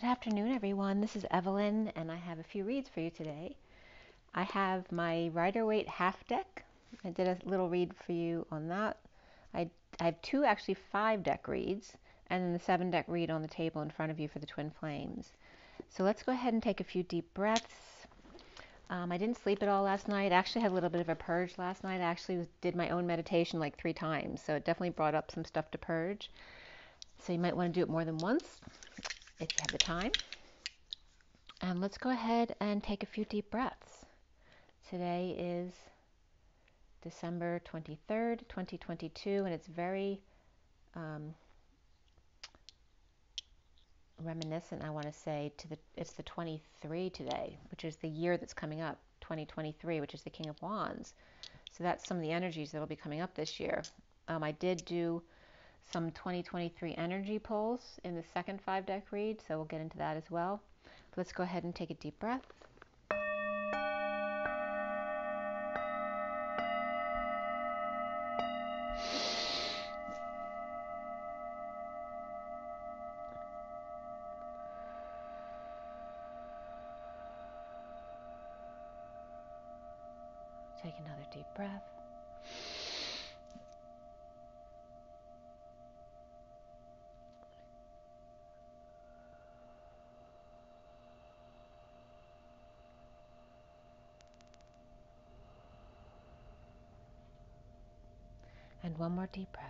Good afternoon, everyone. This is Evelyn, and I have a few reads for you today. I have my Rider Waite half deck. I did a little read for you on that. I, I have two, actually, five deck reads, and then the seven deck read on the table in front of you for the Twin Flames. So let's go ahead and take a few deep breaths. Um, I didn't sleep at all last night. I actually had a little bit of a purge last night. I actually did my own meditation like three times, so it definitely brought up some stuff to purge. So you might want to do it more than once if you have the time. And let's go ahead and take a few deep breaths. Today is December 23rd, 2022, and it's very um, reminiscent, I want to say, to the it's the 23 today, which is the year that's coming up, 2023, which is the King of Wands. So that's some of the energies that will be coming up this year. Um, I did do some 2023 energy pulls in the second five deck read, so we'll get into that as well. Let's go ahead and take a deep breath. One more deep breath.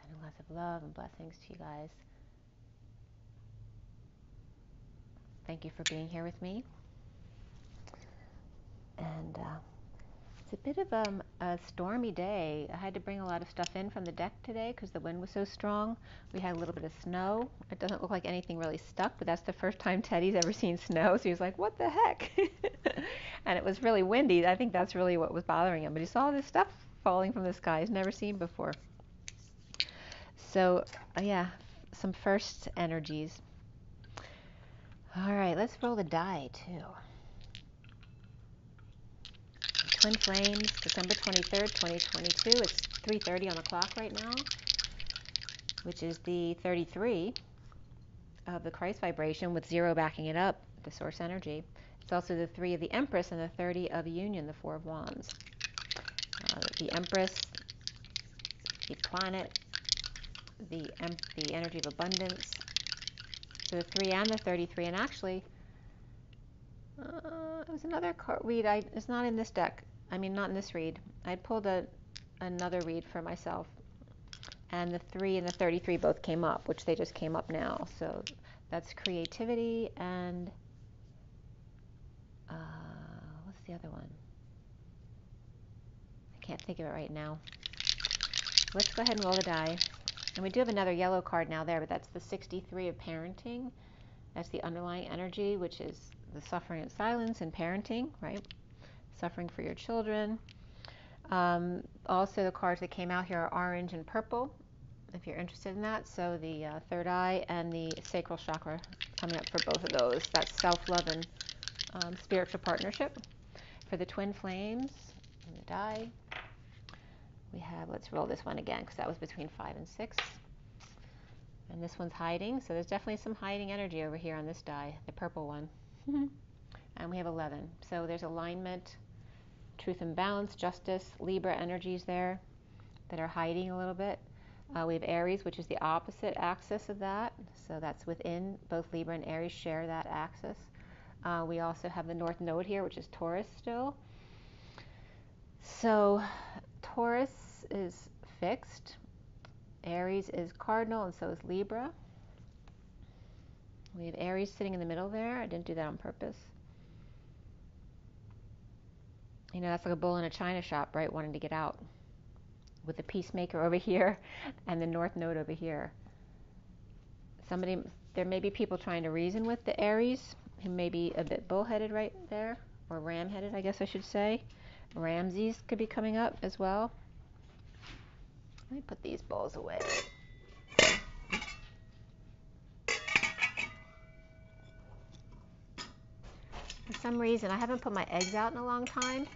Sending lots of love and blessings to you guys. Thank you for being here with me. And uh, it's a bit of um, a stormy day. I had to bring a lot of stuff in from the deck today because the wind was so strong. We had a little bit of snow. It doesn't look like anything really stuck, but that's the first time Teddy's ever seen snow. So he was like, What the heck? and it was really windy. I think that's really what was bothering him. But he saw this stuff falling from the sky he's never seen before. So, uh, yeah, some first energies. All right, let's roll the die too. Twin Flames, December 23rd, 2022. It's 3:30 on the clock right now, which is the 33 of the Christ vibration with zero backing it up, the source energy. It's also the 3 of the Empress and the 30 of Union, the 4 of Wands. Uh, the Empress, the planet, the, em- the energy of abundance. So the 3 and the 33, and actually, uh, it was another card read. I, it's not in this deck. I mean, not in this read. I pulled a, another read for myself, and the 3 and the 33 both came up, which they just came up now. So that's creativity and uh, what's the other one? I can't think of it right now. Let's go ahead and roll the die. And we do have another yellow card now there, but that's the 63 of parenting. That's the underlying energy, which is the suffering and silence and parenting, right? Suffering for your children. Um, also, the cards that came out here are orange and purple, if you're interested in that. So the uh, third eye and the sacral chakra coming up for both of those. That's self-love and um, spiritual partnership. For the twin flames and the die, we have, let's roll this one again because that was between five and six. And this one's hiding, so there's definitely some hiding energy over here on this die, the purple one. and we have 11. So there's alignment, truth and balance, justice, Libra energies there that are hiding a little bit. Uh, we have Aries, which is the opposite axis of that. So that's within both Libra and Aries share that axis. Uh, we also have the North Node here, which is Taurus still. So Taurus is fixed. Aries is cardinal, and so is Libra. We have Aries sitting in the middle there. I didn't do that on purpose you know, that's like a bull in a china shop, right? Wanting to get out with the peacemaker over here and the north node over here. Somebody, there may be people trying to reason with the Aries who may be a bit bullheaded right there, or ram-headed, I guess I should say. Ramses could be coming up as well. Let me put these balls away. For some reason, I haven't put my eggs out in a long time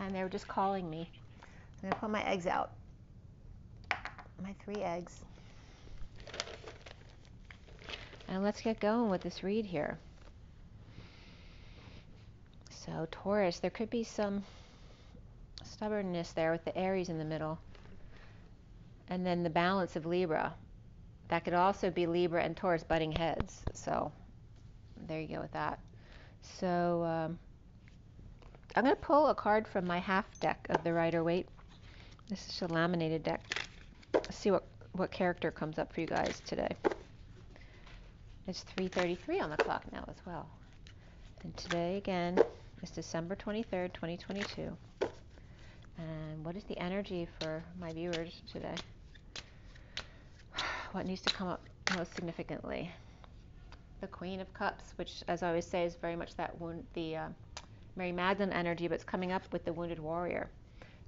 and they were just calling me. I'm gonna put my eggs out. My three eggs. And let's get going with this read here. So, Taurus, there could be some stubbornness there with the Aries in the middle. And then the balance of Libra. That could also be Libra and Taurus butting heads. So, there you go with that. So, um, I'm going to pull a card from my half deck of the Rider Waite. This is a laminated deck. Let's see what, what character comes up for you guys today. It's 3.33 on the clock now as well. And today, again, is December 23rd, 2022. And what is the energy for my viewers today? What needs to come up most significantly? The Queen of Cups, which, as I always say, is very much that wound, the uh, Mary Magdalene energy, but it's coming up with the wounded warrior.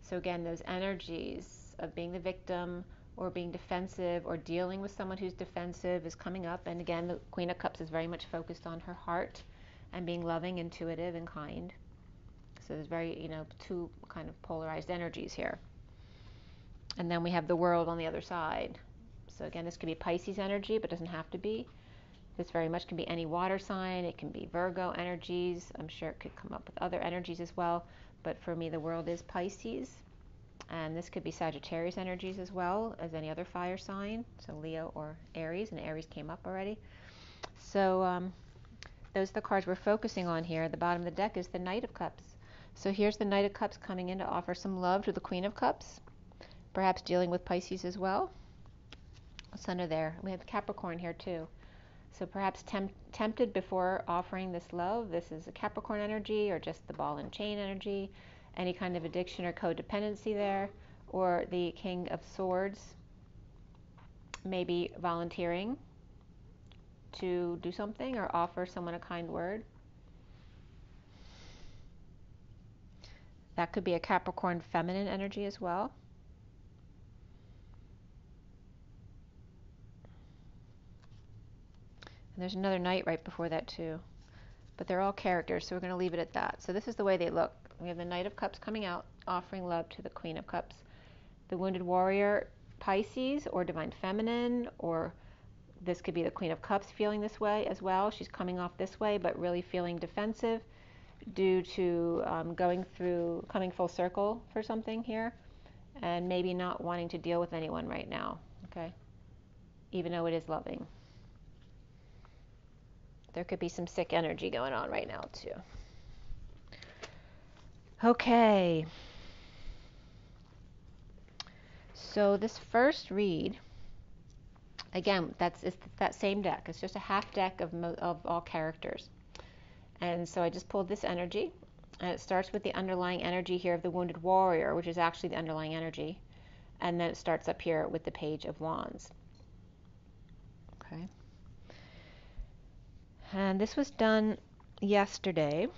So again, those energies of being the victim, or being defensive or dealing with someone who's defensive is coming up. And again, the Queen of Cups is very much focused on her heart and being loving, intuitive, and kind. So there's very, you know, two kind of polarized energies here. And then we have the world on the other side. So again, this could be Pisces energy, but doesn't have to be. This very much can be any water sign. It can be Virgo energies. I'm sure it could come up with other energies as well. But for me, the world is Pisces. And this could be Sagittarius energies as well as any other fire sign, so Leo or Aries, and Aries came up already. So um, those are the cards we're focusing on here. At the bottom of the deck is the Knight of Cups. So here's the Knight of Cups coming in to offer some love to the Queen of Cups, perhaps dealing with Pisces as well. What's under there? We have Capricorn here too. So perhaps temp- tempted before offering this love. This is a Capricorn energy or just the ball and chain energy any kind of addiction or codependency there, or the King of Swords, maybe volunteering to do something or offer someone a kind word. That could be a Capricorn feminine energy as well. And there's another knight right before that, too. But they're all characters, so we're going to leave it at that. So this is the way they look. We have the Knight of Cups coming out, offering love to the Queen of Cups. The Wounded Warrior, Pisces, or Divine Feminine, or this could be the Queen of Cups feeling this way as well. She's coming off this way, but really feeling defensive due to um, going through, coming full circle for something here, and maybe not wanting to deal with anyone right now, okay? Even though it is loving. There could be some sick energy going on right now, too. Okay. So this first read, again, that's it's that same deck. It's just a half deck of, of all characters. And so I just pulled this energy, and it starts with the underlying energy here of the wounded warrior, which is actually the underlying energy. And then it starts up here with the page of wands. Okay. And this was done yesterday.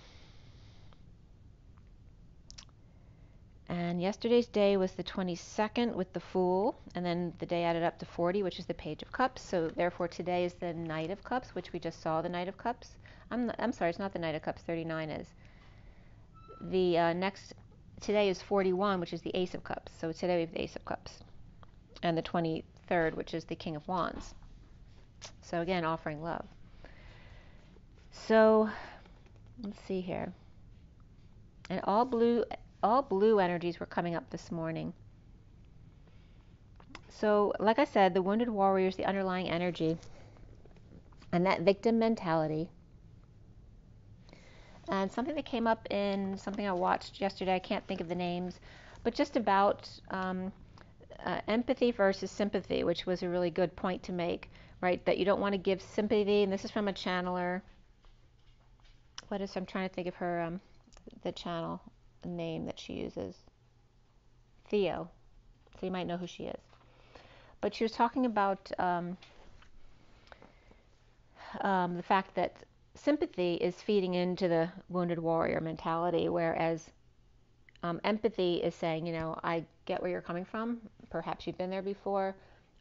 And yesterday's day was the 22nd with the Fool, and then the day added up to 40, which is the Page of Cups. So therefore, today is the Knight of Cups, which we just saw the Knight of Cups. I'm, I'm sorry, it's not the Knight of Cups. 39 is. The uh, next today is 41, which is the Ace of Cups. So today we have the Ace of Cups, and the 23rd, which is the King of Wands. So again, offering love. So let's see here. And all blue all blue energies were coming up this morning. So, like I said, the wounded warrior is the underlying energy, and that victim mentality. And something that came up in something I watched yesterday, I can't think of the names, but just about um, uh, empathy versus sympathy, which was a really good point to make, right? That you don't want to give sympathy, and this is from a channeler. What is, I'm trying to think of her, um, the channel name that she uses Theo. So you might know who she is. But she was talking about um, um, the fact that sympathy is feeding into the wounded warrior mentality, whereas um, empathy is saying, you know, I get where you're coming from. Perhaps you've been there before,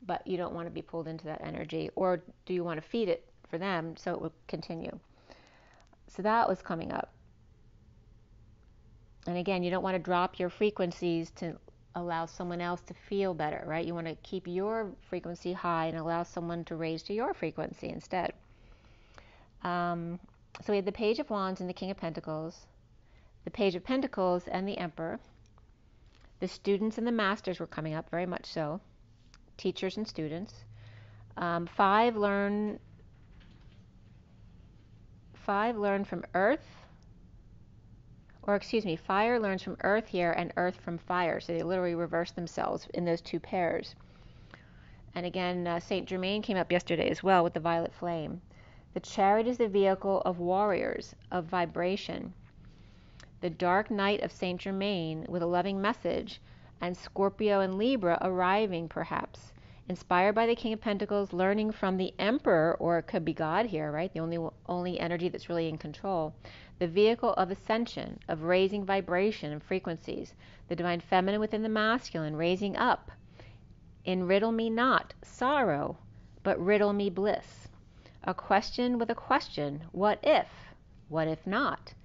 but you don't want to be pulled into that energy. Or do you want to feed it for them so it will continue? So that was coming up. And again, you don't want to drop your frequencies to allow someone else to feel better, right? You want to keep your frequency high and allow someone to raise to your frequency instead. Um, so we had the Page of Wands and the King of Pentacles, the Page of Pentacles and the Emperor. The students and the masters were coming up, very much so. Teachers and students. Um, five learn. Five learn from Earth or excuse me, fire learns from earth here and earth from fire. So they literally reverse themselves in those two pairs. And again, uh, Saint Germain came up yesterday as well with the violet flame. The chariot is the vehicle of warriors, of vibration. The dark night of Saint Germain with a loving message, and Scorpio and Libra arriving perhaps. Inspired by the King of Pentacles, learning from the Emperor, or it could be God here, right? The only only energy that's really in control the vehicle of ascension, of raising vibration and frequencies, the divine feminine within the masculine, raising up. In riddle me not sorrow, but riddle me bliss. A question with a question what if? What if not?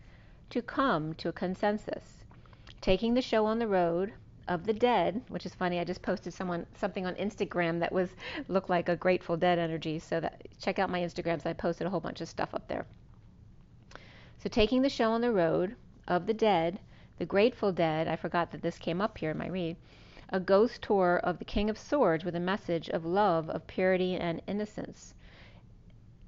To come to a consensus. Taking the show on the road, of the dead, which is funny. I just posted someone something on Instagram that was looked like a Grateful Dead energy. So that check out my Instagrams. I posted a whole bunch of stuff up there. So, taking the show on the road of the dead, the Grateful Dead, I forgot that this came up here in my read, a ghost tour of the King of Swords with a message of love, of purity, and innocence,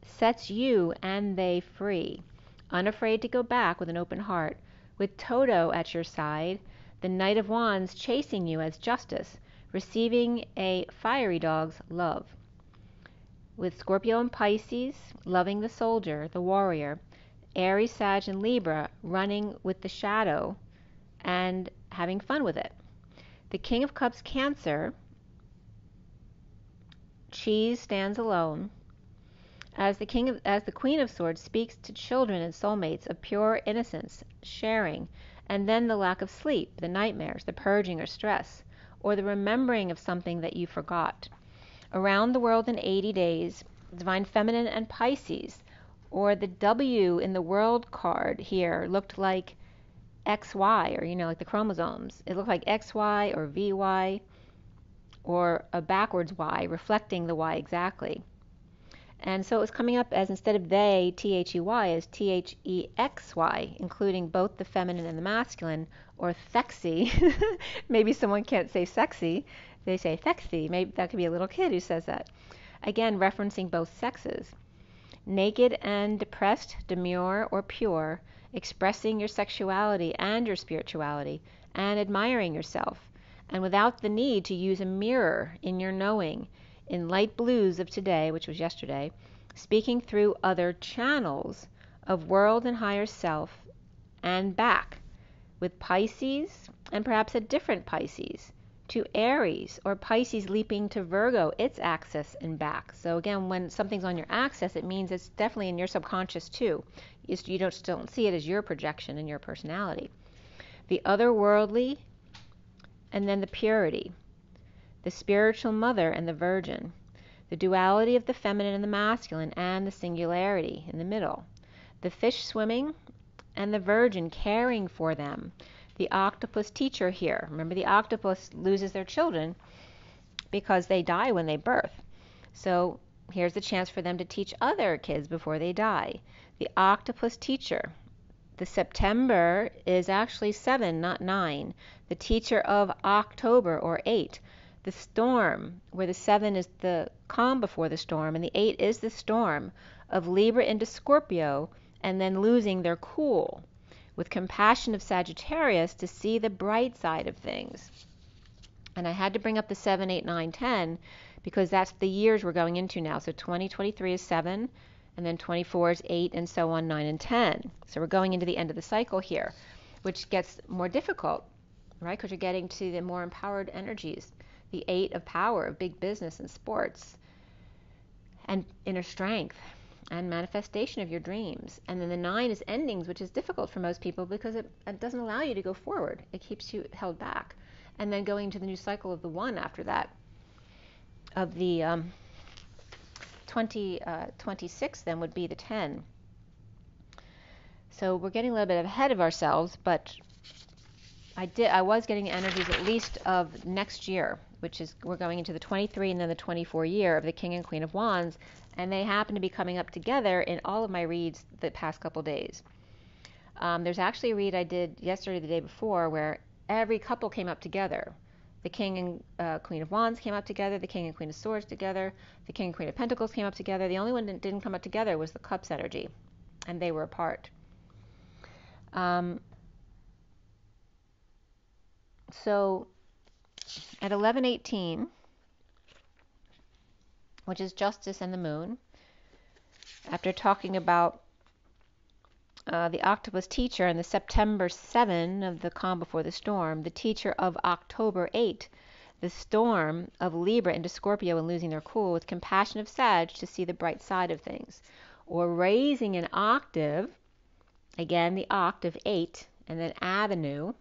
sets you and they free, unafraid to go back with an open heart, with Toto at your side, the Knight of Wands chasing you as justice, receiving a fiery dog's love. With Scorpio and Pisces, loving the soldier, the warrior, Aries, Sag, and Libra running with the shadow and having fun with it. The King of Cups, Cancer, cheese stands alone. As the king of, as the queen of swords speaks to children and soulmates of pure innocence, sharing, and then the lack of sleep, the nightmares, the purging or stress, or the remembering of something that you forgot. Around the world in 80 days, divine feminine and Pisces or the W in the world card here looked like XY, or you know, like the chromosomes. It looked like XY or VY or a backwards Y, reflecting the Y exactly. And so it was coming up as instead of they, T H E Y, as T H E X Y, including both the feminine and the masculine, or thexy. Maybe someone can't say sexy, they say thexy. Maybe that could be a little kid who says that. Again, referencing both sexes naked and depressed, demure, or pure, expressing your sexuality and your spirituality, and admiring yourself, and without the need to use a mirror in your knowing, in light blues of today, which was yesterday, speaking through other channels of world and higher self and back, with Pisces and perhaps a different Pisces to Aries or Pisces leaping to Virgo, its axis and back. So again, when something's on your axis, it means it's definitely in your subconscious too. You don't, don't see it as your projection and your personality. The otherworldly, and then the purity, the spiritual mother and the virgin, the duality of the feminine and the masculine, and the singularity in the middle, the fish swimming and the virgin caring for them, the octopus teacher here. Remember, the octopus loses their children because they die when they birth. So here's the chance for them to teach other kids before they die. The octopus teacher. The September is actually seven, not nine. The teacher of October or eight. The storm, where the seven is the calm before the storm, and the eight is the storm of Libra into Scorpio, and then losing their cool with compassion of Sagittarius to see the bright side of things. And I had to bring up the 7, 8, 9, 10 because that's the years we're going into now. So 2023 is 7, and then 24 is 8, and so on, 9 and 10. So we're going into the end of the cycle here, which gets more difficult, right? Because you're getting to the more empowered energies, the 8 of power, of big business and sports, and inner strength and manifestation of your dreams. And then the nine is endings, which is difficult for most people because it, it doesn't allow you to go forward. It keeps you held back. And then going to the new cycle of the one after that, of the um, 20, uh, 26 then would be the 10. So we're getting a little bit ahead of ourselves, but I did. I was getting energies at least of next year, which is we're going into the 23 and then the 24 year of the King and Queen of Wands, and they happen to be coming up together in all of my reads the past couple days. Um, there's actually a read I did yesterday, the day before, where every couple came up together. The King and uh, Queen of Wands came up together. The King and Queen of Swords together. The King and Queen of Pentacles came up together. The only one that didn't come up together was the Cups energy, and they were apart. Um, so at 1118, which is justice and the moon, after talking about uh, the octopus teacher and the September 7 of the calm before the storm, the teacher of October 8, the storm of Libra into Scorpio and losing their cool, with compassion of Sag to see the bright side of things, or raising an octave, again the octave 8, and then avenue,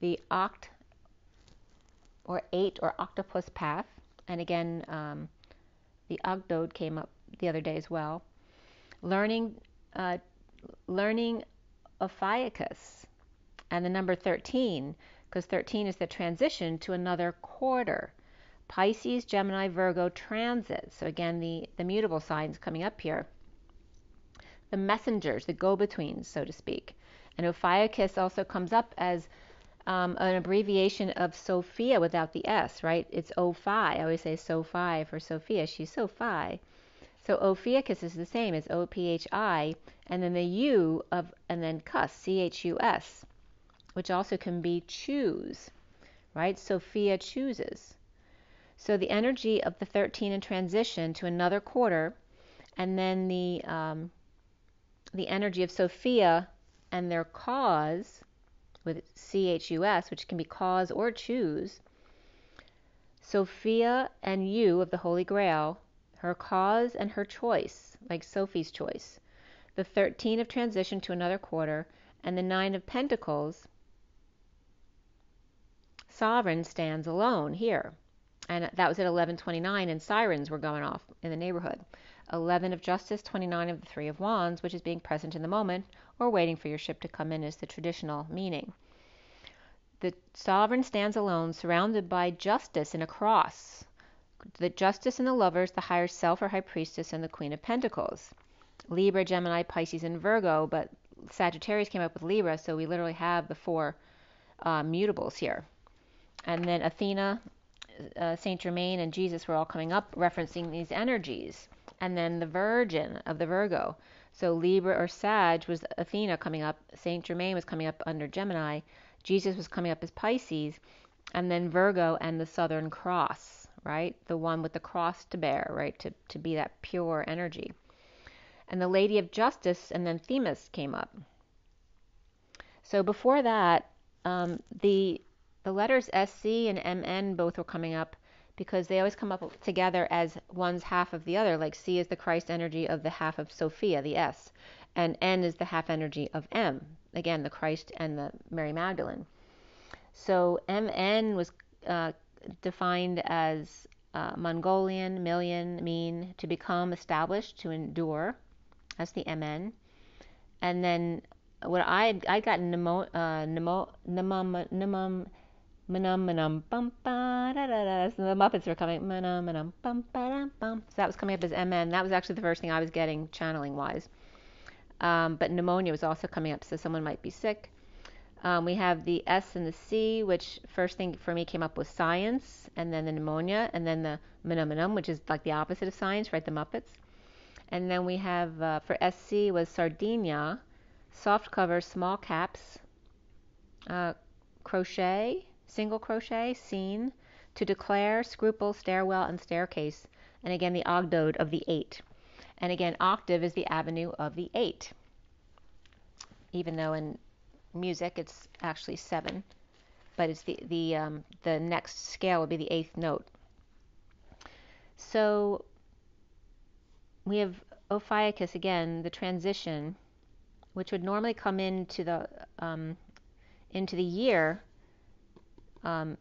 the oct or 8 or octopus path, and again um, the Ogdoad came up the other day as well. Learning, uh, learning Ophiuchus, and the number 13, because 13 is the transition to another quarter. Pisces, Gemini, Virgo transit. So again, the, the mutable signs coming up here. The messengers, the go-betweens, so to speak. And Ophiuchus also comes up as um, an abbreviation of Sophia without the S, right? It's O-Phi. I always say Sophie for Sophia. She's Sophie. So Ophiuchus is the same as O-P-H-I, and then the U of, and then Cus, C-H-U-S, which also can be choose, right? Sophia chooses. So the energy of the 13 in transition to another quarter, and then the um, the energy of Sophia and their cause with CHUS, which can be cause or choose, Sophia and you of the Holy Grail, her cause and her choice, like Sophie's choice, the 13 of transition to another quarter, and the 9 of Pentacles, Sovereign stands alone here. And that was at 1129, and sirens were going off in the neighborhood. 11 of Justice, 29 of the Three of Wands, which is being present in the moment, or waiting for your ship to come in is the traditional meaning. The sovereign stands alone, surrounded by justice in a cross. The justice and the lovers, the higher self or high priestess, and the Queen of Pentacles. Libra, Gemini, Pisces, and Virgo, but Sagittarius came up with Libra, so we literally have the four uh, mutables here. And then Athena, uh, Saint Germain, and Jesus were all coming up, referencing these energies. And then the Virgin of the Virgo. So Libra or Sag was Athena coming up, Saint Germain was coming up under Gemini, Jesus was coming up as Pisces, and then Virgo and the Southern Cross, right? The one with the cross to bear, right? To, to be that pure energy. And the Lady of Justice and then Themis came up. So before that, um, the the letters SC and MN both were coming up because they always come up together as one's half of the other. Like C is the Christ energy of the half of Sophia, the S, and N is the half energy of M, again, the Christ and the Mary Magdalene. So MN was uh, defined as uh, Mongolian, million, mean, to become, established, to endure. That's the MN. And then what I I got Nemo, uh, Nemo, Nemum, Nemum, Manum manum bum. So the Muppets were coming manum manum bum bum. So that was coming up as MN. That was actually the first thing I was getting channeling wise. Um, but pneumonia was also coming up, so someone might be sick. Um, we have the S and the C, which first thing for me came up with science, and then the pneumonia, and then the manum which is like the opposite of science, right? The Muppets. And then we have uh, for SC was Sardinia, soft cover, small caps, uh, crochet, single crochet, scene, to declare, scruple, stairwell, and staircase, and again the ogdoad of the eight. And again, octave is the avenue of the eight, even though in music it's actually seven, but it's the the um, the next scale would be the eighth note. So we have Ophiuchus again, the transition, which would normally come into the um, into the year um,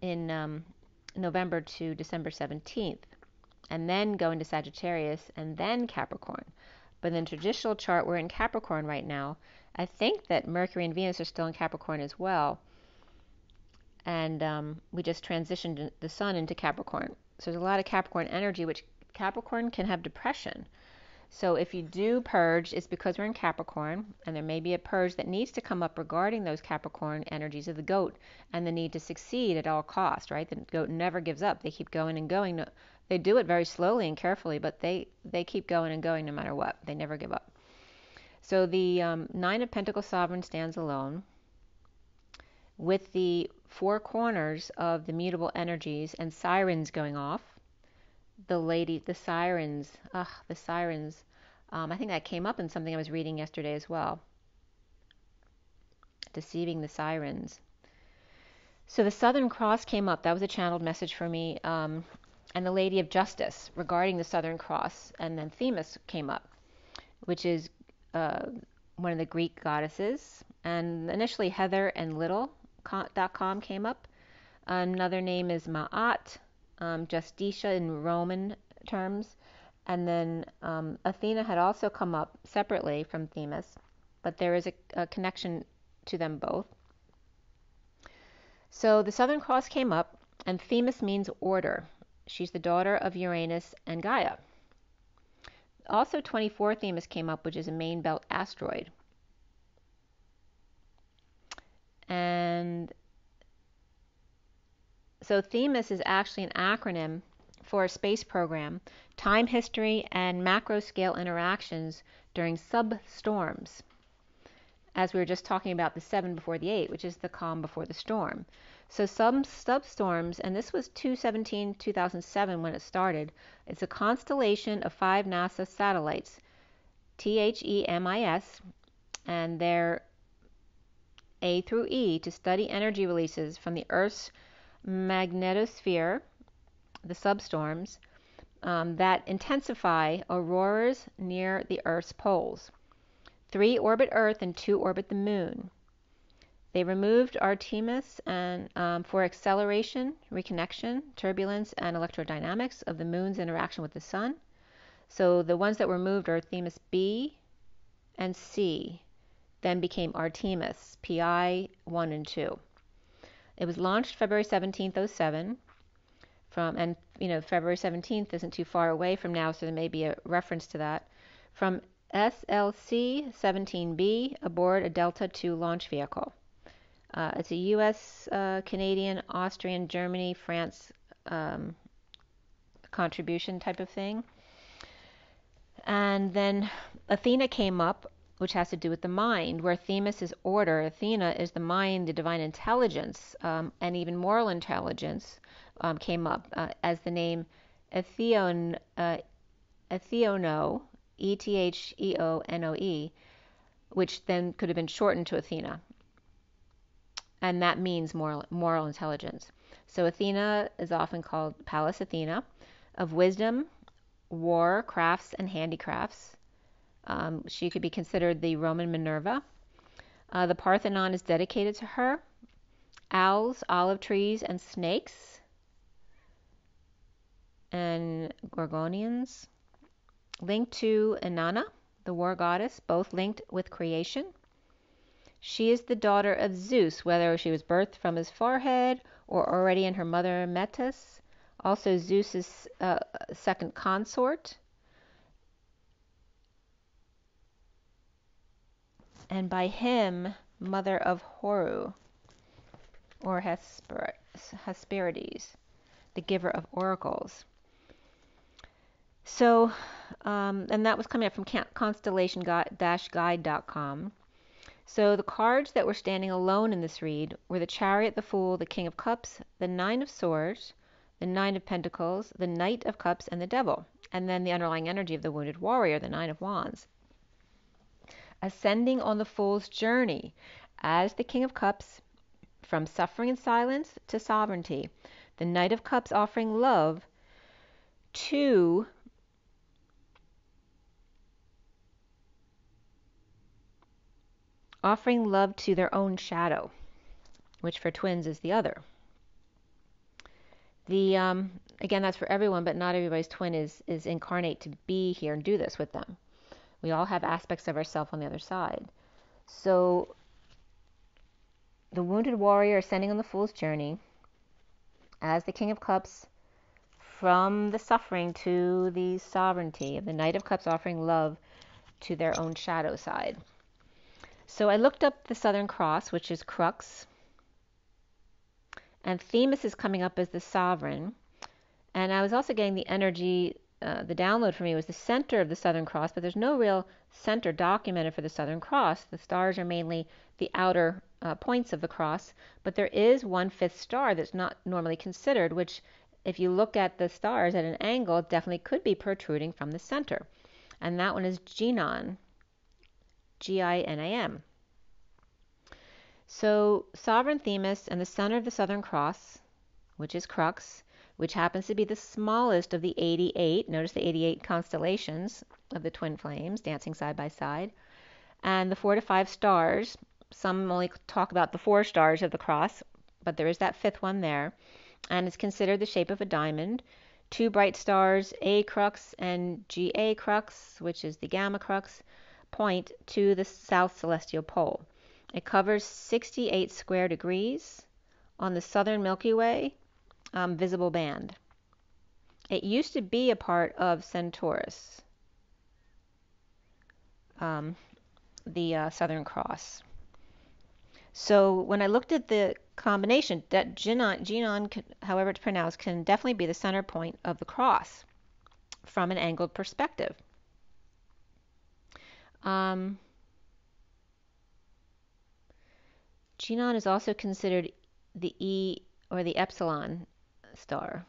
in um, November to December 17th, and then go into Sagittarius and then Capricorn. But in the traditional chart, we're in Capricorn right now. I think that Mercury and Venus are still in Capricorn as well. And um, we just transitioned the sun into Capricorn. So there's a lot of Capricorn energy, which Capricorn can have depression. So if you do purge, it's because we're in Capricorn, and there may be a purge that needs to come up regarding those Capricorn energies of the goat and the need to succeed at all cost, right? The goat never gives up. They keep going and going. They do it very slowly and carefully, but they, they keep going and going no matter what. They never give up. So the um, Nine of Pentacles sovereign stands alone with the four corners of the mutable energies and sirens going off the lady, the sirens. Ugh, the sirens. Um, I think that came up in something I was reading yesterday as well. Deceiving the sirens. So the Southern Cross came up. That was a channeled message for me. Um, and the Lady of Justice regarding the Southern Cross. And then Themis came up, which is uh, one of the Greek goddesses. And initially Heather and Little.com came up. Another name is Ma'at, um, Justitia in Roman terms. And then um, Athena had also come up separately from Themis, but there is a, a connection to them both. So the Southern Cross came up, and Themis means order. She's the daughter of Uranus and Gaia. Also, 24 Themis came up, which is a main belt asteroid. And so Themis is actually an acronym for a space program, time history, and macro scale interactions during substorms. As we were just talking about the seven before the eight, which is the calm before the storm. So some substorms, and this was 217 2007 when it started. It's a constellation of five NASA satellites, THEMIS, and they're A through E to study energy releases from the Earth's magnetosphere, the substorms, um, that intensify auroras near the Earth's poles. Three orbit Earth and two orbit the Moon. They removed Artemis and um, for acceleration, reconnection, turbulence, and electrodynamics of the Moon's interaction with the Sun. So the ones that were moved are Themis B and C, then became Artemis, PI 1 and 2. It was launched February 17th, 07. From and you know February 17th isn't too far away from now, so there may be a reference to that. From SLC 17B aboard a Delta II launch vehicle. Uh, it's a U.S., uh, Canadian, Austrian, Germany, France um, contribution type of thing. And then Athena came up which has to do with the mind, where Themis is order, Athena is the mind, the divine intelligence, um, and even moral intelligence um, came up uh, as the name Etheon, uh, Etheono, E T H E O N O E, which then could have been shortened to Athena. And that means moral, moral intelligence. So Athena is often called Pallas Athena, of wisdom, war, crafts, and handicrafts. Um, she could be considered the Roman Minerva. Uh, the Parthenon is dedicated to her. Owls, olive trees, and snakes, and Gorgonians. Linked to Inanna, the war goddess, both linked with creation. She is the daughter of Zeus, whether she was birthed from his forehead or already in her mother Metis. Also, Zeus's uh, second consort. And by him mother of Horu, or Hesperides, the giver of oracles. So, um, and that was coming up from constellation-guide.com. So the cards that were standing alone in this read were the Chariot, the Fool, the King of Cups, the Nine of Swords, the Nine of Pentacles, the Knight of Cups, and the Devil. And then the underlying energy of the Wounded Warrior, the Nine of Wands ascending on the fool's journey as the King of Cups from suffering and silence to sovereignty. The Knight of Cups offering love to offering love to their own shadow, which for twins is the other. The um, again, that's for everyone, but not everybody's twin is is incarnate to be here and do this with them. We all have aspects of ourself on the other side. So the wounded warrior ascending on the fool's journey as the King of Cups from the suffering to the sovereignty of the Knight of Cups offering love to their own shadow side. So I looked up the Southern Cross, which is Crux, and Themis is coming up as the sovereign. And I was also getting the energy, uh, the download for me was the center of the Southern Cross, but there's no real center documented for the Southern Cross. The stars are mainly the outer uh, points of the cross, but there is one fifth star that's not normally considered, which, if you look at the stars at an angle, definitely could be protruding from the center. And that one is Ginan, G I N A M. So, Sovereign Themis and the center of the Southern Cross, which is Crux, which happens to be the smallest of the 88. Notice the 88 constellations of the twin flames dancing side by side. And the four to five stars. Some only talk about the four stars of the cross, but there is that fifth one there. And it's considered the shape of a diamond. Two bright stars, Acrux and Gacrux, which is the gamma crux, point to the south celestial pole. It covers 68 square degrees on the southern Milky Way um, visible band. It used to be a part of Centaurus, um, the uh, Southern Cross. So when I looked at the combination, that Genon, Genon however it's pronounced, can definitely be the center point of the cross from an angled perspective. Um, Genon is also considered the E or the epsilon star.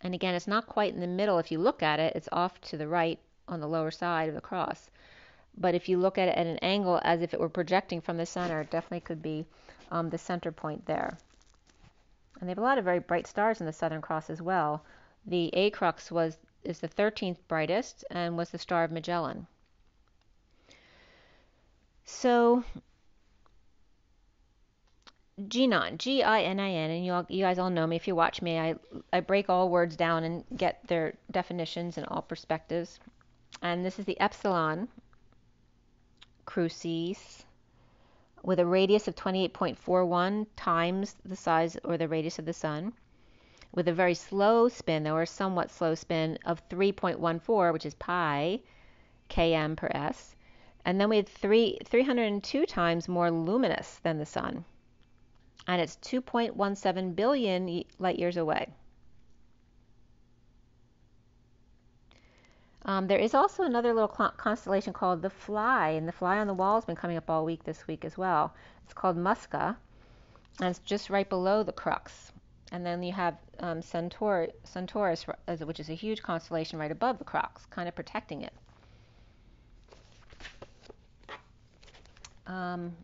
And again, it's not quite in the middle. If you look at it, it's off to the right on the lower side of the cross. But if you look at it at an angle as if it were projecting from the center, it definitely could be um, the center point there. And they have a lot of very bright stars in the Southern Cross as well. The Acrux was is the 13th brightest and was the Star of Magellan. So Ginan, G-I-N-I-N, and you, all, you guys all know me. If you watch me, I, I break all words down and get their definitions and all perspectives. And this is the epsilon crucis with a radius of 28.41 times the size or the radius of the sun, with a very slow spin, though, or somewhat slow spin, of 3.14, which is pi km per s. And then we had three, 302 times more luminous than the sun and it's 2.17 billion light years away. Um, there is also another little constellation called the Fly, and the Fly on the Wall has been coming up all week this week as well. It's called Musca, and it's just right below the Crux. And then you have um, Centaur, Centaurus, which is a huge constellation right above the Crux, kind of protecting it. Um,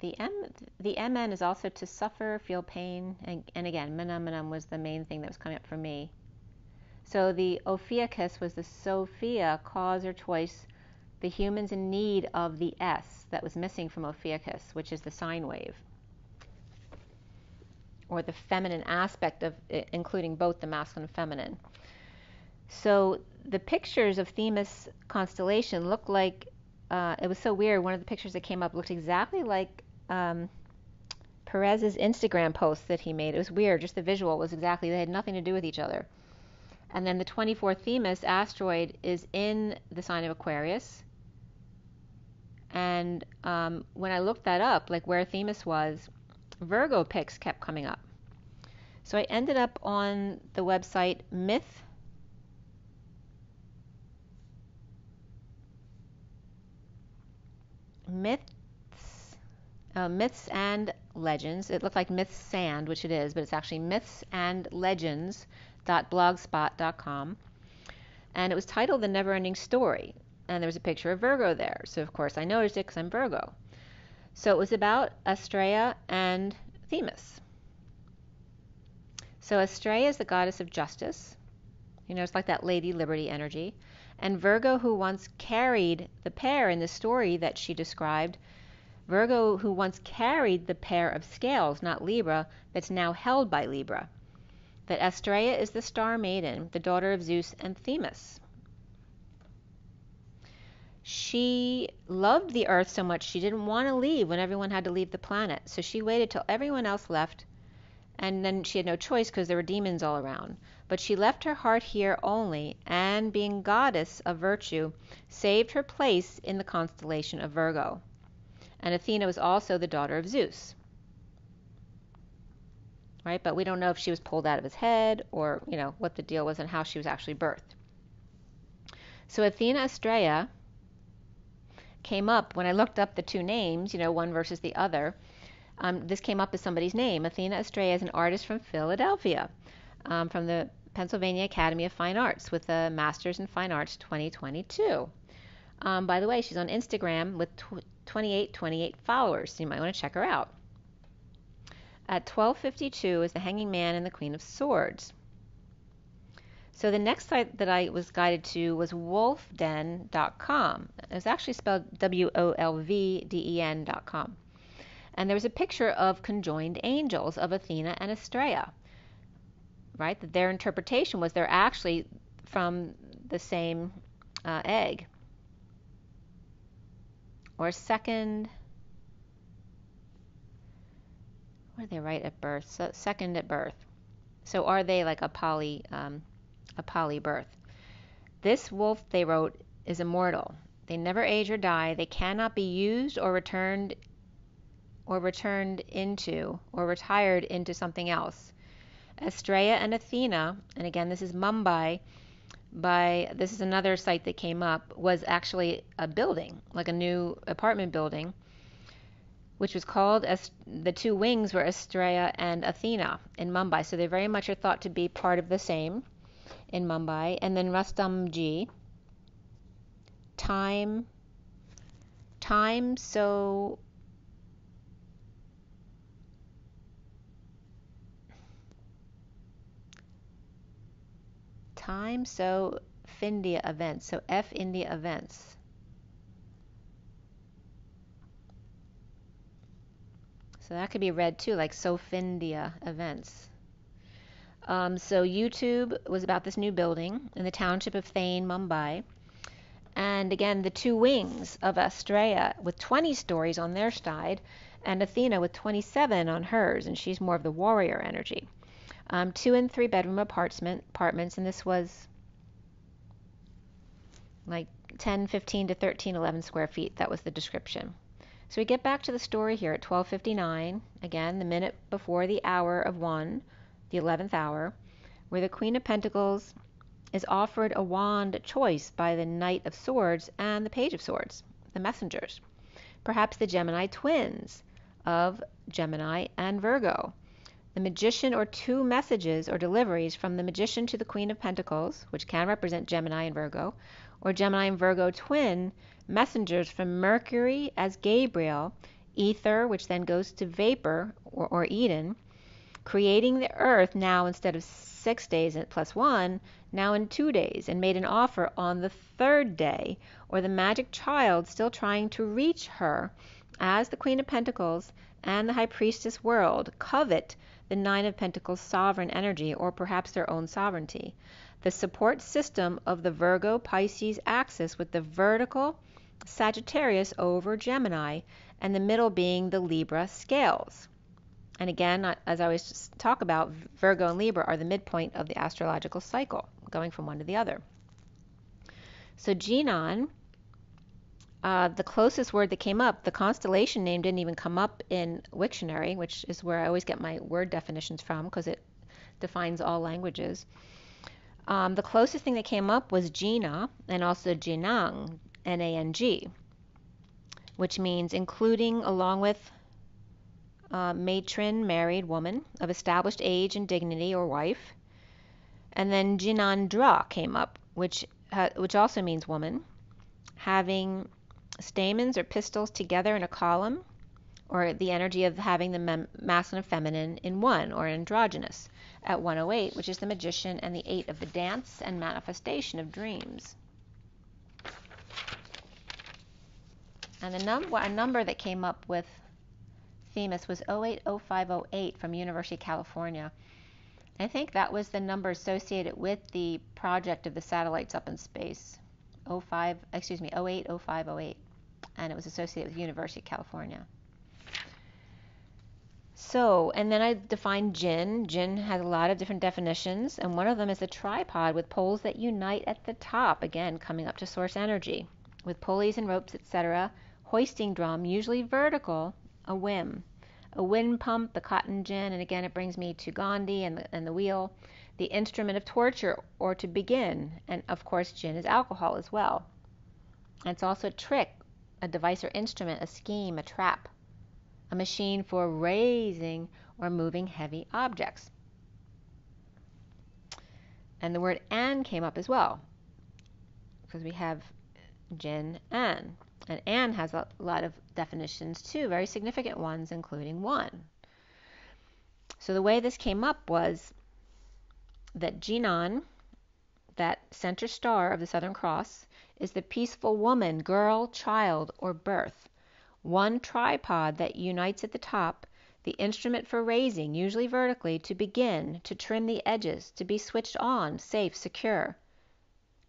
the M, the MN is also to suffer, feel pain, and, and again, Manam was the main thing that was coming up for me. So the Ophiuchus was the Sophia cause or choice, the humans in need of the S that was missing from Ophiuchus, which is the sine wave, or the feminine aspect of it, including both the masculine and feminine. So the pictures of Themis constellation look like uh, it was so weird. One of the pictures that came up looked exactly like um, Perez's Instagram post that he made. It was weird. Just the visual was exactly, they had nothing to do with each other. And then the 24 Themis asteroid is in the sign of Aquarius. And um, when I looked that up, like where Themis was, Virgo pics kept coming up. So I ended up on the website Myth. Myth uh, myths and legends. It looked like myths sand, which it is, but it's actually myths and legends.blogspot.com. And it was titled The Never Ending Story. And there was a picture of Virgo there. So, of course, I noticed it because I'm Virgo. So, it was about Astraea and Themis. So, Astraea is the goddess of justice. You know, it's like that Lady Liberty energy. And Virgo, who once carried the pair in the story that she described, Virgo, who once carried the pair of scales, not Libra, that's now held by Libra. That Astraea is the star maiden, the daughter of Zeus and Themis. she loved the earth so much she didn't want to leave when everyone had to leave the planet. So she waited till everyone else left, and then she had no choice because there were demons all around. But she left her heart here only, and being goddess of virtue, saved her place in the constellation of Virgo. And Athena was also the daughter of Zeus. Right? But we don't know if she was pulled out of his head or, you know, what the deal was and how she was actually birthed. So Athena Astrea came up when I looked up the two names, you know, one versus the other. Um, this came up as somebody's name. Athena Astrea is an artist from Philadelphia, um, from the Pennsylvania Academy of Fine Arts with a Master's in Fine Arts 2022. Um, by the way, she's on Instagram with tw- 2828 followers, so you might want to check her out. At 1252 is the Hanging Man and the Queen of Swords. So the next site that I was guided to was wolfden.com. It was actually spelled W O L V D E N.com. And there was a picture of conjoined angels of Athena and Astrea. Right? That their interpretation was they're actually from the same uh, egg. Or second. What do they write at birth? So second at birth. So are they like a poly um, a poly birth. This wolf, they wrote, is immortal. They never age or die. They cannot be used or returned or returned into or retired into something else. Astrea and Athena, and again this is Mumbai by this is another site that came up was actually a building, like a new apartment building, which was called as the two wings were Astrea and Athena in Mumbai. So they very much are thought to be part of the same in Mumbai, and then Rustomjee. Time, time so time so Findia events, so F India events. So that could be read too, like Sofindia events. Um, so YouTube was about this new building in the township of Thane, Mumbai. And again, the two wings of Astrea with 20 stories on their side, and Athena with 27 on hers, and she's more of the warrior energy. Um, two and three bedroom apartment, apartments, and this was like 10, 15 to 13, 11 square feet. That was the description. So we get back to the story here at 12:59, again the minute before the hour of one the 11th hour, where the Queen of Pentacles is offered a wand choice by the Knight of Swords and the Page of Swords, the messengers. Perhaps the Gemini twins of Gemini and Virgo. The magician or two messages or deliveries from the magician to the Queen of Pentacles, which can represent Gemini and Virgo, or Gemini and Virgo twin messengers from Mercury as Gabriel, ether, which then goes to vapor or, or Eden, creating the earth now instead of six days plus one, now in two days, and made an offer on the third day, or the magic child still trying to reach her as the Queen of Pentacles and the High Priestess world covet the Nine of Pentacles sovereign energy, or perhaps their own sovereignty. The support system of the Virgo Pisces axis with the vertical Sagittarius over Gemini, and the middle being the Libra scales. And again, as I always talk about, Virgo and Libra are the midpoint of the astrological cycle, going from one to the other. So Ginan, uh, the closest word that came up, the constellation name didn't even come up in Wiktionary, which is where I always get my word definitions from because it defines all languages. Um, the closest thing that came up was Gina and also Jinang, N A N G, which means including along with uh, matron, married woman of established age and dignity or wife. And then Jinandra came up, which, uh, which also means woman, having stamens or pistils together in a column, or the energy of having the mem- masculine and feminine in one, or androgynous, at 108, which is the magician and the eight of the dance and manifestation of dreams. And the num- a number that came up with Themis was 080508 from University of California. I think that was the number associated with the project of the satellites up in space. 05, excuse me, 08, 05, 08. And it was associated with University of California. So, and then I defined gin. Gin has a lot of different definitions, and one of them is a tripod with poles that unite at the top, again, coming up to source energy, with pulleys and ropes, etc. Hoisting drum, usually vertical, a whim. A wind pump, the cotton gin, and again it brings me to Gandhi and the, and the wheel. The instrument of torture, or to begin, and of course, gin is alcohol as well. And it's also a trick, a device or instrument, a scheme, a trap a machine for raising or moving heavy objects. And the word an came up as well, because we have jinn an. And an has a lot of definitions too, very significant ones, including one. So the way this came up was that Ginan, that center star of the Southern Cross, is the peaceful woman, girl, child, or birth one tripod that unites at the top, the instrument for raising, usually vertically, to begin, to trim the edges, to be switched on, safe, secure,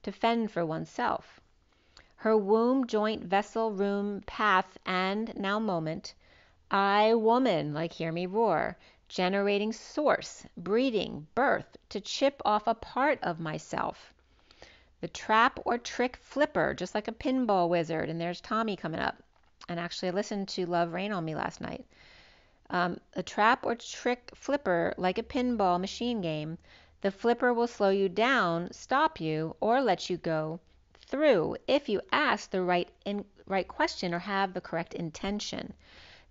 to fend for oneself. Her womb, joint, vessel, room, path, and, now moment, I, woman, like hear me roar, generating source, breeding, birth, to chip off a part of myself. The trap or trick flipper, just like a pinball wizard, and there's Tommy coming up and actually I listened to Love Reign o'er Me last night. Um, a trap or trick flipper, like a pinball machine game, the flipper will slow you down, stop you, or let you go through if you ask the right in, right question or have the correct intention.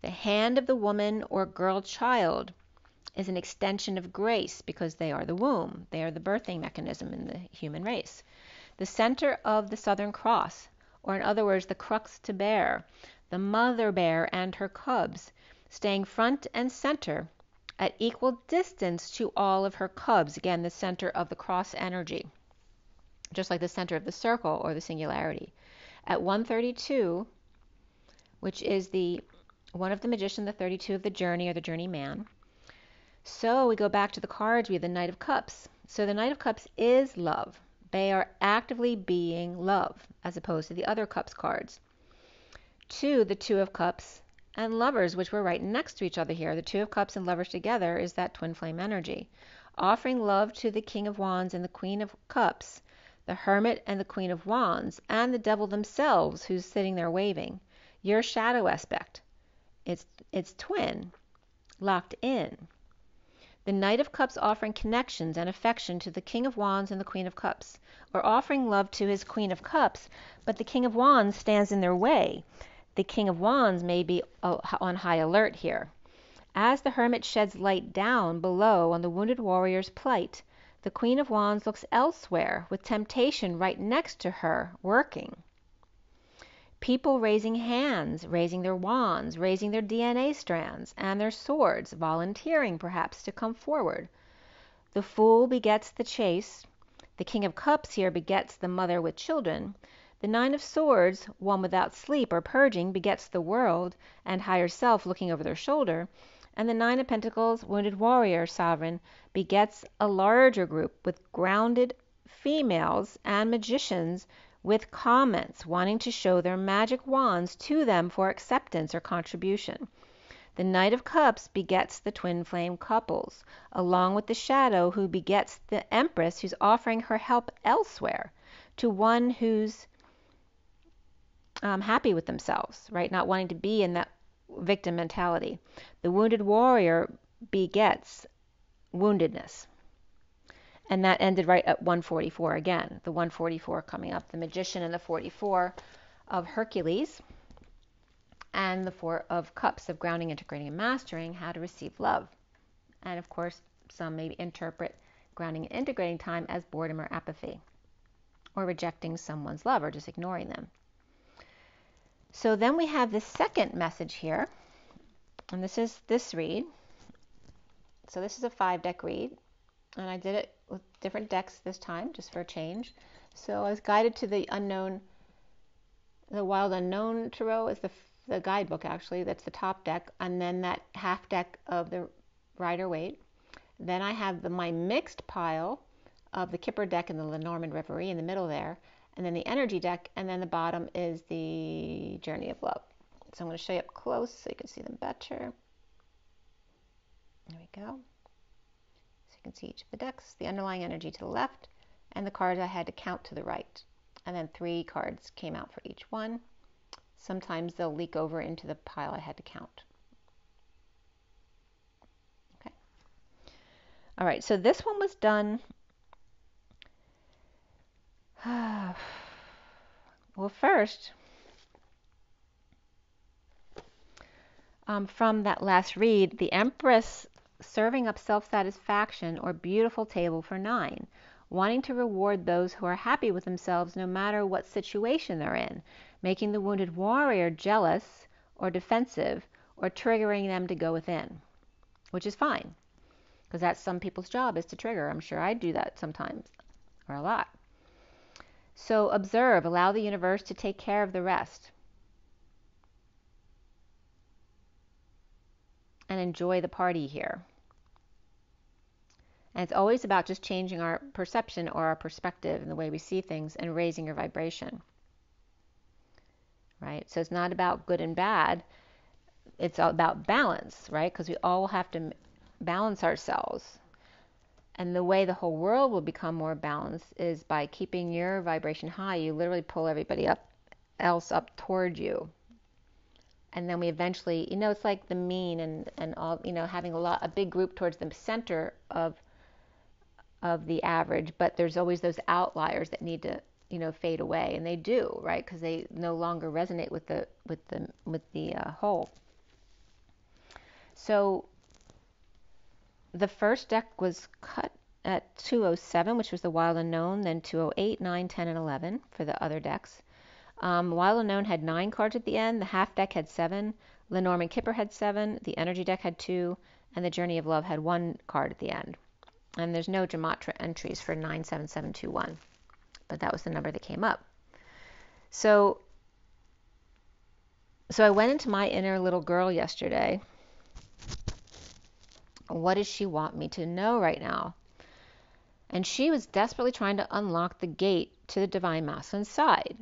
The hand of the woman or girl child is an extension of grace because they are the womb. They are the birthing mechanism in the human race. The center of the Southern Cross, or in other words, the crux to bear, the mother bear and her cubs, staying front and center at equal distance to all of her cubs. Again, the center of the cross energy, just like the center of the circle or the singularity. At 132, which is the one of the magician, the 32 of the journey or the journey man. So we go back to the cards. We have the Knight of Cups. So the Knight of Cups is love. They are actively being love, as opposed to the other Cups cards. Two, the Two of Cups, and Lovers, which were right next to each other here. The Two of Cups and Lovers together is that twin flame energy. Offering love to the King of Wands and the Queen of Cups, the Hermit and the Queen of Wands, and the Devil themselves, who's sitting there waving. Your shadow aspect. It's, it's twin, locked in. The Knight of Cups offering connections and affection to the King of Wands and the Queen of Cups, or offering love to his Queen of Cups, but the King of Wands stands in their way the King of Wands may be uh, on high alert here. As the hermit sheds light down below on the wounded warrior's plight, the Queen of Wands looks elsewhere, with temptation right next to her, working. People raising hands, raising their wands, raising their DNA strands and their swords, volunteering perhaps to come forward. The fool begets the chase. The King of Cups here begets the mother with children. The Nine of Swords, one without sleep or purging, begets the world and higher self looking over their shoulder, and the Nine of Pentacles, wounded warrior sovereign, begets a larger group with grounded females and magicians with comments wanting to show their magic wands to them for acceptance or contribution. The Knight of Cups begets the twin flame couples, along with the Shadow who begets the Empress who's offering her help elsewhere to one who's um, happy with themselves, right? Not wanting to be in that victim mentality. The wounded warrior begets woundedness. And that ended right at 144 again. The 144 coming up, the magician and the 44 of Hercules, and the four of cups of grounding, integrating, and mastering how to receive love. And of course, some may interpret grounding and integrating time as boredom or apathy, or rejecting someone's love or just ignoring them. So then we have the second message here, and this is this read. So this is a five deck read, and I did it with different decks this time, just for a change. So I was guided to the unknown, the Wild Unknown Tarot is the, the guidebook actually, that's the top deck, and then that half deck of the Rider Waite. Then I have the, my mixed pile of the Kipper deck and the Lenormand Reverie in the middle there, and then the energy deck, and then the bottom is the journey of love. So I'm going to show you up close so you can see them better. There we go. Can see each of the decks, the underlying energy to the left, and the cards I had to count to the right. And then three cards came out for each one. Sometimes they'll leak over into the pile I had to count. Okay. All right, so this one was done. well, first, um, from that last read, the Empress serving up self satisfaction or beautiful table for nine, wanting to reward those who are happy with themselves no matter what situation they're in, making the wounded warrior jealous or defensive or triggering them to go within, which is fine because that's some people's job is to trigger. I'm sure I do that sometimes or a lot. So observe, allow the universe to take care of the rest. And enjoy the party here. And it's always about just changing our perception or our perspective and the way we see things and raising your vibration. Right? So it's not about good and bad. It's about balance, right? Because we all have to balance ourselves. And the way the whole world will become more balanced is by keeping your vibration high. You literally pull everybody up else up toward you. And then we eventually, you know, it's like the mean and, and all, you know, having a lot, a big group towards the center of of the average, but there's always those outliers that need to, you know, fade away, and they do, right? Because they no longer resonate with the with the with the uh, whole. So the first deck was cut at 207, which was the Wild Unknown, then 208, 9, 10, and 11 for the other decks. Um, Wild Unknown had nine cards at the end. The half deck had seven. Lenormand Kipper had seven. The energy deck had two. And the Journey of Love had one card at the end and there's no Gematria entries for 97721, but that was the number that came up. So, so I went into my inner little girl yesterday. What does she want me to know right now? And she was desperately trying to unlock the gate to the divine masculine side,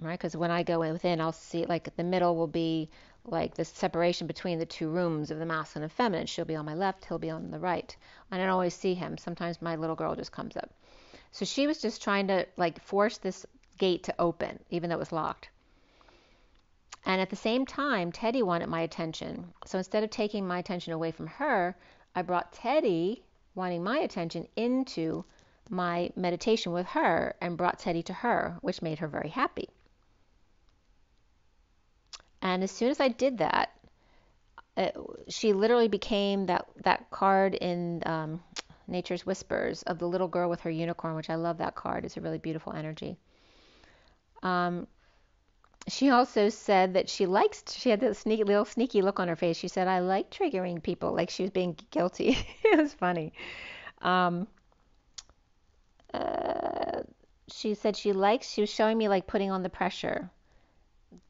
right? Because when I go within, I'll see like the middle will be like the separation between the two rooms of the masculine and feminine. She'll be on my left, he'll be on the right. I don't always see him. Sometimes my little girl just comes up. So she was just trying to like force this gate to open, even though it was locked. And at the same time, Teddy wanted my attention. So instead of taking my attention away from her, I brought Teddy, wanting my attention, into my meditation with her and brought Teddy to her, which made her very happy. And as soon as I did that, it, she literally became that that card in um, Nature's Whispers of the little girl with her unicorn, which I love that card. It's a really beautiful energy. Um, she also said that she likes. She had this sneaky little sneaky look on her face. She said, "I like triggering people," like she was being guilty. it was funny. Um, uh, she said she likes. She was showing me like putting on the pressure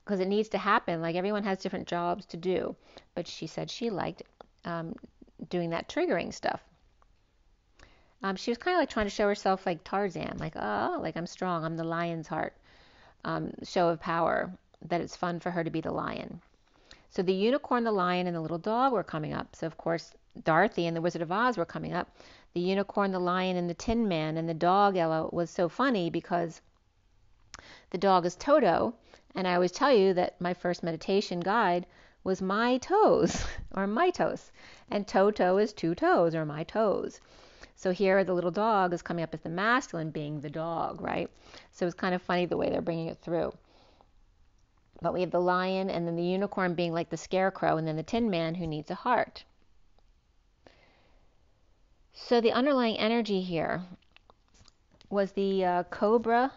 because it needs to happen. Like everyone has different jobs to do. But she said she liked um, doing that triggering stuff. Um, she was kind of like trying to show herself like Tarzan, like, oh, like I'm strong, I'm the lion's heart um, show of power, that it's fun for her to be the lion. So the unicorn, the lion, and the little dog were coming up. So, of course, Dorothy and the Wizard of Oz were coming up. The unicorn, the lion, and the Tin Man, and the dog, Ella, was so funny because the dog is Toto, and I always tell you that my first meditation guide was my toes or my toes. And Toto is two toes or my toes. So here the little dog is coming up as the masculine being the dog, right? So it's kind of funny the way they're bringing it through. But we have the lion and then the unicorn being like the scarecrow and then the tin man who needs a heart. So the underlying energy here was the uh, cobra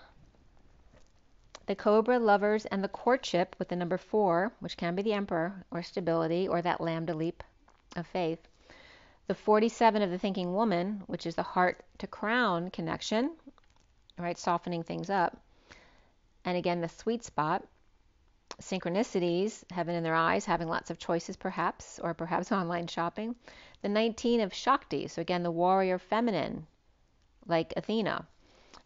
the Cobra, Lovers, and the Courtship with the number four, which can be the Emperor or stability or that lambda leap of faith. The 47 of the Thinking Woman, which is the heart to crown connection, right, softening things up. And again, the sweet spot, synchronicities, heaven in their eyes, having lots of choices perhaps, or perhaps online shopping. The 19 of Shakti, so again, the warrior feminine, like Athena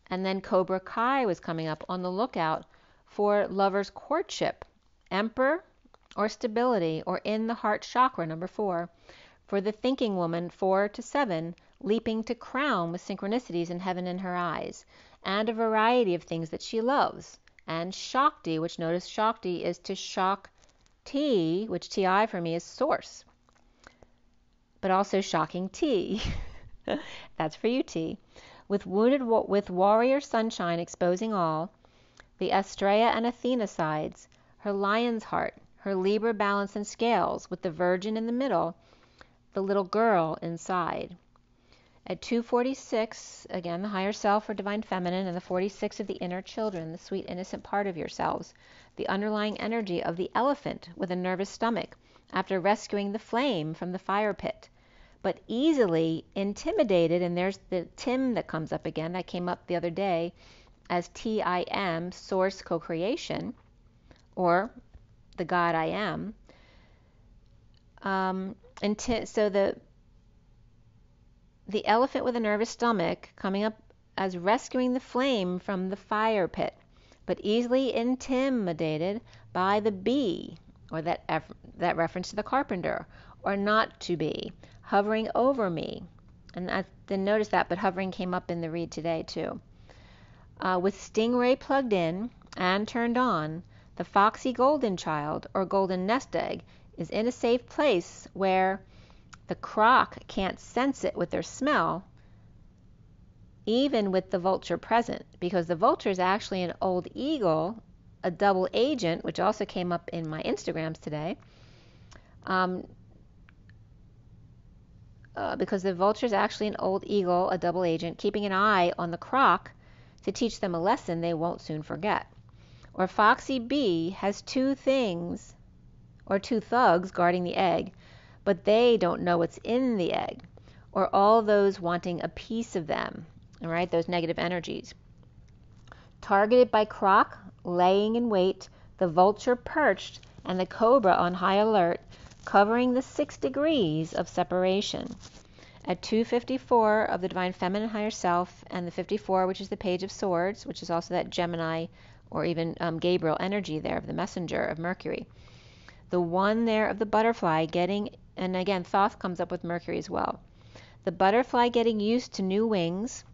And then Cobra Kai was coming up on the lookout for lover's courtship, emperor or stability, or in the heart chakra, number four. For the thinking woman, four to seven, leaping to crown with synchronicities in heaven in her eyes, and a variety of things that she loves. And Shakti, which notice Shakti is to shock T, which TI for me is source, but also shocking T. That's for you, T. With wounded with warrior sunshine exposing all, the Astrea and Athena sides, her lion's heart, her Libra balance and scales, with the Virgin in the middle, the little girl inside. At 246, again, the higher self or divine feminine, and the 46 of the inner children, the sweet innocent part of yourselves, the underlying energy of the elephant with a nervous stomach after rescuing the flame from the fire pit, but easily intimidated. And there's the Tim that comes up again. That came up the other day as TIM, source co creation, or the God I am. Um, and t- so the the elephant with a nervous stomach coming up as rescuing the flame from the fire pit, but easily intimidated by the bee, or that, that reference to the carpenter, or not to be, hovering over me. And I didn't notice that, but hovering came up in the read today too. Uh, with Stingray plugged in and turned on, the foxy golden child, or golden nest egg, is in a safe place where the croc can't sense it with their smell, even with the vulture present, because the vulture is actually an old eagle, a double agent, which also came up in my Instagrams today. Um, uh, because the vulture is actually an old eagle, a double agent, keeping an eye on the croc to teach them a lesson they won't soon forget. Or Foxy B has two things, or two thugs guarding the egg, but they don't know what's in the egg, or all those wanting a piece of them, all right, those negative energies. Targeted by croc, laying in wait, the vulture perched, and the cobra on high alert, covering the six degrees of separation. At 254 of the Divine Feminine Higher Self, and the 54, which is the Page of Swords, which is also that Gemini or even um, Gabriel energy there of the messenger of Mercury. The one there of the butterfly getting and again, Thoth comes up with Mercury as well. The butterfly getting used to new wings,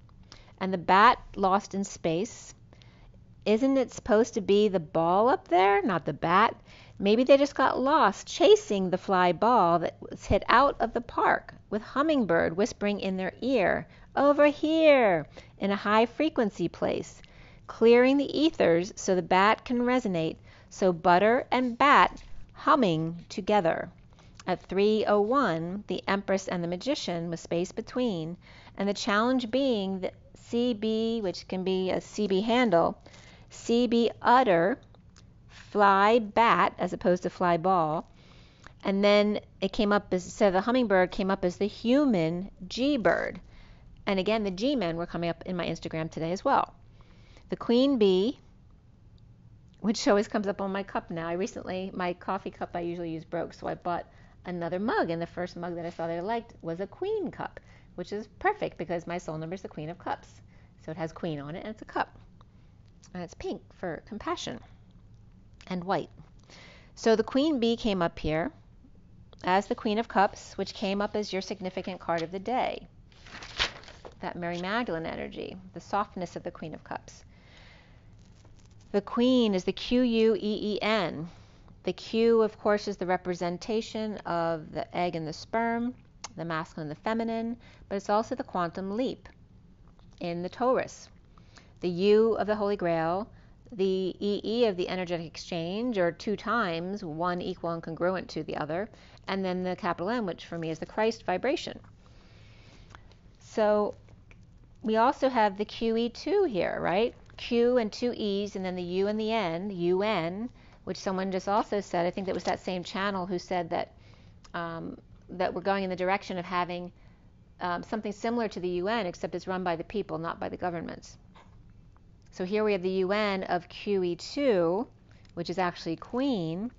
and the bat lost in space. Isn't it supposed to be the ball up there, not the bat? Maybe they just got lost chasing the fly ball that was hit out of the park with Hummingbird whispering in their ear, Over here, in a high frequency place, clearing the ethers so the bat can resonate, so butter and bat humming together. At 3:01, the Empress and the Magician with space between, and the challenge being the CB, which can be a CB handle, CB utter, fly bat as opposed to fly ball, and then it came up as so the hummingbird came up as the human G bird. And again, the G men were coming up in my Instagram today as well. The queen bee, which always comes up on my cup now. I recently, my coffee cup I usually use broke, so I bought another mug, and the first mug that I saw that I liked was a queen cup, which is perfect because my soul number is the queen of cups. So it has queen on it, and it's a cup. And it's pink for compassion and white. So the queen bee came up here as the queen of cups, which came up as your significant card of the day. That Mary Magdalene energy, the softness of the queen of cups. The queen is the Q U E E N, the Q, of course, is the representation of the egg and the sperm, the masculine and the feminine, but it's also the quantum leap in the Taurus. The U of the Holy Grail, the EE of the energetic exchange, or two times, one equal and congruent to the other, and then the capital M, which for me is the Christ vibration. So we also have the QE2 here, right? Q and two E's, and then the U and the N, UN, which someone just also said. I think that was that same channel who said that um, that we're going in the direction of having um, something similar to the UN, except it's run by the people, not by the governments. So here we have the UN of QE2, which is actually Queen.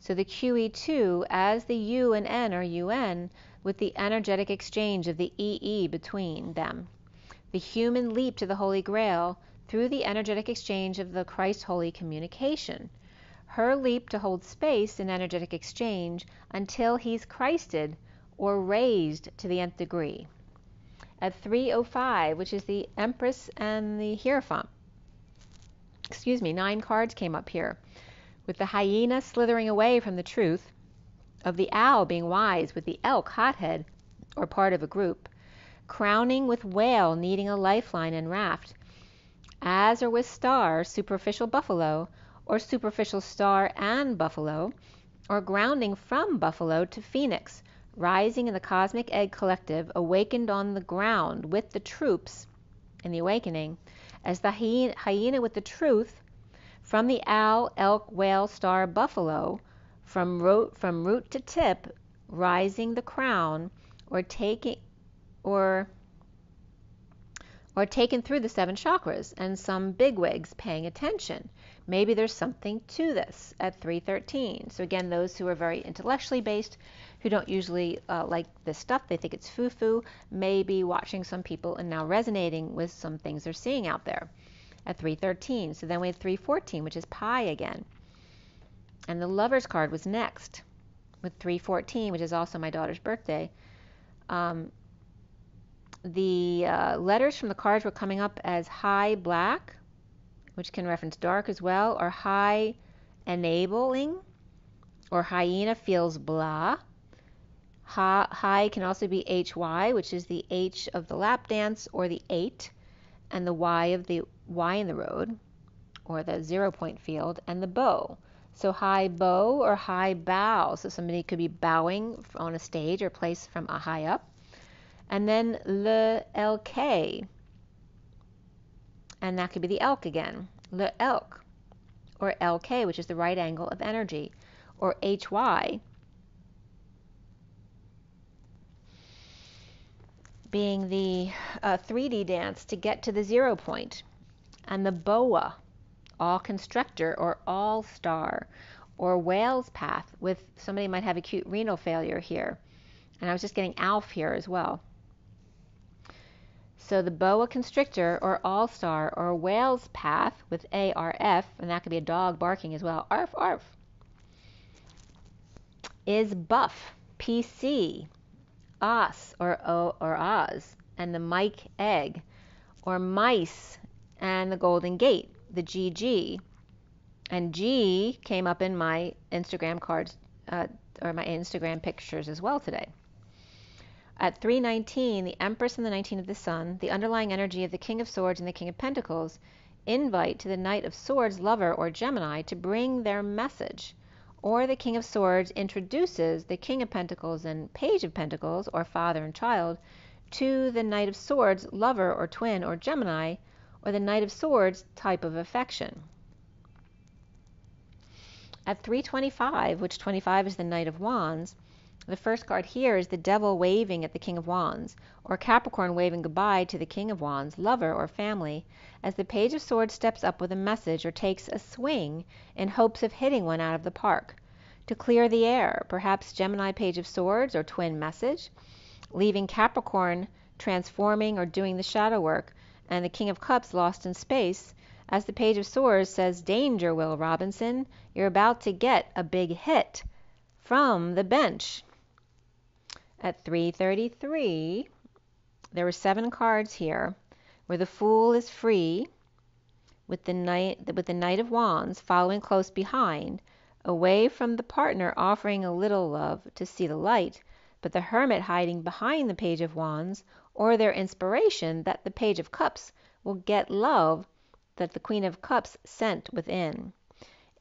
So the QE2, as the U and N are UN, with the energetic exchange of the EE between them. the human leap to the Holy Grail through the energetic exchange of the Christ Holy communication. Her leap to hold space in energetic exchange until he's Christed or raised to the nth degree. At 305, which is the Empress and the Hierophant. Excuse me, nine cards came up here. With the hyena slithering away from the truth, of the owl being wise, with the elk hothead, or part of a group, crowning with whale needing a lifeline and raft, as or with star, superficial buffalo, or superficial star and buffalo, or grounding from buffalo to phoenix, rising in the cosmic egg collective, awakened on the ground with the troops in the awakening, as the hyena with the truth, from the owl, elk, whale, star, buffalo, from root, from root to tip, rising the crown, or taking or or taken through the seven chakras and some bigwigs paying attention. Maybe there's something to this at 313. So again, those who are very intellectually based, who don't usually uh, like this stuff, they think it's foo-foo, may be watching some people and now resonating with some things they're seeing out there at 313. So then we have 314, which is pi again. And the lover's card was next with 314, which is also my daughter's birthday. Um, the uh, letters from the cards were coming up as high black, which can reference dark as well, or high enabling, or hyena feels blah. High can also be HY, which is the H of the lap dance or the 8, and the Y of the Y in the road, or the zero point field, and the bow. So high bow or high bow. So somebody could be bowing on a stage or place from a high up. And then le LK. And that could be the elk again. Le elk. Or LK, which is the right angle of energy. Or HY. Being the uh, 3D dance to get to the zero. And the boa all constrictor or all star or whale's path with somebody might have acute renal failure here. And I was just getting ALF here as well. So the boa constrictor or all star or whale's path with ARF, and that could be a dog barking as well, arf, arf, is buff, PC, os or o or oz, and the Mike egg, or mice and the golden gate the GG. And G came up in my Instagram cards uh, or my Instagram pictures as well today. At 319, the Empress and the 19 of the Sun, the underlying energy of the King of Swords and the King of Pentacles, invite to the Knight of Swords lover or Gemini to bring their message. Or the King of Swords introduces the King of Pentacles and Page of Pentacles, or father and child, to the Knight of Swords lover or twin or Gemini or the Knight of Swords type of affection. At 325, which 25 is the Knight of Wands, the first card here is the Devil waving at the King of Wands, or Capricorn waving goodbye to the King of Wands, lover or family, as the Page of Swords steps up with a message or takes a swing in hopes of hitting one out of the park. To clear the air, perhaps Gemini Page of Swords or twin message, leaving Capricorn transforming or doing the shadow work and the King of Cups lost in space, as the Page of Swords says, Danger, Will Robinson, you're about to get a big hit from the bench. At 333, there were seven cards here where the Fool is free, with the Knight, with the Knight of Wands following close behind, away from the partner offering a little love to see the light, but the Hermit hiding behind the Page of Wands or their inspiration that the Page of Cups will get love that the Queen of Cups sent within.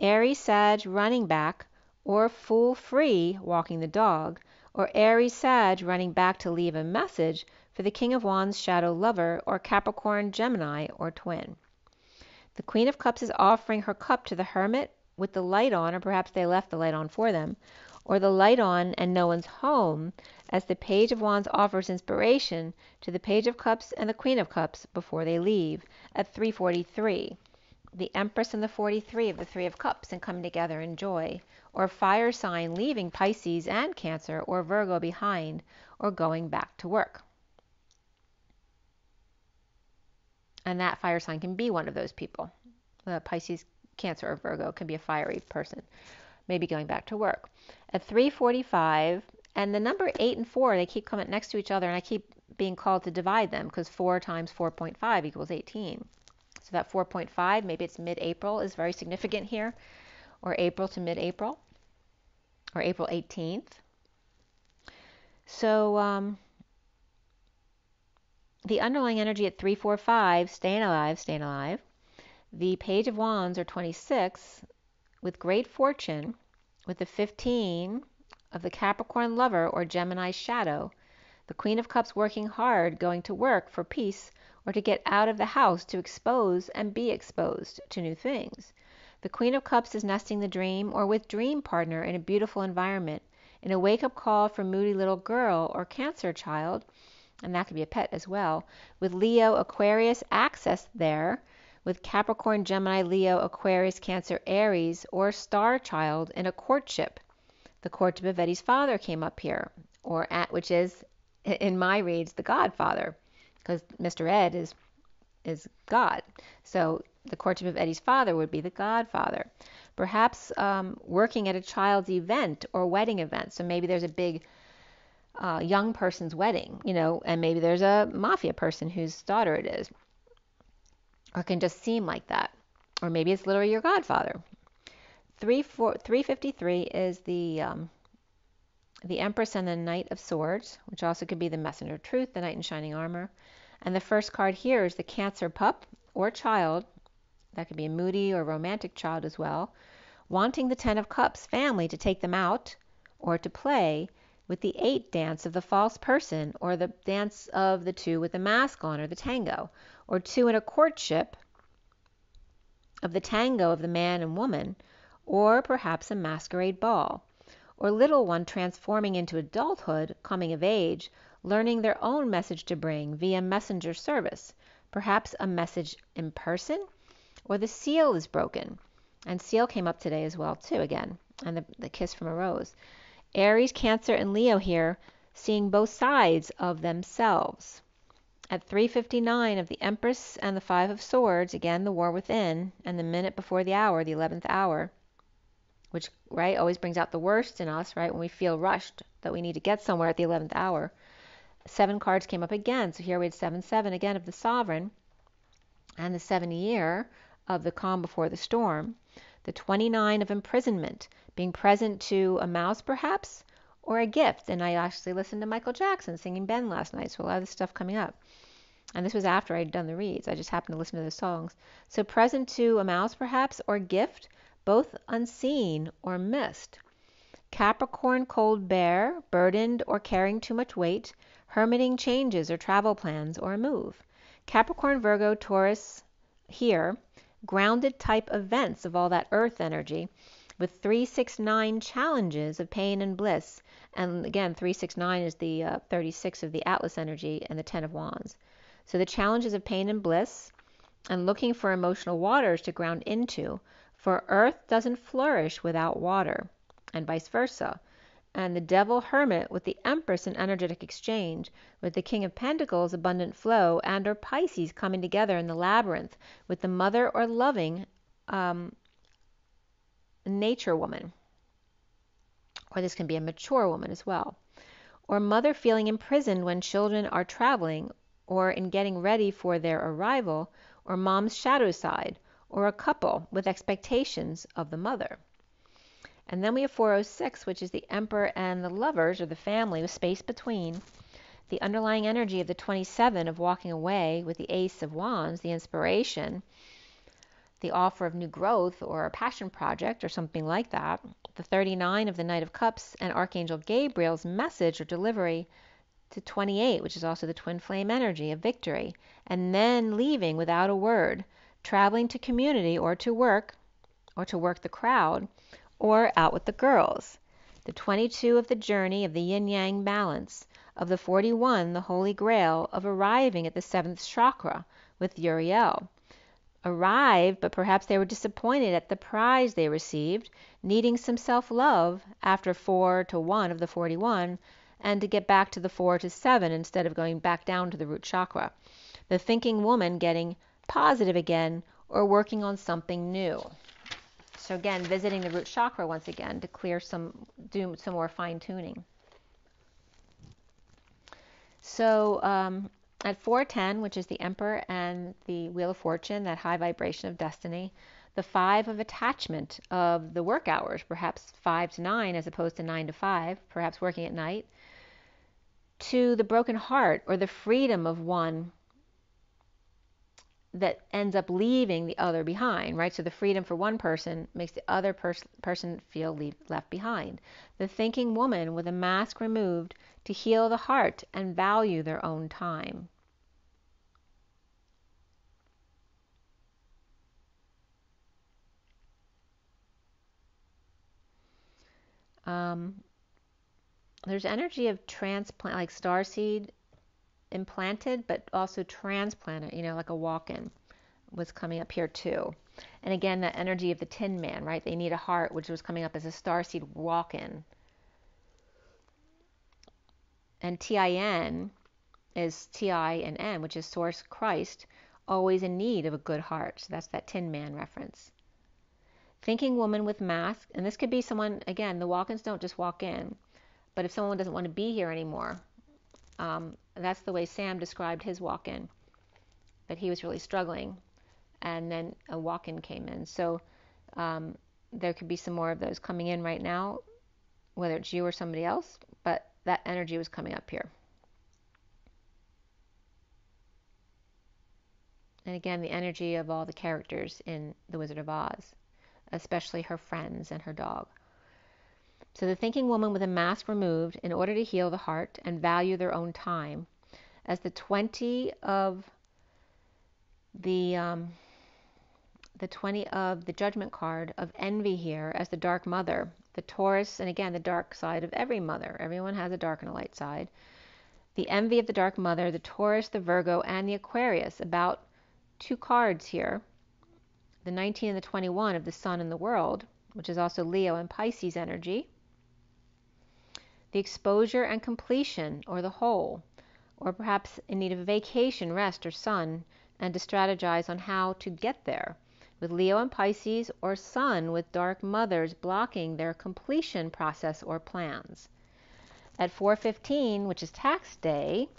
Aries Sag running back, or Fool Free walking the dog, or Aries Sag running back to leave a message for the King of Wands shadow lover, or Capricorn Gemini or twin. The Queen of Cups is offering her cup to the Hermit with the light on, or perhaps they left the light on for them, or the light on and no one's home, as the Page of Wands offers inspiration to the Page of Cups and the Queen of Cups before they leave at 343. The Empress and the 43 of the Three of Cups and coming together in joy, or fire sign leaving Pisces and Cancer or Virgo behind, or going back to work. And that fire sign can be one of those people. The Pisces, Cancer, or Virgo can be a fiery person, maybe going back to work. At 345, and the number 8 and 4, they keep coming next to each other, and I keep being called to divide them because 4 times 4.5 equals 18. So that 4.5, maybe it's mid April, is very significant here, or April to mid April, or April 18th. So um, the underlying energy at 345, staying alive, staying alive. The Page of Wands, or 26, with great fortune, with the 15 of the Capricorn lover or Gemini shadow, the Queen of Cups working hard, going to work for peace or to get out of the house to expose and be exposed to new things. The Queen of Cups is nesting the dream or with dream partner in a beautiful environment, in a wake up call for moody little girl or cancer child, and that could be a pet as well, with Leo Aquarius access there, with Capricorn, Gemini, Leo, Aquarius, Cancer, Aries, or star child in a courtship. The courtship of Eddie's father came up here, or at which is in my reads the Godfather, because Mr. Ed is is God. So the courtship of Eddie's father would be the Godfather. Perhaps um, working at a child's event or wedding event. So maybe there's a big uh, young person's wedding, you know, and maybe there's a mafia person whose daughter it is, or can just seem like that, or maybe it's literally your godfather. Three four three fifty three is the um, the Empress and the Knight of Swords, which also could be the Messenger of Truth, the Knight in Shining Armor. And the first card here is the Cancer Pup or Child. That could be a moody or romantic child as well. Wanting the Ten of Cups family to take them out or to play with the eight dance of the false person or the dance of the two with the mask on or the tango, or two in a courtship of the tango of the man and woman, or perhaps a masquerade ball or little one transforming into adulthood, coming of age, learning their own message to bring via messenger service, perhaps a message in person, or the seal is broken. And seal came up today as well, too, again, and the, the kiss from a rose. Aries, Cancer, and Leo here seeing both sides of themselves. At 3:59 of the Empress and the 5 of swords, again the war within, and the minute before the hour, the 11th hour, which right always brings out the worst in us, right? When we feel rushed that we need to get somewhere at the 11th hour. Seven cards came up again. So here we had 7 7 again of the sovereign and the 7 year of the calm before the storm. The 29 of imprisonment, being present to a mouse perhaps, or a gift. And I actually listened to Michael Jackson singing Ben last night, so a lot of this stuff coming up. And this was after I'd done the reads. I just happened to listen to the songs. So present to a mouse perhaps, or gift, both unseen or missed. Capricorn cold bear, burdened or carrying too much weight, hermiting changes or travel plans or a move. Capricorn, Virgo, Taurus here, grounded type events of all that earth energy with 369 challenges of pain and bliss. And again, 369 is the uh, 36 of the Atlas energy and the 10 of Wands. So the challenges of pain and bliss and looking for emotional waters to ground into for earth doesn't flourish without water, and vice versa. And the devil hermit with the empress in energetic exchange, with the king of pentacles abundant flow, and or Pisces coming together in the labyrinth with the mother or loving um, nature woman. Or this can be a mature woman as well. Or mother feeling imprisoned when children are traveling or in getting ready for their arrival, or mom's shadow side, or a couple with expectations of the mother. And then we have 406, which is the emperor and the lovers, or the family, with space between. The underlying energy of the 27 of walking away with the ace of wands, the inspiration, the offer of new growth or a passion project or something like that. The 39 of the Knight of Cups and Archangel Gabriel's message or delivery to 28, which is also the twin flame energy of victory, and then leaving without a word traveling to community or to work, or to work the crowd, or out with the girls. The 22 of the journey of the yin yang balance, of the 41 the holy grail of arriving at the seventh chakra with Uriel. Arrived, but perhaps they were disappointed at the prize they received, needing some self love after 4 to 1 of the 41, and to get back to the 4 to 7 instead of going back down to the root chakra. The thinking woman getting positive again, or working on something new. So again, visiting the root chakra once again to clear some, do some more fine tuning. So um, at 410, which is the Emperor and the Wheel of Fortune, that high vibration of destiny, the five of attachment of the work hours, perhaps five to nine as opposed to nine to five, perhaps working at night, to the broken heart or the freedom of one that ends up leaving the other behind, right? So the freedom for one person makes the other pers- person feel leave, left behind. The thinking woman with a mask removed to heal the heart and value their own time. Um, there's energy of transplant, like star seed implanted, but also transplanted, you know, like a walk in was coming up here too. And again, that energy of the Tin Man, right? They need a heart, which was coming up as a star seed walk in. And TIN is TI and N, which is Source Christ, always in need of a good heart. So that's that Tin Man reference. Thinking woman with mask, and this could be someone, again, the walk ins don't just walk in, but if someone doesn't want to be here anymore, um, that's the way Sam described his walk in, that he was really struggling. And then a walk in came in. So um, there could be some more of those coming in right now, whether it's you or somebody else, but that energy was coming up here. And again, the energy of all the characters in The Wizard of Oz especially her friends and her dog. So the thinking woman with a mask removed in order to heal the heart and value their own time, as the 20 of the um, the 20 of the judgment card of envy here as the dark mother, the Taurus, and again the dark side of every mother. Everyone has a dark and a light side. The envy of the dark mother, the Taurus, the Virgo, and the Aquarius. About two cards here the 19 and the 21 of the sun and the world, which is also Leo and Pisces energy, the exposure and completion, or the whole, or perhaps in need of a vacation, rest, or sun, and to strategize on how to get there, with Leo and Pisces, or sun with dark mothers blocking their completion process or plans. At 4:15, which is tax day,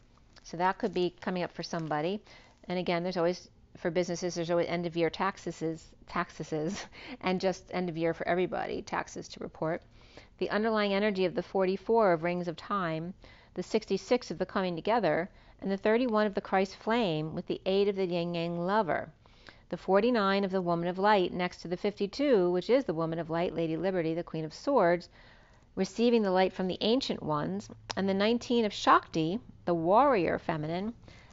so that could be coming up for somebody. And again, there's always for businesses, there's always end of year taxes, taxes, and just end of year for everybody, taxes to report. The underlying energy of the 44 of Rings of Time, the 66 of the Coming Together, and the 31 of the Christ Flame with the 8 of the Yin Yang Lover. The 49 of the Woman of Light next to the 52, which is the Woman of Light, Lady Liberty, the Queen of Swords, receiving the light from the Ancient Ones, and the 19 of Shakti, the Warrior Feminine,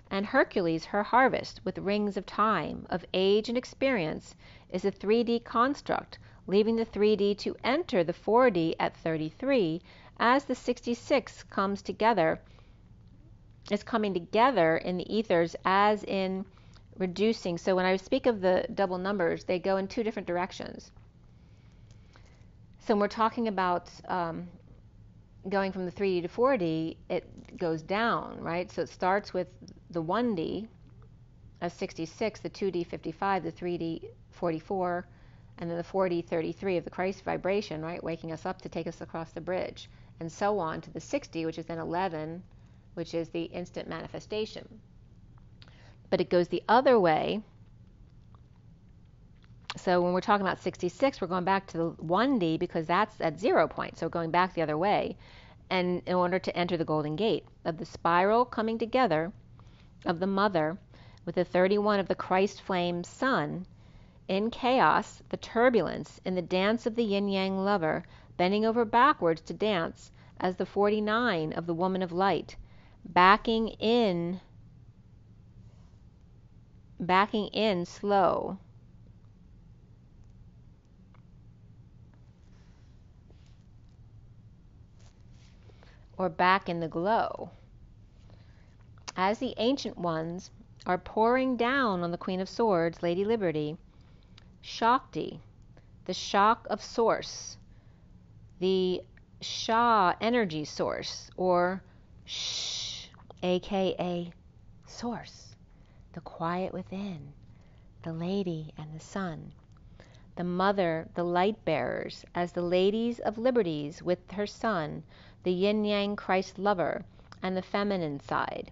and Hercules her harvest with rings of time, of age and experience, is a 3D construct, leaving the 3D to enter the 4D at 33 as the 66 comes together is coming together in the ethers as in reducing. So when I speak of the double numbers, they go in two different directions. So when we're talking about um, going from the 3D to 4D, it goes down, right? So it starts with the 1D as 66, the 2D 55, the 3D 44, and then the 4D 33 of the Christ vibration, right? Waking us up to take us across the bridge, and so on to the 60, which is then 11, which is the instant manifestation. But it goes the other way. So when we're talking about 66, we're going back to the 1D because that's at zero point. So going back the other way. And in order to enter the Golden Gate of the spiral coming together of the Mother with the 31 of the Christ flame Sun, in chaos, the turbulence, in the dance of the yin yang lover, bending over backwards to dance, as the 49 of the Woman of Light, backing in, backing in slow. Or back in the glow as the ancient ones are pouring down on the Queen of Swords, Lady Liberty, Shakti, the shock of source, the Sha energy source, or Shh, aka source, the quiet within, the lady and the sun. The mother, the light bearers, as the ladies of liberties with her son, the yin yang Christ lover, and the feminine side.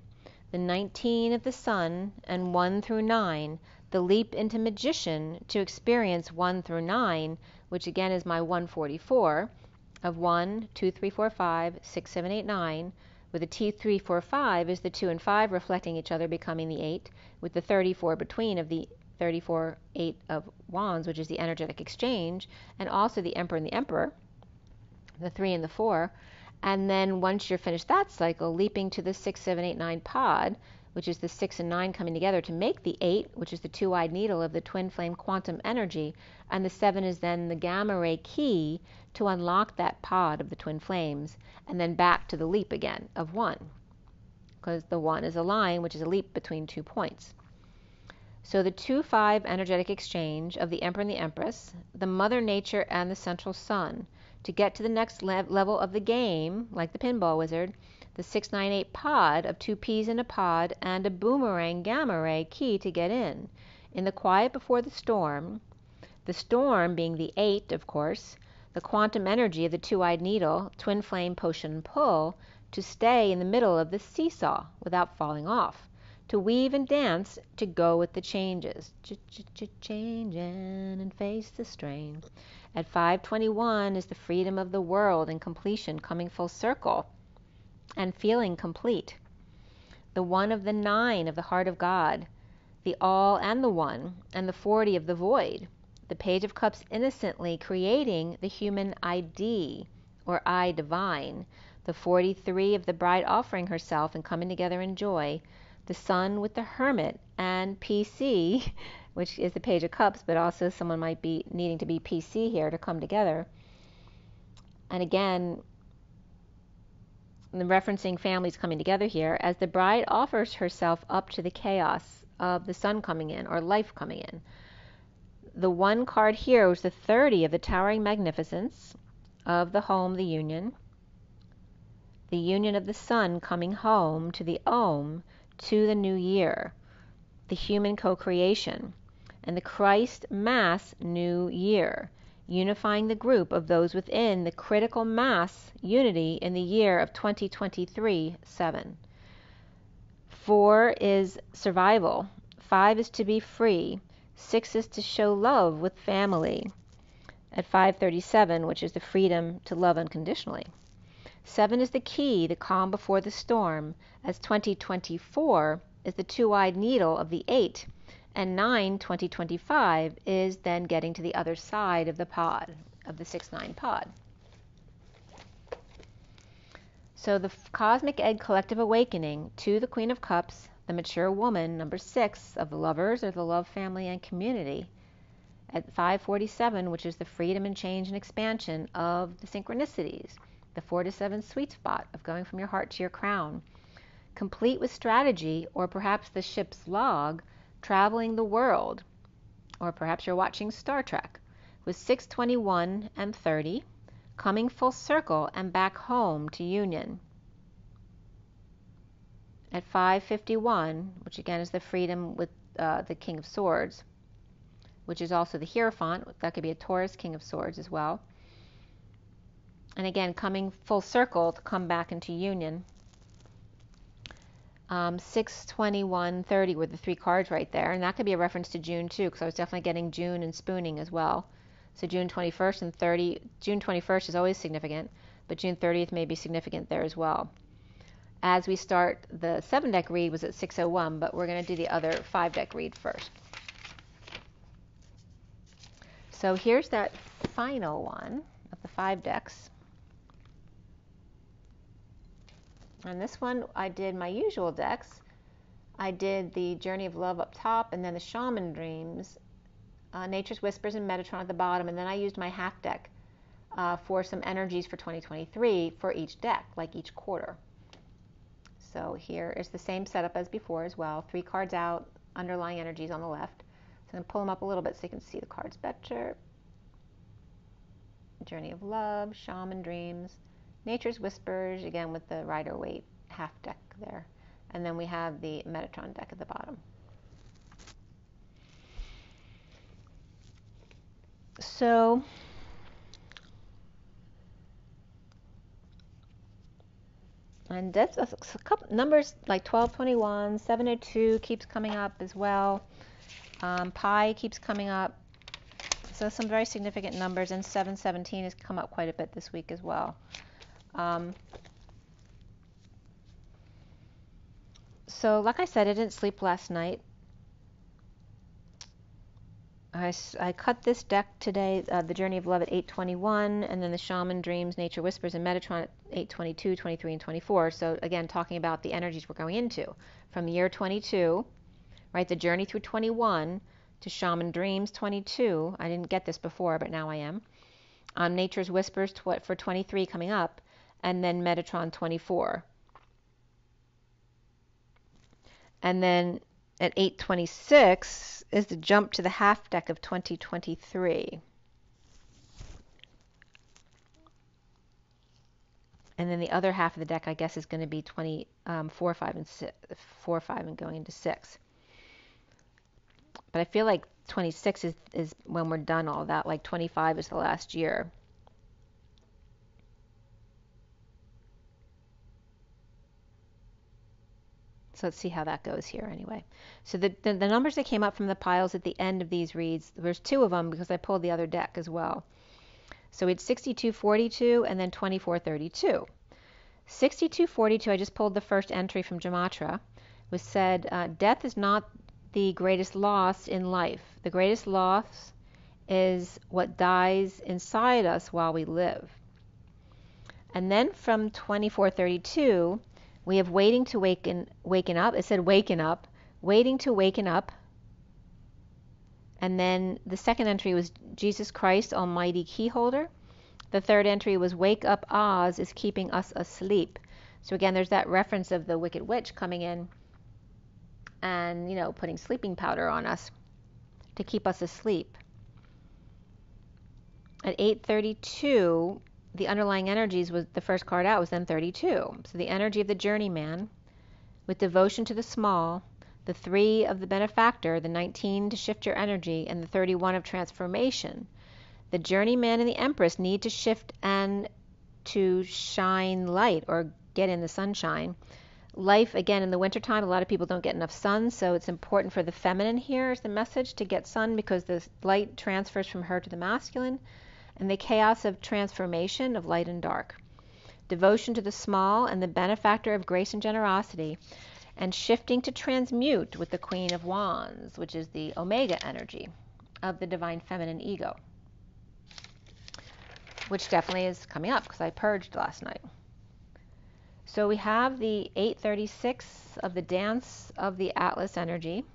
The 19 of the sun and 1 through 9, the leap into magician to experience 1 through 9, which again is my 144 of 1, 2, 3, 4, 5, 6, 7, 8, 9, with the T 3, 4, 5 is the 2 and 5 reflecting each other, becoming the 8, with the 34 between of the 34, 8 of Wands, which is the energetic exchange, and also the Emperor and the Emperor, the 3 and the 4. And then once you're finished that cycle, leaping to the 6, 7, 8, 9 pod, which is the 6 and 9 coming together to make the 8, which is the two eyed needle of the twin flame quantum energy, and the 7 is then the gamma ray key to unlock that pod of the twin flames, and then back to the leap again of 1, because the 1 is a line, which is a leap between two points. So the 2 5 energetic exchange of the Emperor and the Empress, the Mother Nature and the Central Sun, to get to the next le- level of the game, like the pinball wizard, the 698 pod of two peas in a pod and a boomerang gamma ray key to get in. In the quiet before the storm, the storm being the 8, of course, the quantum energy of the two eyed needle, twin flame potion pull, to stay in the middle of the seesaw without falling off, to weave and dance, to go with the changes, changing and face the strain. At 521 is the freedom of the world and completion coming full circle and feeling complete. The one of the nine of the heart of God, the all and the one, and the 40 of the void. The Page of Cups innocently creating the human ID or I divine. The 43 of the bride offering herself and coming together in joy. The Sun with the Hermit and PC, which is the Page of Cups, but also someone might be needing to be PC here to come together. And again, referencing families coming together here, as the bride offers herself up to the chaos of the sun coming in or life coming in. The one card here was the 30 of the towering magnificence of the home, the union. The union of the sun coming home to the Om to the new year, the human co creation, and the Christ Mass New Year unifying the group of those within the critical mass unity in the year of 2023 7. Four is survival, five is to be free, six is to show love with family at 537, which is the freedom to love unconditionally. Seven is the key, the calm before the storm, as 2024 is the two eyed needle of the eight and 9 2025 is then getting to the other side of the pod, of the 6 9 pod. So the Cosmic Egg Collective Awakening to the Queen of Cups, the mature woman, number 6 of the lovers or the love family and community, at 547, which is the freedom and change and expansion of the synchronicities, the 4 to 7 sweet spot of going from your heart to your crown, complete with strategy or perhaps the ship's log traveling the world, or perhaps you're watching Star Trek, with 621 and 30 coming full circle and back home to Union. At 551, which again is the freedom with uh, the King of Swords, which is also the Hierophant, that could be a Taurus King of Swords as well. And again, coming full circle to come back into union um, 6, 21, 30 were the three cards right there. And that could be a reference to June too, because I was definitely getting June and spooning as well. So June 21st and 30, June 21st is always significant, but June 30th may be significant there as well. As we start, the seven deck read was at 601, but we're going to do the other five deck read first. So here's that final one of the five decks. On this one, I did my usual decks. I did the Journey of Love up top, and then the Shaman Dreams, uh, Nature's Whispers, and Metatron at the bottom. And then I used my half deck uh, for some energies for 2023 for each deck, like each quarter. So here is the same setup as before as well. Three cards out, underlying energies on the left. So I'm going to pull them up a little bit so you can see the cards better. Journey of Love, Shaman Dreams, Nature's Whispers, again with the Rider Waite half deck there. And then we have the Metatron deck at the bottom. So, and that's a, couple numbers like 1221, 702 keeps coming up as well. Um, pi keeps coming up. So some very significant numbers, and 717 has come up quite a bit this week as well. Um, so, like I said, I didn't sleep last night. I, I cut this deck today, uh, The Journey of Love at 821, and then the Shaman Dreams, Nature Whispers, and Metatron at 822, 23, and 24. So, again, talking about the energies we're going into from year 22, right? The journey through 21 to Shaman Dreams 22. I didn't get this before, but now I am. On Nature's Whispers tw- for 23 coming up, and then Metatron 24. And then at 826 is the jump to the half deck of 2023. And then the other half of the deck, I guess, is going to be 24, um, 5, and 6, 4, 5, and going into 6. But I feel like 26 is, is when we're done all that. Like 25 is the last year. So let's see how that goes here anyway. So the, the, the, numbers that came up from the piles at the end of these reads, there's two of them because I pulled the other deck as well. So we had 6242 and then 2432. 6242, I just pulled the first entry from Gematria, was said, uh, death is not the greatest loss in life. The greatest loss is what dies inside us while we live. And then from 2432, we have waiting to waken, waken up. It said waken up, waiting to waken up. And then the second entry was Jesus Christ, Almighty Keyholder. The third entry was Wake Up Oz is keeping us asleep. So again, there's that reference of the Wicked Witch coming in and, you know, putting sleeping powder on us to keep us asleep. At 8:32, the underlying energies was the first card out was then 32. So the energy of the journeyman with devotion to the small, the 3 of the benefactor, the 19 to shift your energy, and the 31 of transformation. The journeyman and the empress need to shift and to shine light or get in the sunshine. Life, again, in the wintertime, a lot of people don't get enough sun, so it's important for the feminine here is the message to get sun because the light transfers from her to the masculine and the chaos of transformation of light and dark, devotion to the small and the benefactor of grace and generosity, and shifting to transmute with the Queen of Wands, which is the Omega energy of the divine feminine ego, which definitely is coming up because I purged last night. So we have the 836 of the dance of the Atlas energy,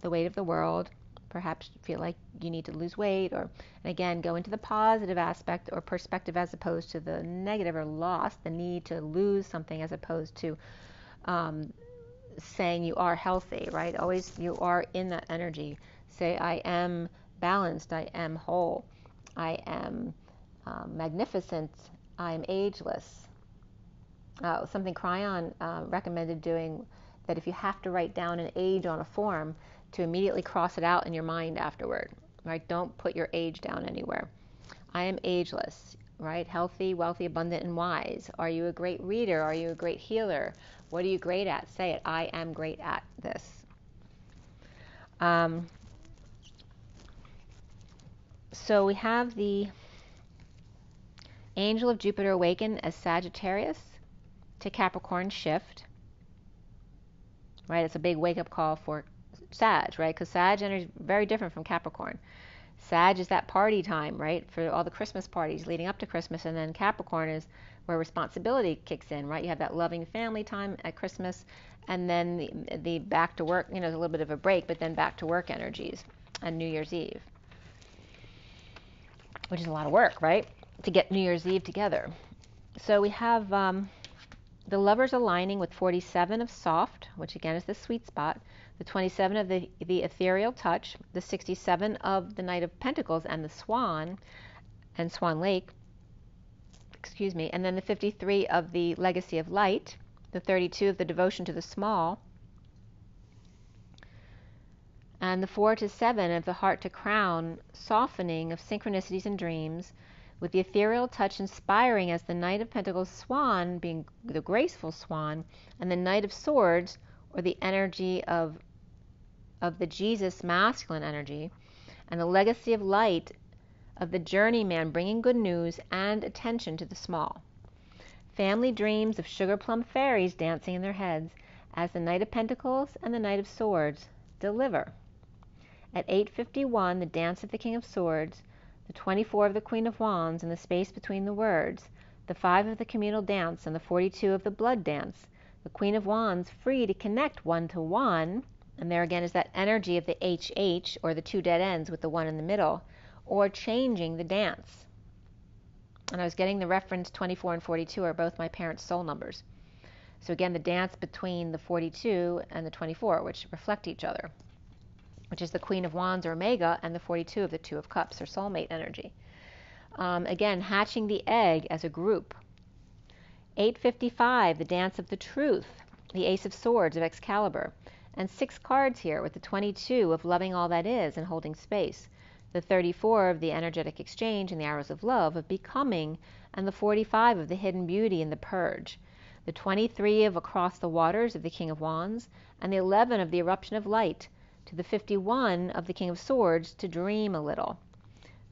the weight of the world, perhaps feel like you need to lose weight or and again go into the positive aspect or perspective as opposed to the negative or loss the need to lose something as opposed to um, saying you are healthy right? Always you are in that energy. Say i am balanced. I am whole. I am um, magnificent. I am ageless. Uh, something Kryon uh, recommended doing that if you have to write down an age on a form to immediately cross it out in your mind afterward, right? Don't put your age down anywhere. I am ageless, right? Healthy, wealthy, abundant, and wise. Are you a great reader? Are you a great healer? What are you great at? Say it. I am great at this. Um, so we have the angel of Jupiter awaken as Sagittarius to Capricorn shift. Right? It's a big wake up call for Sag, right? Because Sag energy is very different from Capricorn. Sag is that party time, right? For all the Christmas parties leading up to Christmas, and then Capricorn is where responsibility kicks in, right? You have that loving family time at Christmas, and then the, the back to work, you know, a little bit of a break, but then back to work energies on New Year's Eve, which is a lot of work, right? To get New Year's Eve together. So we have um, the lovers aligning with 47 of soft, which again is the sweet spot, the 27 of the, the ethereal touch, the 67 of the Knight of Pentacles and the Swan and Swan Lake, excuse me, and then the 53 of the Legacy of Light, the 32 of the Devotion to the Small, and the 4 to 7 of the heart to crown, softening of synchronicities and dreams, with the ethereal touch inspiring as the Knight of Pentacles swan being the graceful swan, and the Knight of Swords, or the energy of, of the Jesus masculine energy, and the legacy of light of the journeyman bringing good news and attention to the small. Family dreams of sugar plum fairies dancing in their heads as the Knight of Pentacles and the Knight of Swords deliver. At 8:51, the dance of the King of Swords, the 24 of the Queen of Wands, and the space between the words, the 5 of the communal dance and the 42 of the blood dance. The Queen of Wands free to connect one to one, and there again is that energy of the HH or the two dead ends with the one in the middle, or changing the dance. And I was getting the reference 24 and 42 are both my parents' soul numbers. So again, the dance between the 42 and the 24, which reflect each other, which is the Queen of Wands or Omega, and the 42 of the Two of Cups or soulmate energy. Um, again, hatching the egg as a group. 855, the dance of the truth, the Ace of Swords of Excalibur, and six cards here with the 22 of loving all that is and holding space, the 34 of the energetic exchange and the arrows of love of becoming, and the 45 of the hidden beauty and the purge the 23 of Across the Waters of the King of Wands, and the 11 of the Eruption of Light, to the 51 of the King of Swords to dream a little.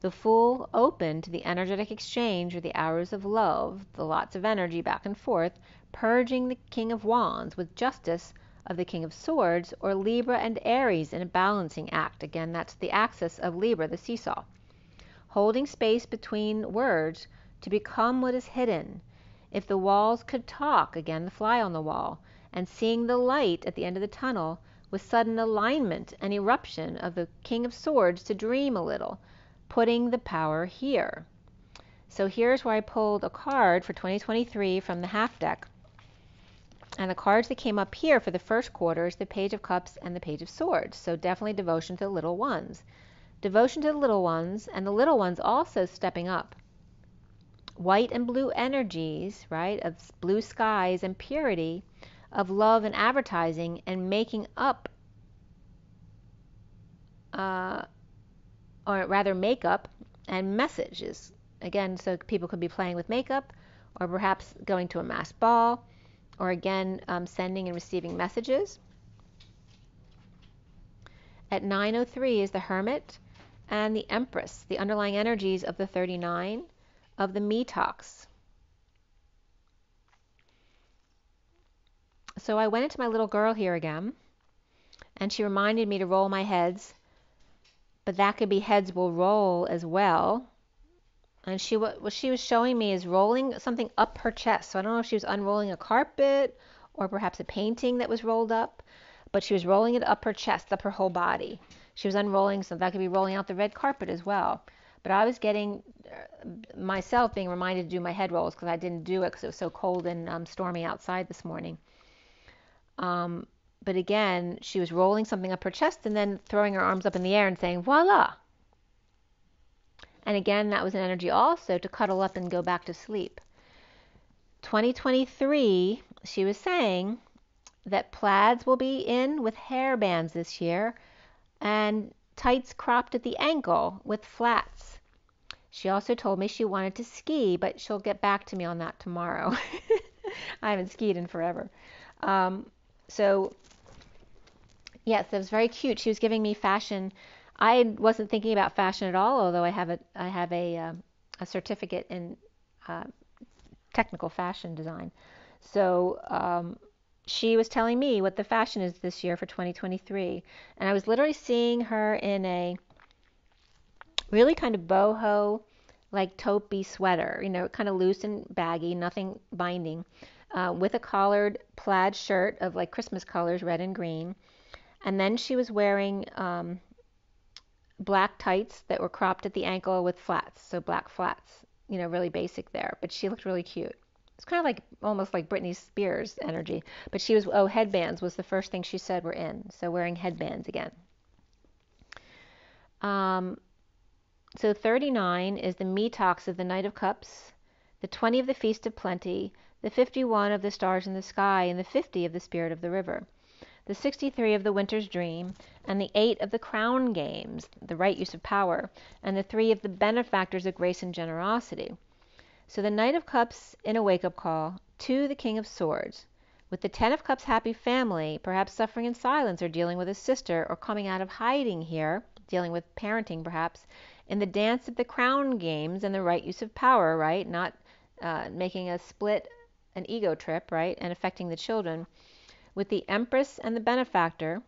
The Fool open to the energetic exchange or the arrows of love, the lots of energy back and forth, purging the King of Wands with justice of the King of Swords, or Libra and Aries in a balancing act. Again, that's the axis of Libra, the seesaw. Holding space between words to become what is hidden if the walls could talk, again the fly on the wall, and seeing the light at the end of the tunnel, with sudden alignment and eruption of the King of Swords to dream a little, putting the power here. So here's where I pulled a card for 2023 from the half deck. And the cards that came up here for the first quarter is the Page of Cups and the Page of Swords. So definitely devotion to the little ones. Devotion to the little ones, and the little ones also stepping up white and blue energies, right, of blue skies and purity, of love and advertising, and making up, uh, or rather, makeup and messages. Again, so people could be playing with makeup, or perhaps going to a mass ball, or again, um, sending and receiving messages. At 9.03 is the Hermit and the Empress, the underlying energies of the 39 of the Metox. So I went into my little girl here again, and she reminded me to roll my heads, but that could be heads will roll as well. And she what she was showing me is rolling something up her chest. So I don't know if she was unrolling a carpet or perhaps a painting that was rolled up, but she was rolling it up her chest, up her whole body. She was unrolling, so that could be rolling out the red carpet as well. But I was getting uh, myself being reminded to do my head rolls because I didn't do it because it was so cold and um, stormy outside this morning. Um, but again, she was rolling something up her chest and then throwing her arms up in the air and saying, voila. And again, that was an energy also to cuddle up and go back to sleep. 2023, she was saying that plaids will be in with hair bands this year and tights cropped at the ankle with flats she also told me she wanted to ski, but she'll get back to me on that tomorrow. I haven't skied in forever. Um, so, yes, it was very cute. She was giving me fashion. I wasn't thinking about fashion at all, although I have a I have a uh, a certificate in uh, technical fashion design. So um, she was telling me what the fashion is this year for 2023, and I was literally seeing her in a really kind of boho, like taupey sweater, you know, kind of loose and baggy, nothing binding, uh, with a collared plaid shirt of like Christmas colors, red and green. And then she was wearing um, black tights that were cropped at the ankle with flats, so black flats, you know, really basic there. But she looked really cute. It's kind of like almost like Britney Spears energy. But she was, oh, headbands was the first thing she said were in. So wearing headbands again. Um, so 39 is the Metox of the Knight of Cups, the 20 of the Feast of Plenty, the 51 of the Stars in the Sky, and the 50 of the Spirit of the River, the 63 of the Winter's Dream, and the eight of the crown games, the right use of power, and the three of the benefactors of grace and generosity. So the Knight of Cups in a wake up call to the King of Swords. With the Ten of Cups happy family, perhaps suffering in silence or dealing with a sister or coming out of hiding here, dealing with parenting perhaps, in the dance of the crown games and the right use of power, right? Not uh, making a split, an ego trip, right? And affecting the children. With the Empress and the benefactor,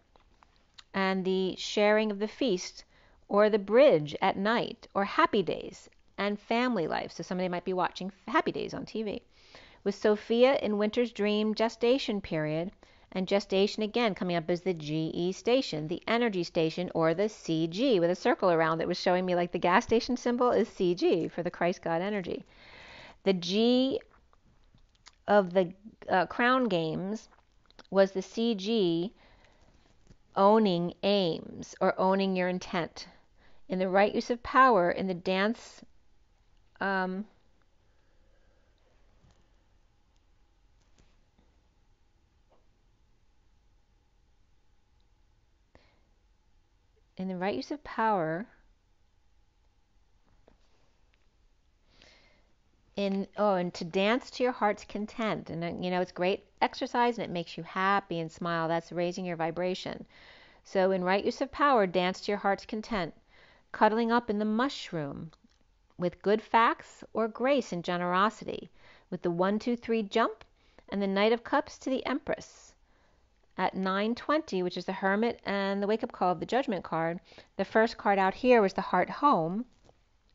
and the sharing of the feast, or the bridge at night, or happy days and family life. So somebody might be watching Happy Days on TV. With Sophia in Winter's Dream gestation period, and gestation again coming up as the GE station, the energy station, or the CG with a circle around it was showing me like the gas station symbol is CG for the Christ God energy. The G of the uh, crown games was the CG owning aims or owning your intent. In the right use of power, in the dance um, in the right use of power, in oh and to dance to your heart's content. And uh, you know it's great exercise and it makes you happy and smile. That's raising your vibration. So in right use of power dance to your heart's content. Cuddling up in the mushroom with good facts or grace and generosity. With the one two three jump and the knight of cups to the empress. At 920, which is the Hermit and the Wake Up Call of the Judgment card, the first card out here was the Heart Home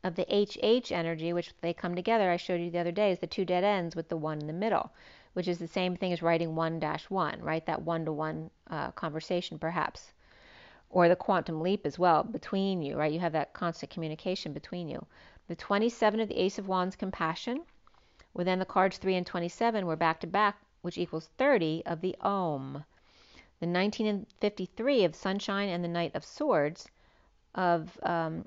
of the HH energy, which they come together. I showed you the other day is the two dead ends with the one in the middle, which is the same thing as writing 1 dash 1, right? That one to one conversation, perhaps. Or the quantum leap as well between you, right? You have that constant communication between you. The 27 of the Ace of Wands, compassion. Well, then the cards 3 and 27 were back to back, which equals 30 of the Om the 1953 of Sunshine and the Knight of Swords of um,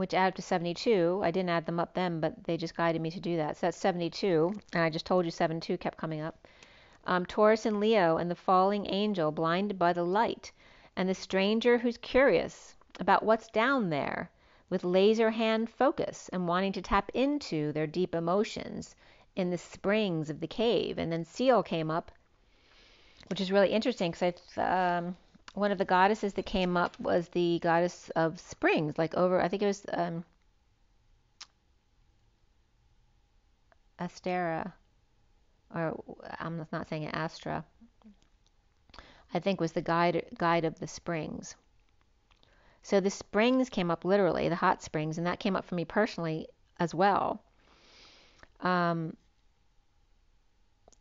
which add up to 72. I didn't add them up then, but they just guided me to do that. So that's 72, and I just told you 72 kept coming up. Um, Taurus and Leo and the falling angel blinded by the light, and the stranger who's curious about what's down there with laser hand focus and wanting to tap into their deep emotions in the springs of the cave. And then Seal came up, which is really interesting because um, one of the goddesses that came up was the goddess of springs, like over, I think it was um, Astera, or I'm not saying it, Astra. I think was the guide guide of the springs. So the springs came up literally, the hot springs, and that came up for me personally as well um,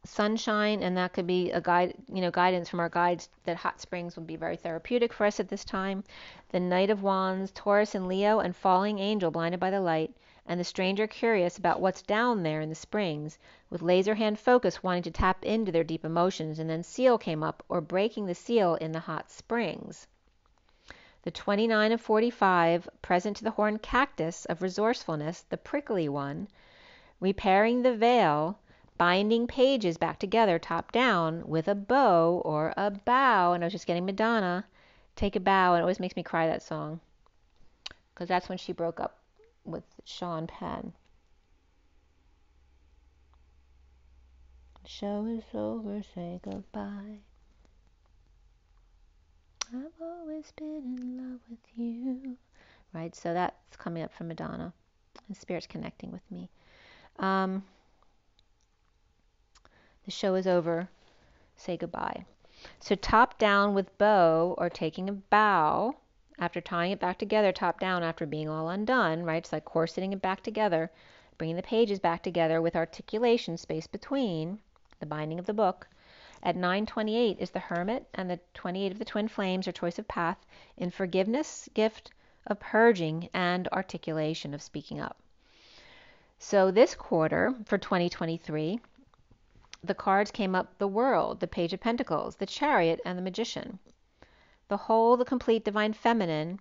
sunshine, and that could be a guide, you know, guidance from our guides that hot springs would be very therapeutic for us at this time. The Knight of Wands, Taurus and Leo, and Falling Angel, blinded by the light, and the stranger curious about what's down there in the springs, with laser hand focus wanting to tap into their deep emotions, and then Seal came up, or breaking the seal in the hot springs. The 29 of 45, present to the horned cactus of resourcefulness, the prickly one, repairing the veil, binding pages back together top down with a bow or a bow. And I was just getting Madonna, take a bow. And it always makes me cry that song because that's when she broke up with Sean Penn. Show is over, say goodbye. I've always been in love with you. Right, so that's coming up from Madonna. And Spirit's connecting with me. Um, the show is over. Say goodbye. So top down with bow or taking a bow after tying it back together, top down after being all undone, right? It's like corseting it back together, bringing the pages back together with articulation space between the binding of the book. At 928 is the Hermit and the 28 of the Twin Flames or choice of path in forgiveness, gift of purging, and articulation of speaking up. So this quarter for 2023, the cards came up the World, the Page of Pentacles, the Chariot, and the Magician. The whole, the complete divine feminine,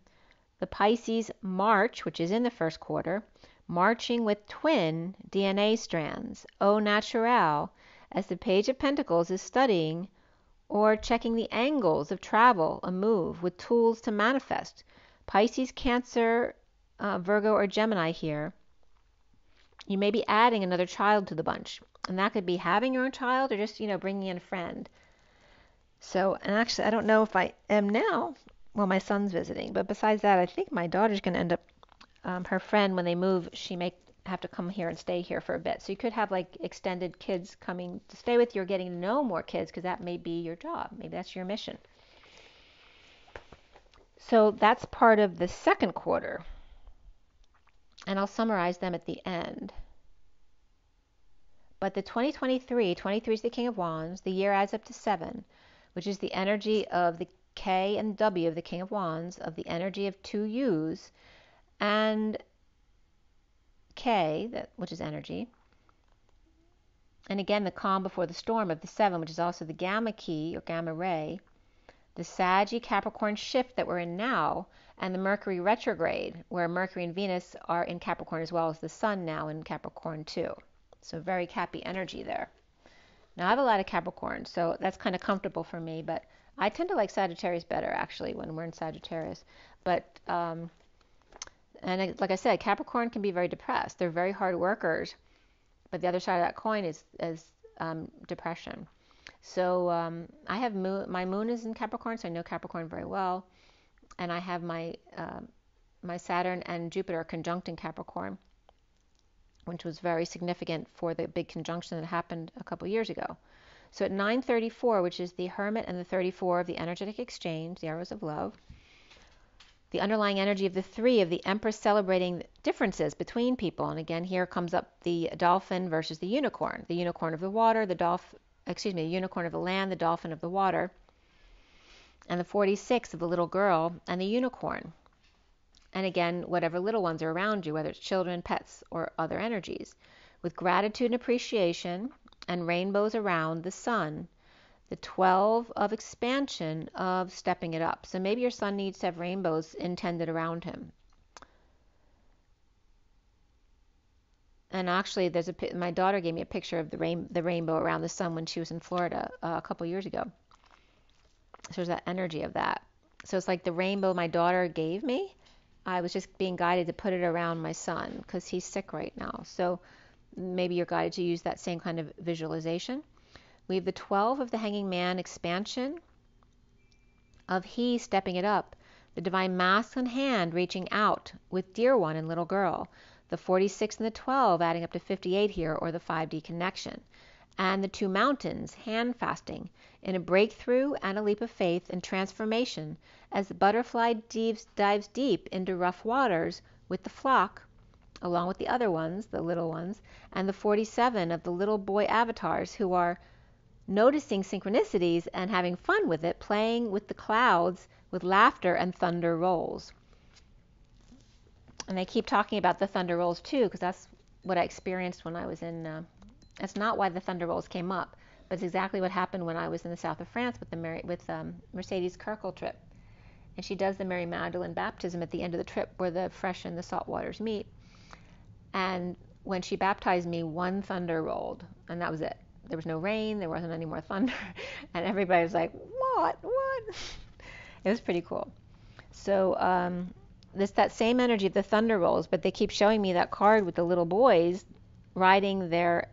the Pisces March, which is in the first quarter, marching with twin DNA strands, au naturel, as the Page of Pentacles is studying or checking the angles of travel, a move, with tools to manifest. Pisces, Cancer, uh, Virgo, or Gemini here. You may be adding another child to the bunch. And that could be having your own child or just, you know, bringing in a friend. So, and actually, I don't know if I am now. Well, my son's visiting, but besides that, I think my daughter's going to end up. Um, her friend, when they move, she may have to come here and stay here for a bit. So you could have like extended kids coming to stay with you or getting to know more kids because that may be your job. Maybe that's your mission. So that's part of the second quarter. And I'll summarize them at the end. But the 2023, 23 is the King of Wands. The year adds up to seven, which is the energy of the K and W of the King of Wands, of the energy of two U's, and K, that, which is energy. And again, the calm before the storm of the seven, which is also the gamma key or gamma ray, the Saggy Capricorn shift that we're in now, and the Mercury retrograde, where Mercury and Venus are in Capricorn as well as the Sun now in Capricorn too. So very Cappy energy there. Now I have a lot of Capricorn, so that's kind of comfortable for me, but I tend to like Sagittarius better actually when we're in Sagittarius. But um, and like I said, Capricorn can be very depressed. They're very hard workers, but the other side of that coin is is um, depression. So um, I have moon, my moon is in Capricorn, so I know Capricorn very well, and I have my uh, my Saturn and Jupiter conjunct in Capricorn which was very significant for the big conjunction that happened a couple years ago. So at 934, which is the Hermit and the 34 of the energetic exchange, the arrows of love, the underlying energy of the three of the Empress celebrating differences between people. And again, here comes up the dolphin versus the unicorn. The unicorn of the water, the dolphin, excuse me, the unicorn of the land, the dolphin of the water, and the 46 of the little girl and the unicorn and again, whatever little ones are around you, whether it's children, pets, or other energies, with gratitude and appreciation and rainbows around the sun. The 12 of expansion of stepping it up. So maybe your son needs to have rainbows intended around him. And actually, there's a my daughter gave me a picture of the rain the rainbow around the sun when she was in Florida uh, a couple years ago. So there's that energy of that. So it's like the rainbow my daughter gave me I was just being guided to put it around my son because he's sick right now. So maybe you're guided to use that same kind of visualization. We have the 12 of the hanging man expansion of he stepping it up, the divine mask masculine hand reaching out with dear one and little girl, the 46 and the 12 adding up to 58 here, or the 5D connection, and the two mountains hand fasting in a breakthrough and a leap of faith and transformation as the butterfly dives, dives deep into rough waters with the flock, along with the other ones, the little ones, and the 47 of the little boy avatars who are noticing synchronicities and having fun with it, playing with the clouds with laughter and thunder rolls. And they keep talking about the thunder rolls too, because that's what I experienced when I was in. Uh, that's not why the thunder rolls came up. But it's exactly what happened when I was in the south of France with the Mary, with um, Mercedes Kirkel trip. And she does the Mary Magdalene baptism at the end of the trip where the fresh and the salt waters meet. And when she baptized me, one thunder rolled, and that was it. There was no rain, there wasn't any more thunder, and everybody was like, "What? What?" it was pretty cool. So um, this that same energy of the thunder rolls, but they keep showing me that card with the little boys riding their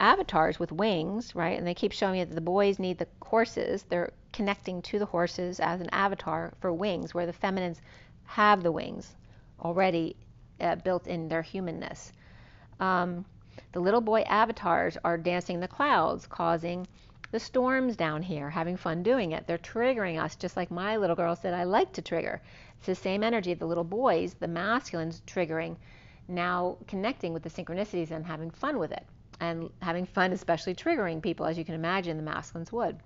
avatars with wings, right? And they keep showing me that the boys need the horses. They're connecting to the horses as an avatar for wings, where the feminines have the wings already uh, built in their humanness. Um, the little boy avatars are dancing in the clouds, causing the storms down here, having fun doing it. They're triggering us, just like my little girl said, I like to trigger. It's the same energy the little boys, the masculines triggering, now connecting with the synchronicities and having fun with it and having fun, especially triggering people, as you can imagine the masculines would.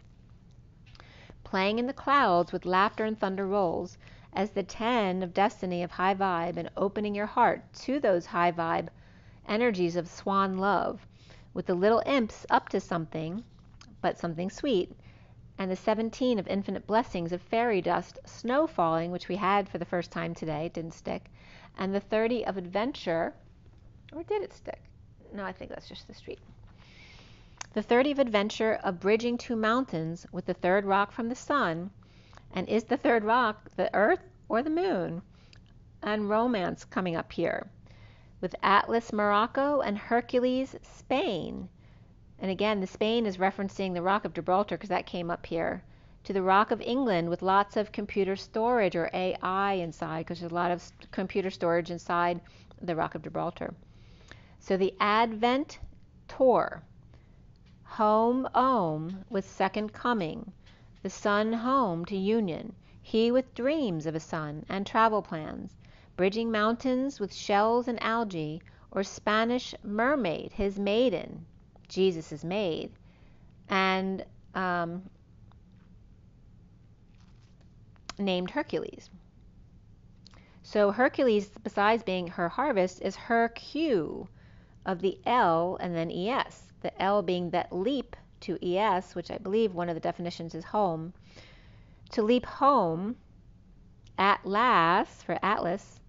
Playing in the clouds with laughter and thunder rolls as the 10 of destiny of high vibe and opening your heart to those high vibe energies of swan love with the little imps up to something, but something sweet, and the 17 of infinite blessings of fairy dust snow falling, which we had for the first time today, it didn't stick, and the 30 of adventure, or did it stick? No, I think that's just the street. The 30th adventure of bridging two mountains with the third rock from the sun. And is the third rock the earth or the moon? And romance coming up here with Atlas, Morocco, and Hercules, Spain. And again, the Spain is referencing the Rock of Gibraltar because that came up here. To the Rock of England with lots of computer storage or AI inside because there's a lot of computer storage inside the Rock of Gibraltar. So the Advent Tour. Home, Om, with second coming. The son home to union. He with dreams of a son and travel plans bridging mountains with shells and algae, or Spanish mermaid, his maiden, Jesus' maid, and um, named Hercules. So Hercules, besides being her harvest, is her Q of the L and then ES. The L being that leap to ES, which I believe one of the definitions is home. To leap home, at last, for Atlas,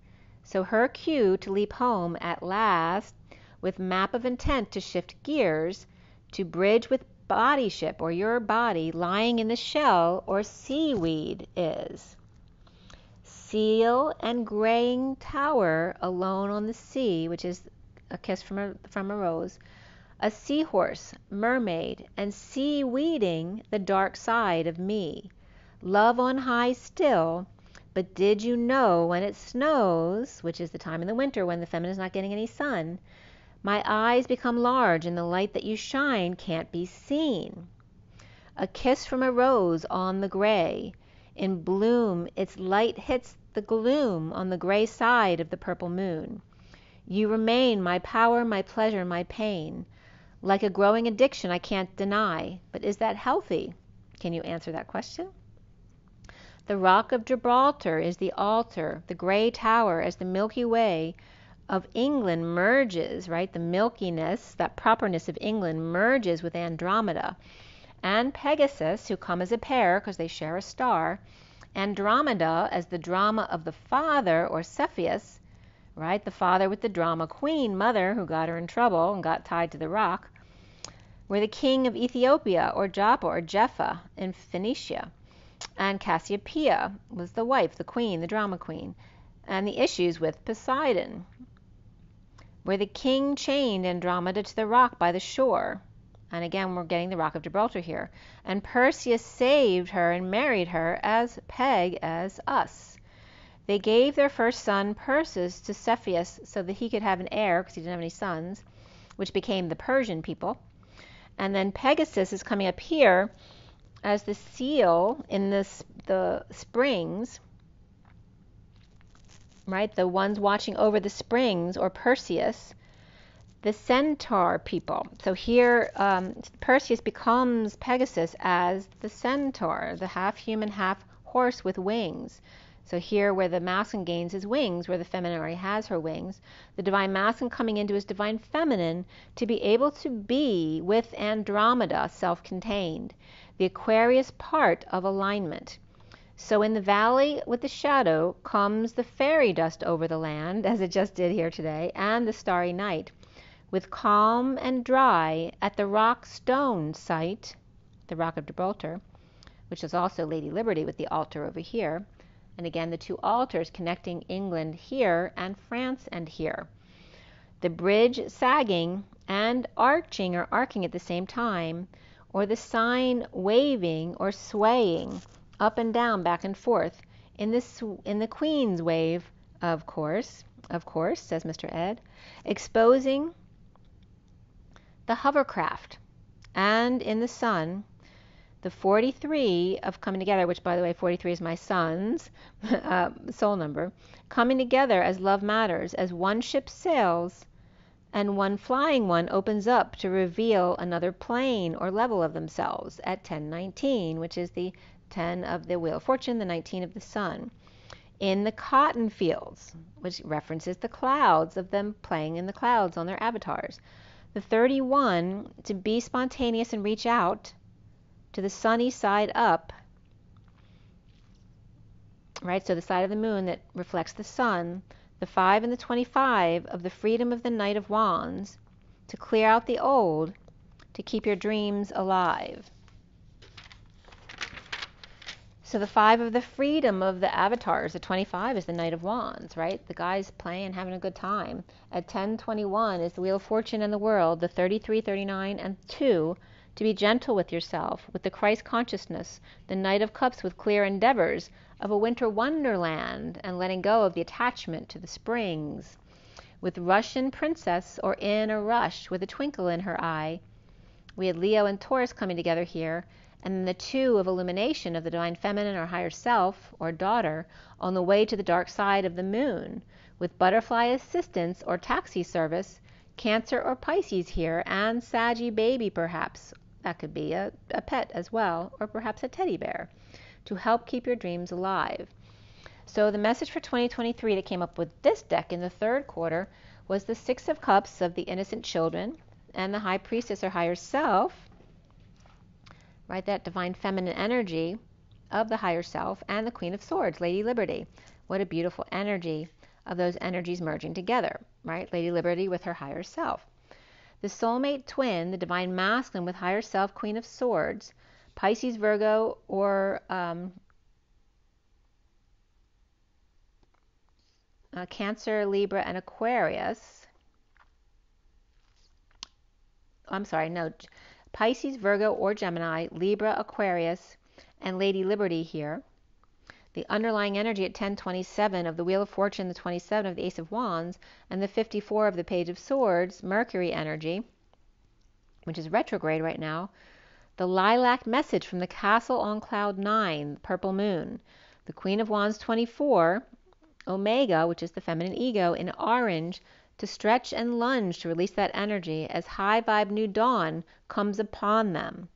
so her cue to leap home at last with map of intent to shift gears to bridge with body ship or your body lying in the shell or seaweed is. Seal and graying tower alone on the sea, which is a kiss from a, from a rose. A seahorse, mermaid, and seaweeding the dark side of me. Love on high still, but did you know when it snows, which is the time in the winter when the feminine is not getting any sun, my eyes become large and the light that you shine can't be seen? A kiss from a rose on the gray. In bloom, its light hits the gloom on the gray side of the purple moon. You remain my power, my pleasure, my pain. Like a growing addiction, I can't deny. But is that healthy? Can you answer that question? The rock of Gibraltar is the altar, the gray tower as the Milky Way of England merges, right? The milkiness, that properness of England merges with Andromeda and Pegasus, who come as a pair because they share a star. Andromeda as the drama of the father, or Cepheus, right? The father with the drama queen, mother, who got her in trouble and got tied to the rock. We're the king of Ethiopia, or Joppa, or Jepha in Phoenicia and Cassiopeia was the wife, the queen, the drama queen, and the issues with Poseidon, where the king chained Andromeda to the rock by the shore. And again, we're getting the Rock of Gibraltar here. And Perseus saved her and married her as Peg as us. They gave their first son, Perseus, to Cepheus so that he could have an heir because he didn't have any sons, which became the Persian people. And then Pegasus is coming up here as the seal in this the springs right? The ones watching over the springs or perseus the centaur people. So here um, perseus becomes pegasus as the centaur the half human half horse with wings so here where the masculine gains his wings where the feminine already has her wings the divine masculine coming into his divine feminine to be able to be with andromeda self-contained the Aquarius part of alignment. So in the valley with the shadow comes the fairy dust over the land, as it just did here today, and the starry night, with calm and dry at the rock stone site, the Rock of Gibraltar, which is also Lady Liberty with the altar over here. And again, the two altars connecting England here and France and here. The bridge sagging and arching or arcing at the same time or the sign waving or swaying up and down, back and forth. In this in the Queen's wave, of course, of course, says Mr. Ed, exposing the hovercraft. And in the sun, the 43 of coming together, which by the way, 43 is my son's uh, soul number, coming together as love matters, as one ship sails and one flying one opens up to reveal another plane or level of themselves at 1019, which is the 10 of the Wheel of Fortune, the 19 of the Sun. In the cotton fields, which references the clouds of them playing in the clouds on their avatars. The 31, to be spontaneous and reach out to the sunny side up, right? So the side of the moon that reflects the sun the 5 and the 25 of the freedom of the Knight of Wands to clear out the old to keep your dreams alive. So the five of the freedom of the avatars, the 25 is the Knight of Wands, right? The guy's playing, having a good time. At 1021 is the Wheel of Fortune and the World, the 33, 39, and 2, to be gentle with yourself, with the Christ consciousness, the Knight of Cups with clear endeavors of a winter wonderland and letting go of the attachment to the springs. With Russian princess or in a rush with a twinkle in her eye. We had Leo and Taurus coming together here and then the two of illumination of the divine feminine or higher self or daughter on the way to the dark side of the moon with butterfly assistance or taxi service, Cancer or Pisces here, and Saggy baby perhaps. That could be a, a pet as well, or perhaps a teddy bear, to help keep your dreams alive. So the message for 2023 that came up with this deck in the third quarter was the Six of Cups of the innocent children and the High Priestess or higher self right? That divine feminine energy of the higher self and the Queen of Swords, Lady Liberty. What a beautiful energy of those energies merging together, right? Lady Liberty with her higher self. The soulmate twin, the divine masculine with higher self, Queen of Swords, Pisces, Virgo, or um, uh, Cancer, Libra, and Aquarius. I'm sorry, no, Pisces, Virgo, or Gemini, Libra, Aquarius, and Lady Liberty here. The underlying energy at 1027 of the Wheel of Fortune, the 27 of the Ace of Wands, and the 54 of the Page of Swords, Mercury energy, which is retrograde right now. The lilac message from the castle on cloud 9, purple moon. The Queen of Wands 24, Omega, which is the feminine ego, in orange, to stretch and lunge to release that energy as high vibe new dawn comes upon them.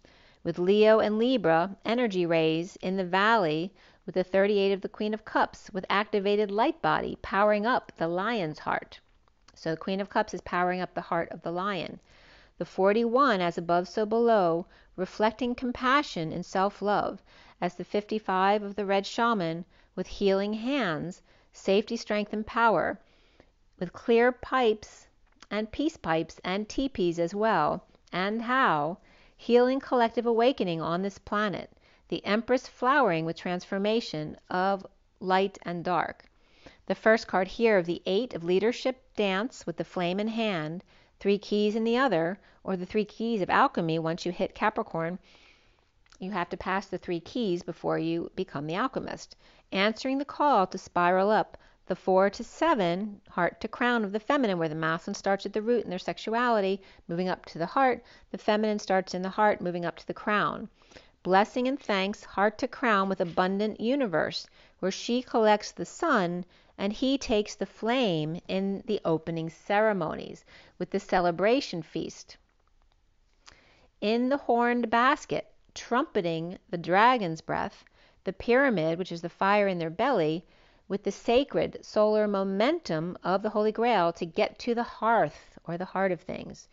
With Leo and Libra, energy rays in the valley with the 38 of the Queen of Cups with activated light body powering up the lion's heart. So the Queen of Cups is powering up the heart of the lion. The 41 as above so below, reflecting compassion and self-love as the 55 of the red shaman with healing hands, safety, strength and power with clear pipes and peace pipes and teepees as well, and how, healing collective awakening on this planet, the Empress flowering with transformation of light and dark. The first card here of the Eight of Leadership dance with the flame in hand, three keys in the other, or the three keys of alchemy once you hit Capricorn. You have to pass the three keys before you become the alchemist. Answering the call to spiral up the four to seven, heart to crown of the feminine, where the masculine starts at the root in their sexuality, moving up to the heart. The feminine starts in the heart, moving up to the crown. Blessing and thanks, heart to crown with abundant universe, where she collects the sun and he takes the flame in the opening ceremonies with the celebration feast. In the horned basket, trumpeting the dragon's breath, the pyramid, which is the fire in their belly, with the sacred solar momentum of the Holy Grail to get to the hearth or the heart of things.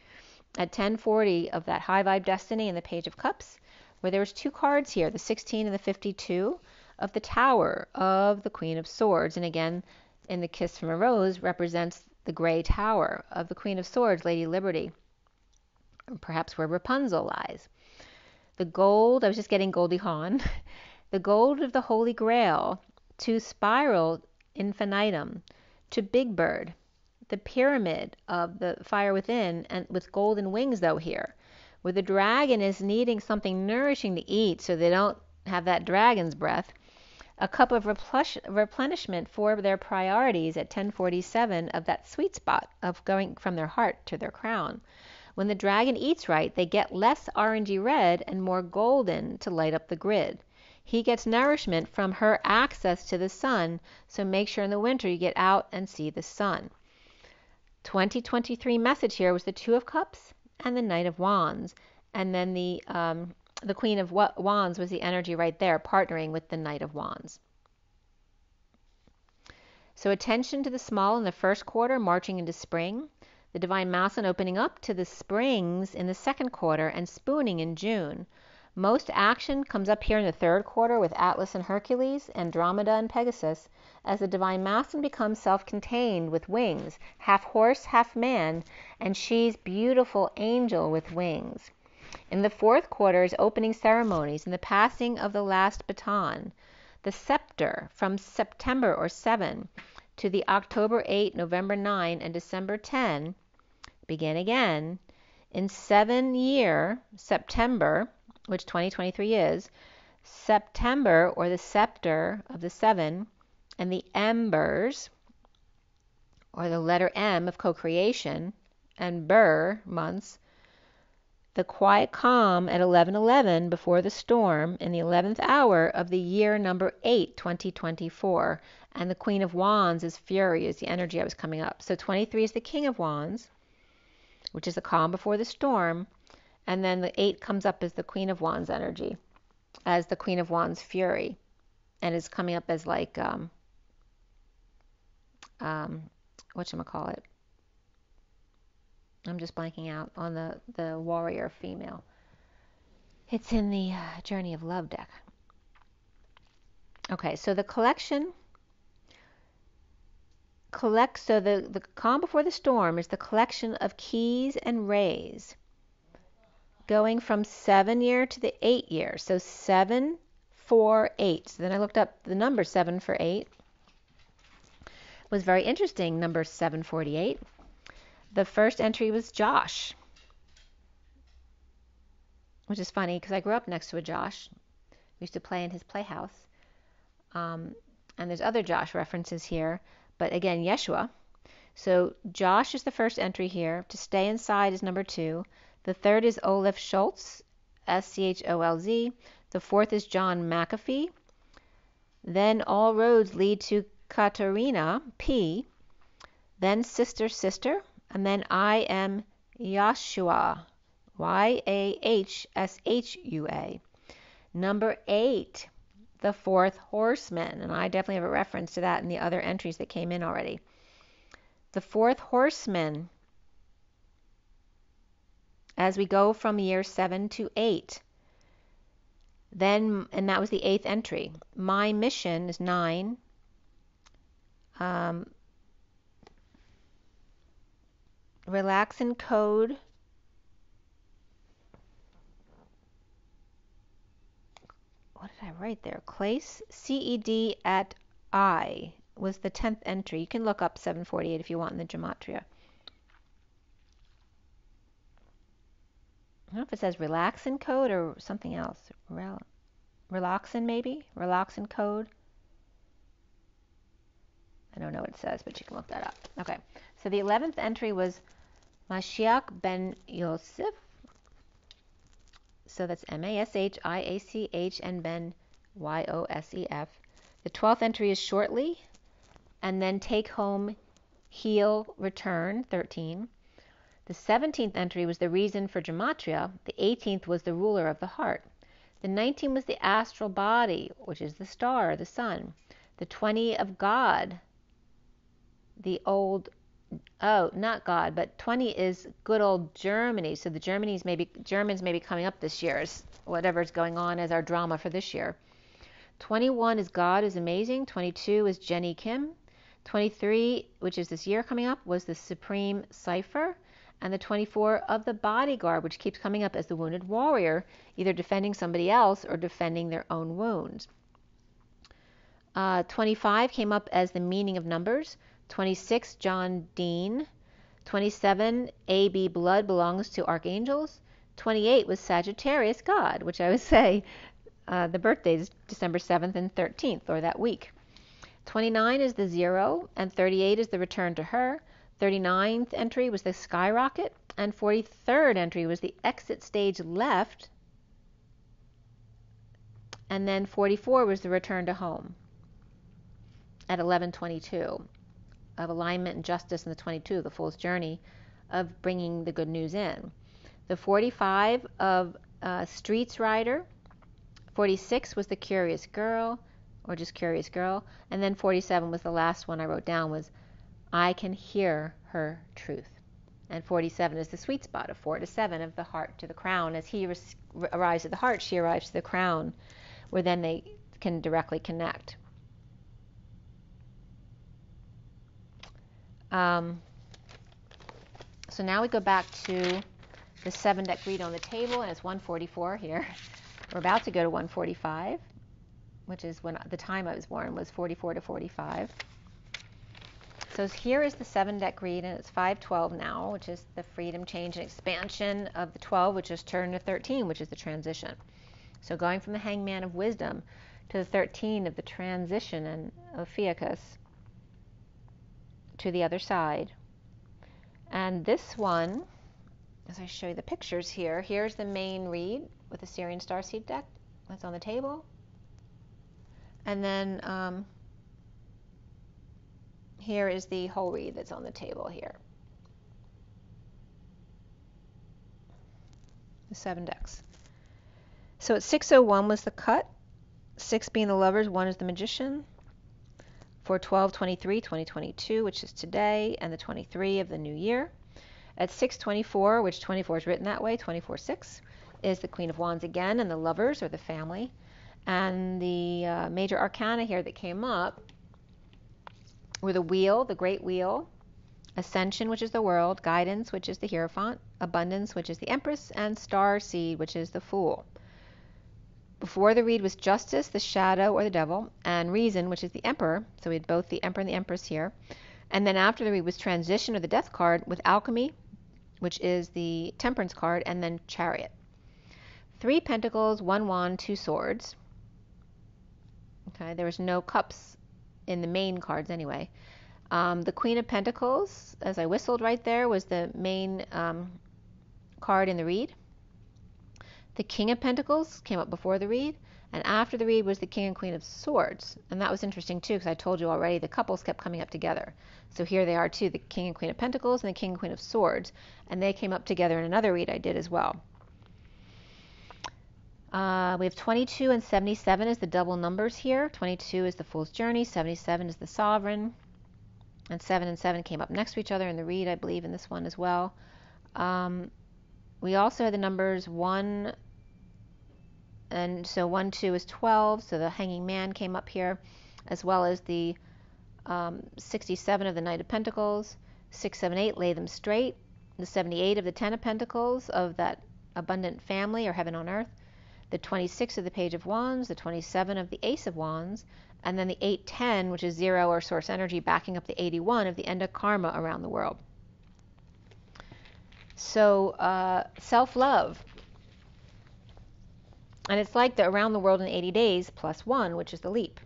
At 1040 of that high vibe destiny in the Page of Cups, where there's two cards here, the 16 and the 52 of the Tower of the Queen of Swords. And again, in the Kiss from a Rose represents the gray tower of the Queen of Swords, Lady Liberty, perhaps where Rapunzel lies. The gold, I was just getting Goldie Hawn, the gold of the Holy Grail to Spiral Infinitum, to Big Bird, the pyramid of the fire within, and with golden wings though here, where the dragon is needing something nourishing to eat so they don't have that dragon's breath. A cup of replenishment for their priorities at 1047 of that sweet spot of going from their heart to their crown. When the dragon eats right, they get less orangey red and more golden to light up the grid. He gets nourishment from her access to the sun, so make sure in the winter you get out and see the sun. 2023 message here was the Two of Cups and the Knight of Wands, and then the um, the Queen of Wands was the energy right there, partnering with the Knight of Wands. So attention to the small in the first quarter, marching into spring. The Divine Masculine opening up to the springs in the second quarter and spooning in June. Most action comes up here in the third quarter with Atlas and Hercules, Andromeda and Pegasus, as the divine masculine becomes self contained with wings, half horse, half man, and she's beautiful angel with wings. In the fourth quarter is opening ceremonies and the passing of the last baton. The scepter from September or 7 to the October 8, November 9, and December 10 begin again. In seven year, September, which 2023 is, September or the scepter of the seven, and the embers or the letter M of co creation, and Ber months, the quiet calm at 11:11 before the storm in the 11th hour of the year number 8 2024 and the queen of wands is fury is the energy I was coming up. So 23 is the king of wands which is the calm before the storm. And then the 8 comes up as the queen of wands energy as the queen of wands fury and is coming up as like um um call it I'm just blanking out on the, the warrior female. It's in the uh, Journey of Love deck. Okay, so the collection collect so the, the calm before the storm is the collection of keys and rays going from seven year to the eight year. So seven, four, eight. So then I looked up the number seven for eight. Was very interesting, number 748. The first entry was Josh, which is funny because I grew up next to a Josh. We used to play in his playhouse. Um, and there's other Josh references here, but again, Yeshua. So Josh is the first entry here. To stay inside is number two. The third is Olaf Scholz, S C H O L Z. The fourth is John McAfee. Then all roads lead to Katarina, P. Then Sister Sister, and then I am Yahshua, Y A H S H U A. Number eight, the fourth horseman. And I definitely have a reference to that in the other entries that came in already. The fourth horseman, as we go from year seven to eight. Then, and that was the eighth entry. My mission is nine. Um, relaxin code what did I write there? Clace CED at I was the 10th entry. You can look up 748 if you want in the gematria. I don't know if it says relaxin code or something else. Rel- relaxin maybe? Relaxin code. I don't know what it says, but you can look that up. Okay. So the 11th entry was Mashiach ben Yosef. So that's M A S H I A C H and Ben Y O S E F. The 12th entry is shortly, and then take home, heal, return, 13. The 17th entry was the reason for gematria. The 18th was the ruler of the heart. The 19th was the astral body, which is the star, the sun. The 20 of God, the old oh, not God, but 20 is good old Germany. So the Germany's maybe Germans may be coming up this year, as whatever's going on as our drama for this year. 21 is God is amazing. 22 is Jenny Kim. 23, which is this year coming up, was the Supreme Cipher. And the 24 of the bodyguard, which keeps coming up as the wounded warrior, either defending somebody else or defending their own wounds. Uh, 25 came up as the meaning of numbers. 26, John Dean. 27, AB blood belongs to archangels. 28 was Sagittarius God, which I would say uh, the birthdays December 7th and 13th, or that week. 29 is the zero, and 38 is the return to her. 39th entry was the skyrocket, and 43rd entry was the exit stage left, and then 44 was the return to home at 1122 of alignment and justice in the 22, the fool's journey of bringing the good news in. The 45 of uh, Streets Rider, 46 was the Curious Girl, or just Curious Girl, and then 47 was the last one I wrote down was I can hear her truth. And 47 is the sweet spot of 4 to 7 of the heart to the crown. As he res- arrives at the heart, she arrives to the crown, where then they can directly connect. Um, so now we go back to the seven deck read on the table, and it's 144 here. We're about to go to 145, which is when the time I was born was 44 to 45. So here is the seven deck read, and it's 512 now, which is the freedom, change, and expansion of the 12, which is turned to 13, which is the transition. So going from the hangman of wisdom to the 13 of the transition and Ophiuchus to the other side. And this one, as I show you the pictures here, here's the main read with the Sirian Starseed deck that's on the table. And then um, here is the whole read that's on the table here. The seven decks. So at 601 was the cut, 6 being the lovers, 1 is the magician. For 1223, 2022, which is today, and the 23 of the new year. At 624, which 24 is written that way, 24 6, is the Queen of Wands again, and the lovers or the family. And the uh, major arcana here that came up were the wheel, the great wheel, ascension, which is the world, guidance, which is the hierophant, abundance, which is the empress, and star seed, which is the fool. Before the read was justice, the shadow, or the devil, and reason, which is the emperor. So we had both the emperor and the empress here. And then after the read was transition, or the death card, with alchemy, which is the temperance card, and then chariot. Three pentacles, one wand, two swords. Okay, there was no cups in the main cards anyway. Um, the Queen of Pentacles, as I whistled right there, was the main um, card in the read. The King of Pentacles came up before the read, and after the read was the King and Queen of Swords. And that was interesting too, because I told you already the couples kept coming up together. So here they are too, the King and Queen of Pentacles and the King and Queen of Swords. And they came up together in another read I did as well. Uh, we have 22 and 77 as the double numbers here. 22 is the Fool's Journey, 77 is the Sovereign, and 7 and 7 came up next to each other in the read, I believe, in this one as well. Um, we also had the numbers 1 and so 1 2 is 12, so the hanging man came up here, as well as the um, 67 of the Knight of Pentacles, 6 7 8 lay them straight, the 78 of the Ten of Pentacles of that abundant family or heaven on earth, the 26 of the Page of Wands, the 27 of the Ace of Wands, and then the 810, which is zero or source energy, backing up the 81 of the end of karma around the world. So, uh, self love and it's like the around the world in 80 days plus one, which is the leap.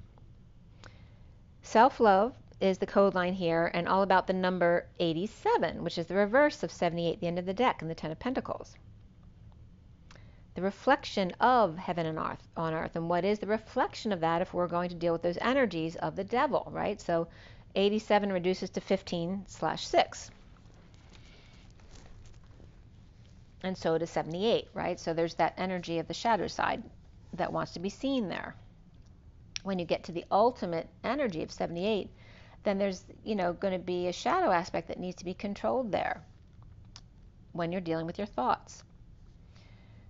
Self love is the code line here and all about the number 87, which is the reverse of 78, the end of the deck, and the Ten of Pentacles. The reflection of heaven and earth on earth. And what is the reflection of that if we're going to deal with those energies of the devil, right? So 87 reduces to 15 slash 6. And so does 78, right? So there's that energy of the shadow side that wants to be seen there. When you get to the ultimate energy of 78, then there's, you know, going to be a shadow aspect that needs to be controlled there when you're dealing with your thoughts.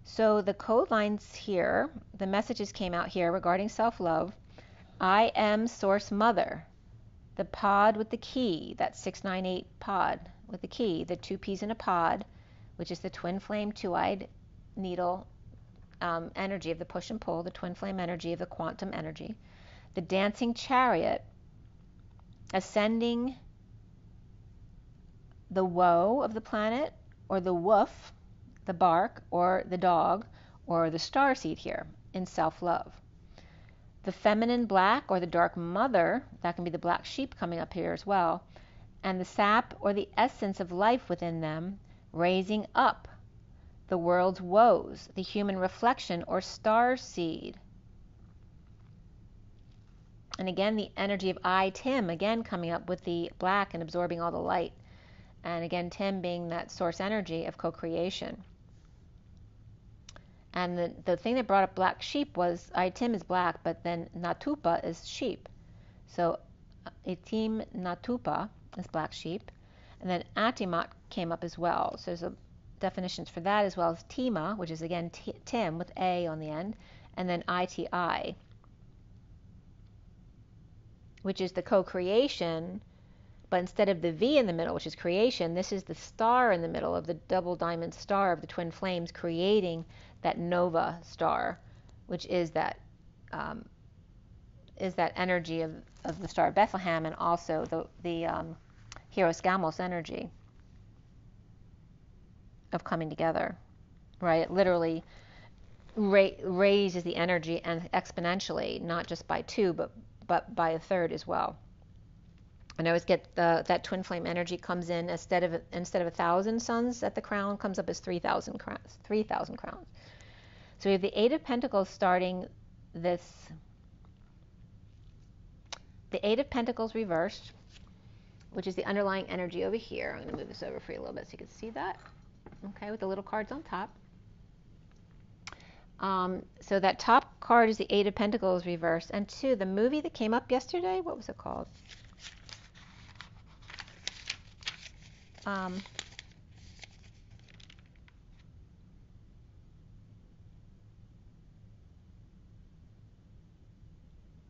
So the code lines here, the messages came out here regarding self-love. I am source mother. The pod with the key, that 698 pod with the key, the two peas in a pod which is the twin flame two eyed needle um, energy of the push and pull, the twin flame energy of the quantum energy, the dancing chariot ascending the woe of the planet, or the woof, the bark, or the dog, or the star seed here in self love. The feminine black or the dark mother, that can be the black sheep coming up here as well, and the sap or the essence of life within them raising up the world's woes, the human reflection or star seed. And again, the energy of I, Tim, again coming up with the black and absorbing all the light. And again, Tim being that source energy of co creation. And the, the thing that brought up black sheep was I, Tim is black, but then Natupa is sheep. So uh, Itim Natupa is black sheep. And then Atimat came up as well. So there's a definitions for that as well as Tima, which is again t- Tim with A on the end, and then ITI, which is the co-creation But instead of the V in the middle, which is creation, this is the star in the middle of the double diamond star of the twin flames, creating that nova star, which is that um, is that energy of, of the star of Bethlehem and also the the um, Hieros Gamos energy of coming together, right? It literally ra- raises the energy and exponentially, not just by two, but but by a third as well. And I always get the, that twin flame energy comes in instead of instead of a thousand suns at the crown comes up as three thousand crowns. Three thousand crowns. So we have the Eight of Pentacles starting this. The Eight of Pentacles reversed, which is the underlying energy over here. I'm going to move this over for you a little bit so you can see that. Okay, with the little cards on top. Um, so that top card is the Eight of Pentacles reversed. And two, the movie that came up yesterday, what was it called? Um,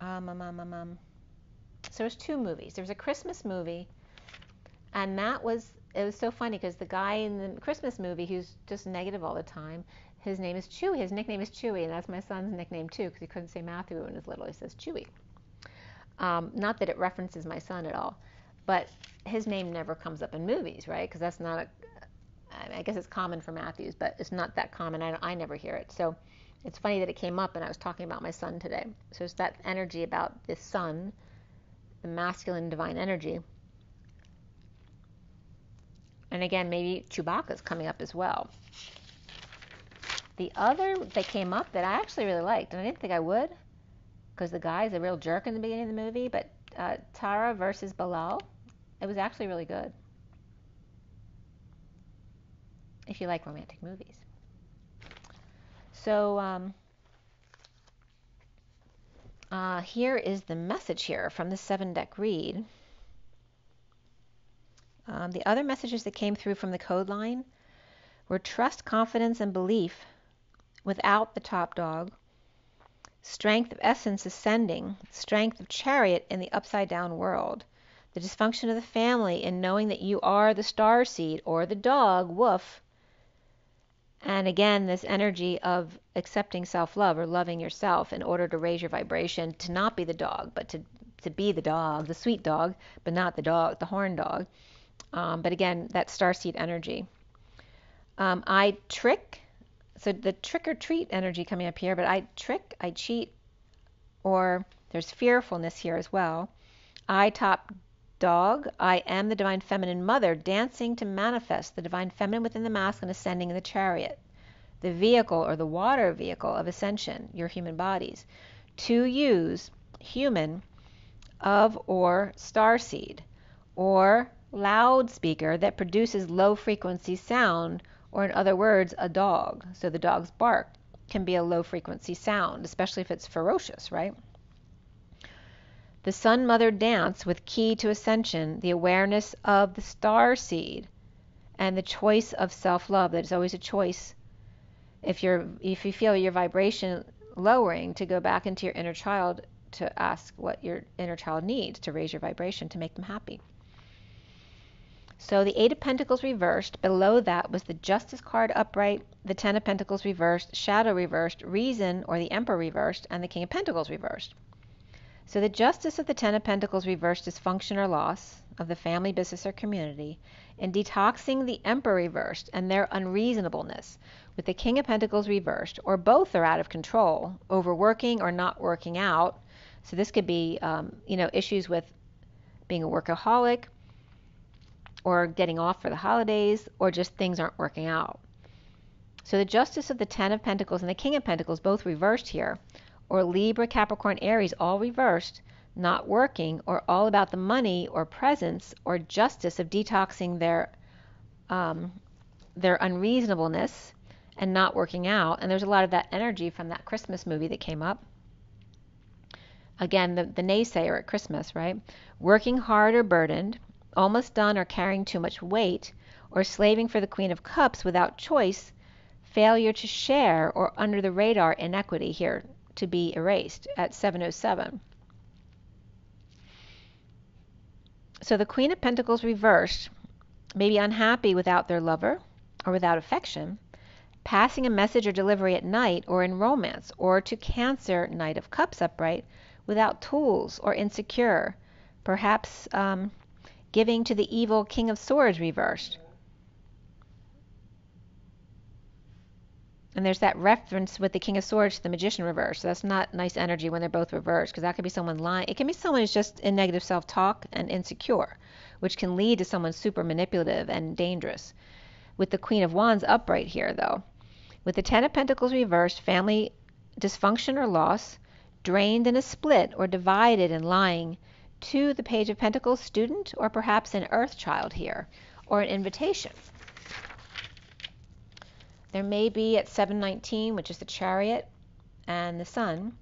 um, um, um, um, um. So there's two movies. There was a Christmas movie, and that was it was so funny because the guy in the Christmas movie who's just negative all the time, his name is Chewy. His nickname is Chewy, and that's my son's nickname too because he couldn't say Matthew when he was little. He says Chewy. Um, not that it references my son at all, but his name never comes up in movies, right? Because that's not a. I, mean, I guess it's common for Matthews, but it's not that common. I, I never hear it. So it's funny that it came up, and I was talking about my son today. So it's that energy about this son, the masculine divine energy. And again, maybe Chewbacca's coming up as well. The other that came up that I actually really liked, and I didn't think I would, because the guy's a real jerk in the beginning of the movie, but uh, Tara versus Bilal, it was actually really good. If you like romantic movies. So um, uh, here is the message here from the seven deck read. Um, the other messages that came through from the code line were trust, confidence, and belief without the top dog, strength of essence ascending, strength of chariot in the upside down world, the dysfunction of the family in knowing that you are the star seed or the dog, woof. And again, this energy of accepting self love or loving yourself in order to raise your vibration to not be the dog, but to, to be the dog, the sweet dog, but not the dog, the horn dog. Um, but again, that starseed energy. Um, I trick, so the trick or treat energy coming up here, but I trick, I cheat, or there's fearfulness here as well. I top dog, I am the divine feminine mother, dancing to manifest the divine feminine within the masculine ascending in the chariot, the vehicle or the water vehicle of ascension, your human bodies, to use human of or star seed or loudspeaker that produces low frequency sound, or in other words, a dog. So the dog's bark can be a low frequency sound, especially if it's ferocious, right? The Sun Mother dance with key to ascension, the awareness of the star seed, and the choice of self love. That is always a choice. If you're if you feel your vibration lowering, to go back into your inner child to ask what your inner child needs to raise your vibration to make them happy. So the Eight of Pentacles reversed. Below that was the Justice card upright, the Ten of Pentacles reversed, Shadow reversed, Reason or the Emperor reversed, and the King of Pentacles reversed. So the Justice of the Ten of Pentacles reversed is function or loss of the family, business, or community, and detoxing the Emperor reversed and their unreasonableness, with the King of Pentacles reversed, or both are out of control, overworking or not working out. So this could be, um, you know, issues with being a workaholic, or getting off for the holidays, or just things aren't working out. So the Justice of the Ten of Pentacles and the King of Pentacles both reversed here, or Libra, Capricorn, Aries all reversed, not working, or all about the money or presence or justice of detoxing their um, their unreasonableness and not working out. And there's a lot of that energy from that Christmas movie that came up. Again, the, the naysayer at Christmas, right? Working hard or burdened, almost done or carrying too much weight, or slaving for the Queen of Cups without choice, failure to share, or under the radar inequity here to be erased at 707. So the Queen of Pentacles reversed may be unhappy without their lover or without affection, passing a message or delivery at night or in romance, or to Cancer, Knight of Cups upright, without tools or insecure, perhaps um, giving to the evil King of Swords reversed. And there's that reference with the King of Swords to the Magician reversed. So that's not nice energy when they're both reversed because that could be someone lying. It can be someone who's just in negative self talk and insecure, which can lead to someone super manipulative and dangerous. With the Queen of Wands upright here, though, with the Ten of Pentacles reversed, family dysfunction or loss, drained in a split or divided and lying, to the Page of Pentacles student, or perhaps an Earth child here, or an invitation. There may be at 719, which is the chariot and the sun,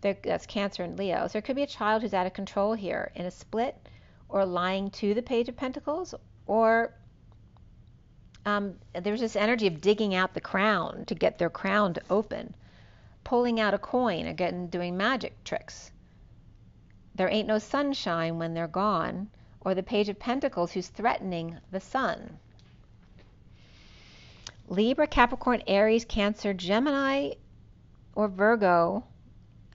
there, that's Cancer and Leo. So there could be a child who's out of control here in a split or lying to the Page of Pentacles, or um, there's this energy of digging out the crown to get their crown to open, pulling out a coin, again, doing magic tricks. There ain't no sunshine when they're gone, or the Page of Pentacles who's threatening the sun. Libra, Capricorn, Aries, Cancer, Gemini, or Virgo,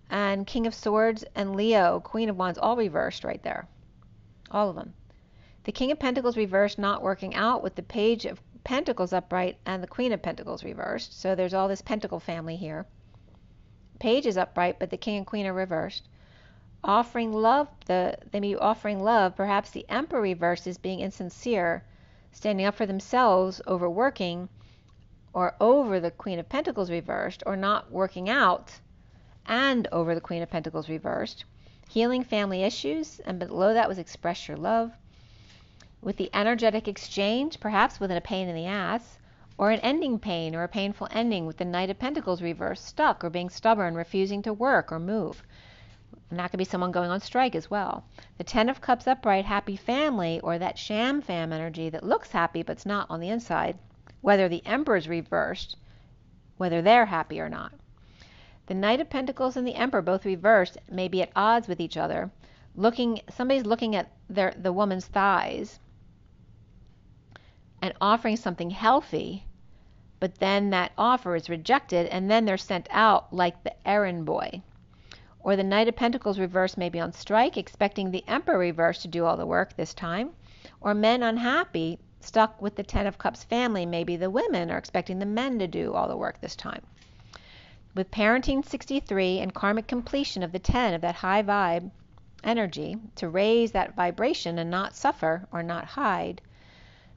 and King of Swords and Leo, Queen of Wands, all reversed right there. All of them. The King of Pentacles reversed, not working out with the Page of Pentacles upright and the Queen of Pentacles reversed. So there's all this Pentacle family here. Page is upright, but the King and Queen are reversed. Offering love, the, they may be offering love. Perhaps the Emperor is being insincere, standing up for themselves, overworking, or over the Queen of Pentacles reversed, or not working out, and over the Queen of Pentacles reversed. Healing family issues, and below that was express your love. With the energetic exchange, perhaps with a pain in the ass, or an ending pain or a painful ending with the Knight of Pentacles reversed, stuck or being stubborn, refusing to work or move. And that could be someone going on strike as well. The Ten of Cups upright, happy family, or that sham fam energy that looks happy but's not on the inside whether the emperor's reversed, whether they're happy or not. The Knight of Pentacles and the Emperor both reversed may be at odds with each other. Looking somebody's looking at their the woman's thighs and offering something healthy, but then that offer is rejected and then they're sent out like the errand boy. Or the Knight of Pentacles reversed may be on strike, expecting the Emperor reversed to do all the work this time. Or men unhappy stuck with the Ten of Cups family, maybe the women are expecting the men to do all the work this time. With parenting 63 and karmic completion of the 10 of that high vibe energy to raise that vibration and not suffer or not hide,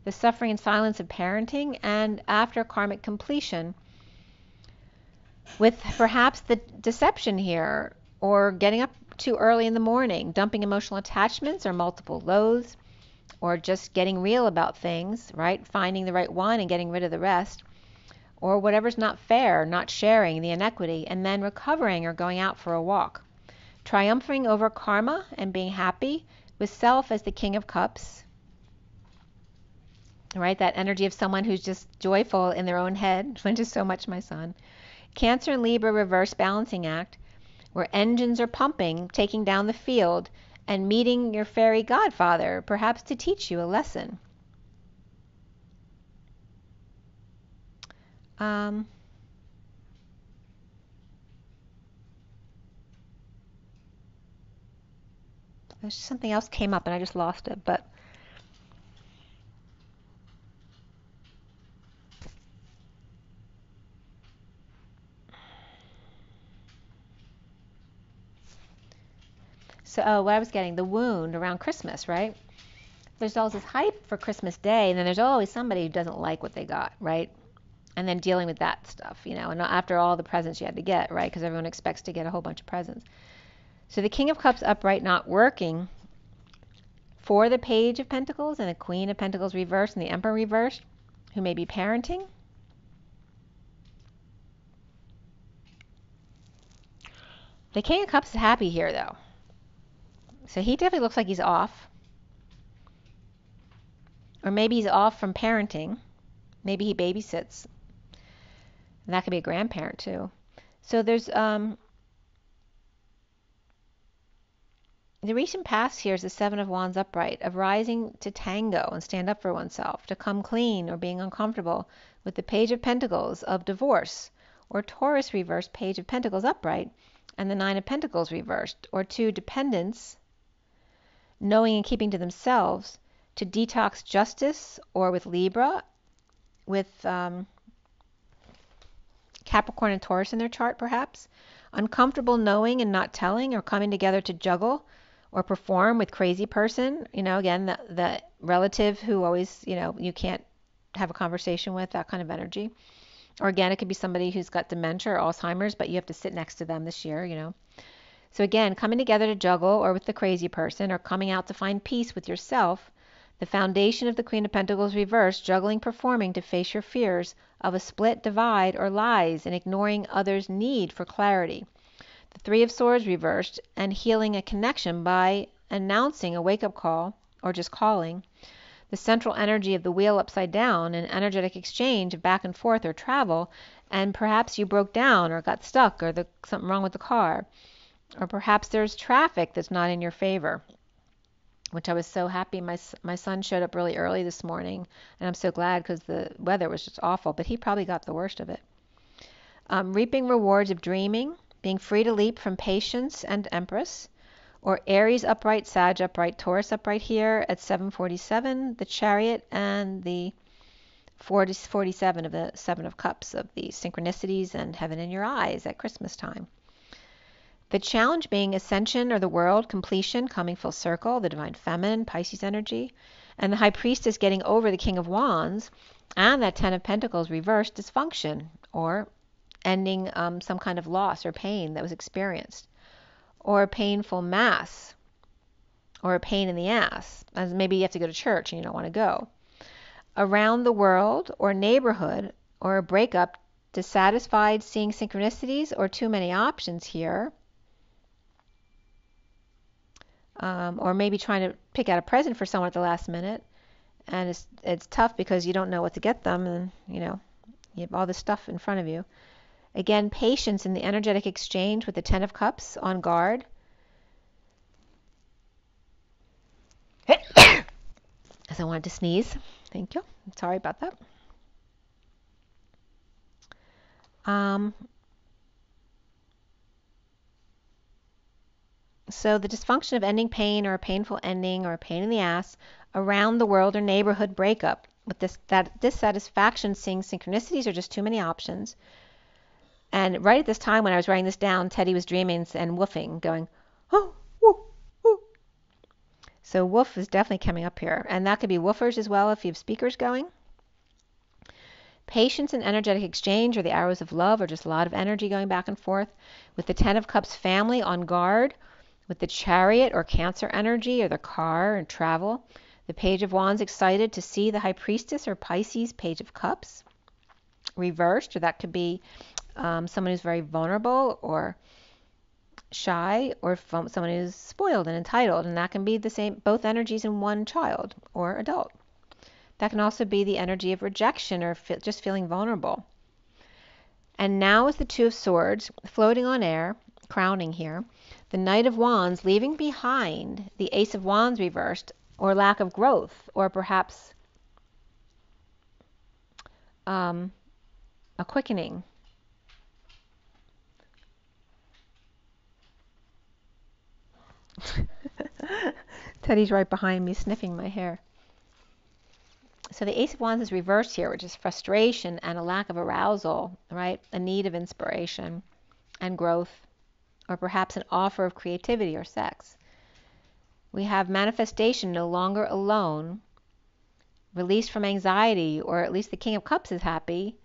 the suffering and silence of parenting, and after karmic completion, with perhaps the deception here or getting up too early in the morning, dumping emotional attachments or multiple lows, or just getting real about things, right? Finding the right one and getting rid of the rest, or whatever's not fair, not sharing the inequity, and then recovering or going out for a walk. Triumphing over karma and being happy with self as the King of Cups, right? That energy of someone who's just joyful in their own head, which is so much my son. Cancer and Libra reverse balancing act, where engines are pumping, taking down the field, and meeting your fairy godfather, perhaps to teach you a lesson. Um, something else came up and I just lost it, but So, oh, what I was getting, the wound around Christmas, right? There's always this hype for Christmas Day, and then there's always somebody who doesn't like what they got, right? And then dealing with that stuff, you know, and after all the presents you had to get, right? Because everyone expects to get a whole bunch of presents. So the King of Cups upright not working for the Page of Pentacles and the Queen of Pentacles reversed and the Emperor reversed, who may be parenting. The King of Cups is happy here, though. So he definitely looks like he's off. Or maybe he's off from parenting. Maybe he babysits. And that could be a grandparent too. So there's um the recent past here is the Seven of Wands upright, of rising to tango and stand up for oneself, to come clean or being uncomfortable with the Page of Pentacles of divorce, or Taurus reversed, Page of Pentacles upright, and the Nine of Pentacles reversed, or two dependents, knowing and keeping to themselves, to detox justice, or with Libra, with um, Capricorn and Taurus in their chart, perhaps, uncomfortable knowing and not telling, or coming together to juggle or perform with crazy person. You know, again, the, the relative who always, you know, you can't have a conversation with, that kind of energy. Or again, it could be somebody who's got dementia or Alzheimer's, but you have to sit next to them this year, you know. So again, coming together to juggle or with the crazy person or coming out to find peace with yourself. The foundation of the Queen of Pentacles reversed, juggling, performing to face your fears of a split, divide, or lies, and ignoring others' need for clarity. The Three of Swords reversed, and healing a connection by announcing a wake up call or just calling the central energy of the wheel upside down, an energetic exchange of back and forth or travel, and perhaps you broke down or got stuck or the, something wrong with the car. Or perhaps there's traffic that's not in your favor, which I was so happy. My, my son showed up really early this morning, and I'm so glad because the weather was just awful, but he probably got the worst of it. Um, reaping rewards of dreaming, being free to leap from patience and empress, or Aries upright, Sag upright, Taurus upright here at 747, the Chariot and the 40, 47 of the Seven of Cups of the synchronicities and heaven in your eyes at Christmas time. The challenge being ascension or the world, completion, coming full circle, the divine feminine, Pisces energy, and the high priestess getting over the king of wands, and that ten of pentacles reversed dysfunction or ending um, some kind of loss or pain that was experienced or a painful mass or a pain in the ass, as maybe you have to go to church and you don't want to go. Around the world or neighborhood or a breakup, dissatisfied seeing synchronicities or too many options here. Um, or maybe trying to pick out a present for someone at the last minute. And it's, it's tough because you don't know what to get them, and you know, you have all this stuff in front of you. Again, patience in the energetic exchange with the Ten of Cups on guard. As I wanted to sneeze. Thank you. Sorry about that. Um, so the dysfunction of ending pain or a painful ending or a pain in the ass around the world or neighborhood breakup with this that dissatisfaction seeing synchronicities are just too many options and right at this time when I was writing this down, Teddy was dreaming and woofing, going, oh, woof, woof. So woof is definitely coming up here. And that could be woofers as well if you have speakers going. Patience and energetic exchange or the arrows of love or just a lot of energy going back and forth. With the Ten of Cups family on guard, with the chariot or cancer energy or the car and travel. The Page of Wands excited to see the High Priestess or Pisces Page of Cups reversed, or that could be um, someone who's very vulnerable or shy or someone who's spoiled and entitled and that can be the same both energies in one child or adult that can also be the energy of rejection or fe- just feeling vulnerable and now is the two of swords floating on air crowning here the knight of wands leaving behind the ace of wands reversed or lack of growth or perhaps um, a quickening Teddy's right behind me sniffing my hair. So the Ace of Wands is reversed here, which is frustration and a lack of arousal, right? A need of inspiration and growth, or perhaps an offer of creativity or sex. We have manifestation no longer alone, released from anxiety, or at least the King of Cups is happy,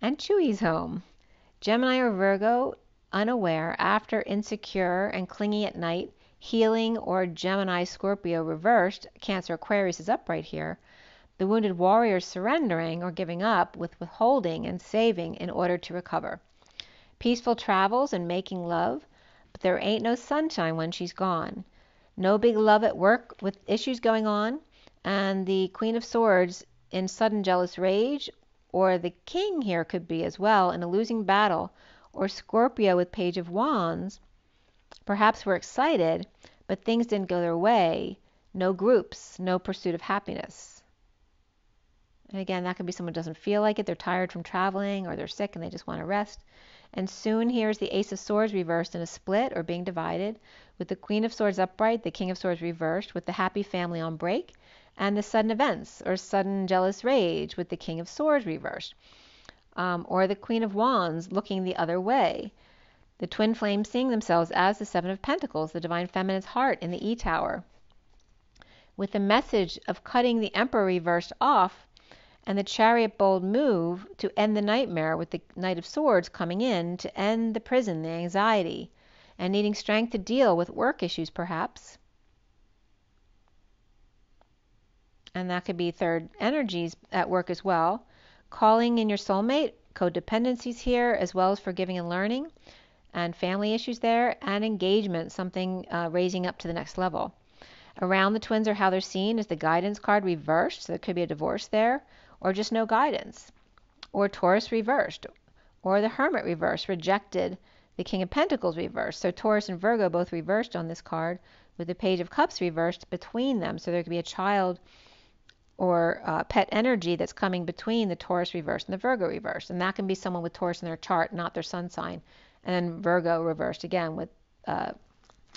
and Chewy's home. Gemini or Virgo, unaware, after insecure and clingy at night, healing or Gemini Scorpio reversed, Cancer Aquarius is upright here. The wounded warrior surrendering or giving up with withholding and saving in order to recover. Peaceful travels and making love, but there ain't no sunshine when she's gone. No big love at work with issues going on, and the Queen of Swords in sudden jealous rage, or the King here could be as well in a losing battle, or Scorpio with Page of Wands Perhaps we're excited, but things didn't go their way. No groups, no pursuit of happiness. And again, that could be someone doesn't feel like it. They're tired from traveling or they're sick and they just want to rest. And soon here's the Ace of Swords reversed in a split or being divided, with the Queen of Swords upright, the King of Swords reversed, with the happy family on break, and the sudden events or sudden jealous rage with the King of Swords reversed, um, or the Queen of Wands looking the other way. The twin flames seeing themselves as the Seven of Pentacles, the Divine Feminine's heart in the E Tower, with the message of cutting the Emperor reversed off and the chariot bold move to end the nightmare with the Knight of Swords coming in to end the prison, the anxiety, and needing strength to deal with work issues, perhaps. And that could be third energies at work as well. Calling in your soulmate, codependencies here, as well as forgiving and learning, and family issues there, and engagement, something uh, raising up to the next level. Around the twins or how they're seen is the guidance card reversed, so there could be a divorce there, or just no guidance, or Taurus reversed, or the Hermit reversed, rejected, the King of Pentacles reversed. So Taurus and Virgo both reversed on this card, with the Page of Cups reversed between them. So there could be a child or uh, pet energy that's coming between the Taurus reverse and the Virgo reverse. And that can be someone with Taurus in their chart, not their sun sign. And then Virgo reversed again with uh,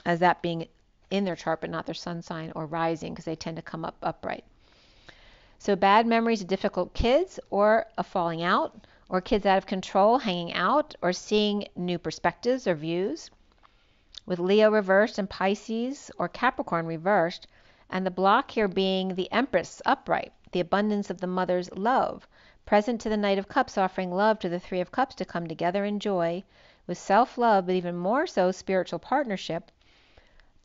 as that being in their chart, but not their sun sign or rising, because they tend to come up upright. So, bad memories of difficult kids, or a falling out, or kids out of control hanging out, or seeing new perspectives or views. With Leo reversed and Pisces or Capricorn reversed, and the block here being the Empress upright, the abundance of the mother's love, present to the Knight of Cups, offering love to the Three of Cups to come together in joy, with self love, but even more so spiritual partnership,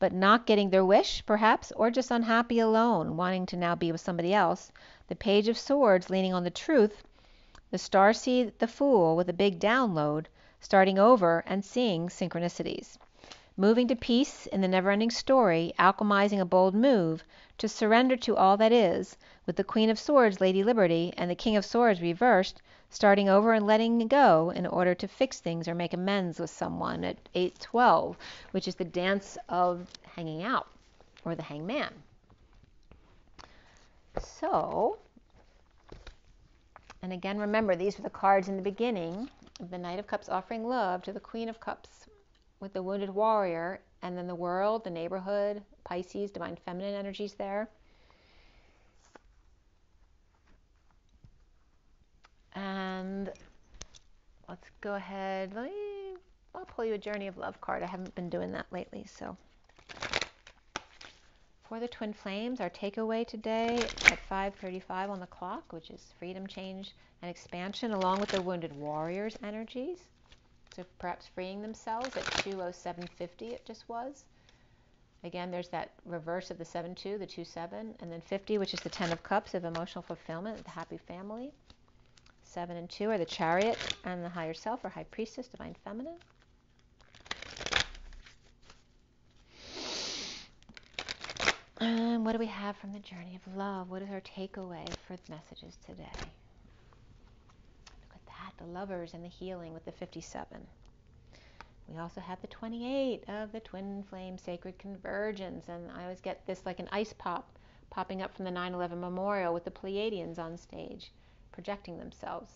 but not getting their wish, perhaps, or just unhappy alone, wanting to now be with somebody else. The Page of Swords leaning on the truth, the star the Fool with a big download, starting over and seeing synchronicities. Moving to peace in the never ending story, alchemizing a bold move to surrender to all that is, with the Queen of Swords, Lady Liberty, and the King of Swords reversed, starting over and letting go in order to fix things or make amends with someone at 812, which is the dance of hanging out or the hangman. So, and again, remember, these were the cards in the beginning the Knight of Cups offering love to the Queen of Cups with the wounded warrior, and then the world, the neighborhood, Pisces, divine feminine energies there. And let's go ahead. Let me, I'll pull you a Journey of Love card. I haven't been doing that lately, so. For the twin flames, our takeaway today at 5:35 on the clock, which is freedom, change, and expansion, along with the wounded warriors energies. So perhaps freeing themselves at 20750 it just was. Again, there's that reverse of the 7-2, the 2-7, and then 50, which is the 10 of cups of emotional fulfillment, the happy family. 7 and 2 are the chariot and the higher self or high priestess, divine feminine. And what do we have from the journey of love? What is our takeaway for the messages today? Look at that, the lovers and the healing with the 57. We also have the 28 of the twin flame sacred convergence. And I always get this like an ice pop popping up from the 9 11 memorial with the Pleiadians on stage projecting themselves.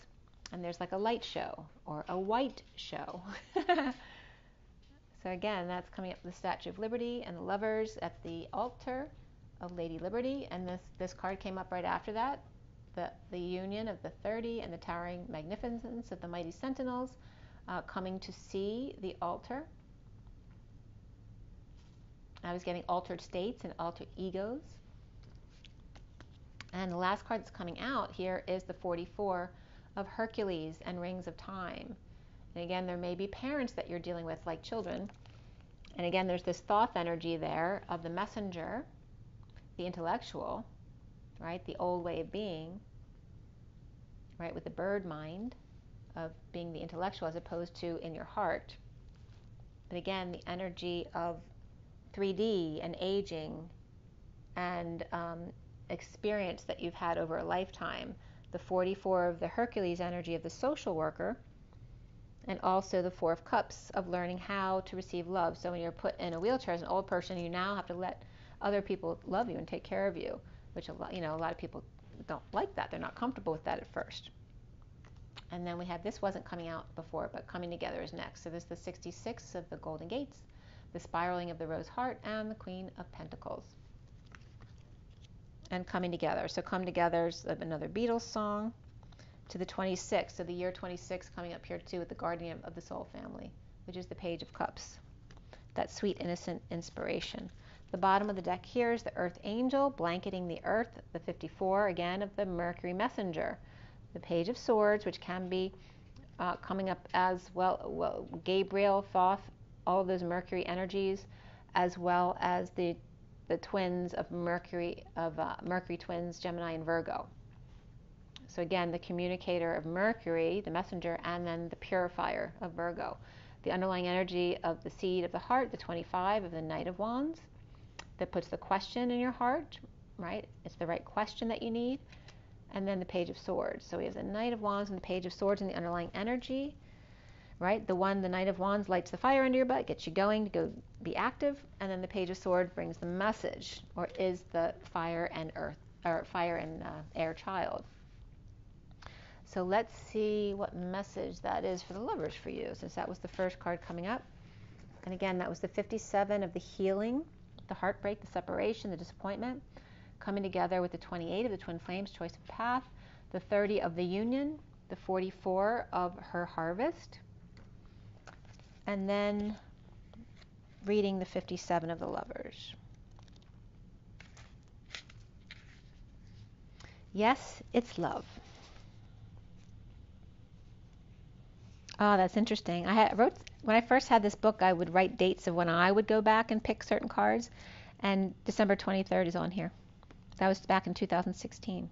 And there's like a light show or a white show. so again, that's coming up the Statue of Liberty and the lovers at the altar of Lady Liberty. And this, this card came up right after that the, the union of the 30 and the towering magnificence of the mighty sentinels uh, coming to see the altar. I was getting altered states and altered egos. And the last card that's coming out here is the 44 of Hercules and Rings of Time. And again, there may be parents that you're dealing with, like children. And again, there's this Thoth energy there of the messenger, the intellectual, right? The old way of being, right? With the bird mind of being the intellectual as opposed to in your heart. But again, the energy of 3D and aging and um, experience that you've had over a lifetime. The 44 of the Hercules energy of the social worker. and also the Four of Cups of learning how to receive love. So when you're put in a wheelchair as an old person, you now have to let other people love you and take care of you, which a lot, you know, a lot of people don't like that. They're not comfortable with that at first. And then we have this wasn't coming out before, but coming together is next. So this is the 66 of the Golden Gates, the spiraling of the Rose Heart, and the Queen of Pentacles. And coming together. So come together is another Beatles song to the 26th, so the year 26 coming up here too with the guardian of the soul family, which is the Page of Cups. That sweet, innocent inspiration. The bottom of the deck here is the Earth Angel blanketing the Earth, the 54 again of the Mercury Messenger. The Page of Swords, which can be uh, coming up as well, well, Gabriel, Thoth, all of those Mercury energies, as well as the the twins of Mercury of uh, Mercury twins, Gemini and Virgo. So again, the communicator of Mercury, the messenger, and then the purifier of Virgo. The underlying energy of the seed of the heart, the 25 of the Knight of Wands, that puts the question in your heart, right? It's the right question that you need. And then the Page of Swords. So we have the Knight of Wands and the Page of Swords and the underlying energy, right? The one, the Knight of Wands, lights the fire under your butt, gets you going to go be active. And then the Page of Swords brings the message, or is the fire and earth, or fire and uh, air child. So let's see what message that is for the lovers for you, since that was the first card coming up. And again, that was the 57 of the healing, the heartbreak, the separation, the disappointment, coming together with the 28 of the twin flames, choice of path, the 30 of the union, the 44 of her harvest, and then reading the 57 of the lovers. Yes, it's love. Oh, that's interesting. I wrote when I first had this book. I would write dates of when I would go back and pick certain cards, and December 23rd is on here. That was back in 2016,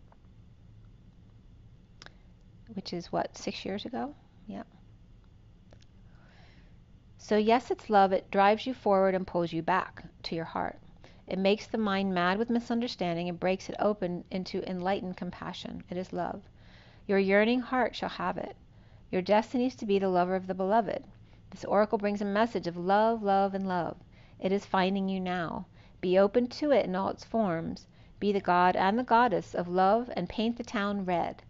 which is what six years ago. Yeah. So yes, it's love. It drives you forward and pulls you back to your heart. It makes the mind mad with misunderstanding and breaks it open into enlightened compassion. It is love. Your yearning heart shall have it. Your destiny is to be the lover of the beloved. This oracle brings a message of love, love, and love. It is finding you now. Be open to it in all its forms. Be the god and the goddess of love and paint the town red.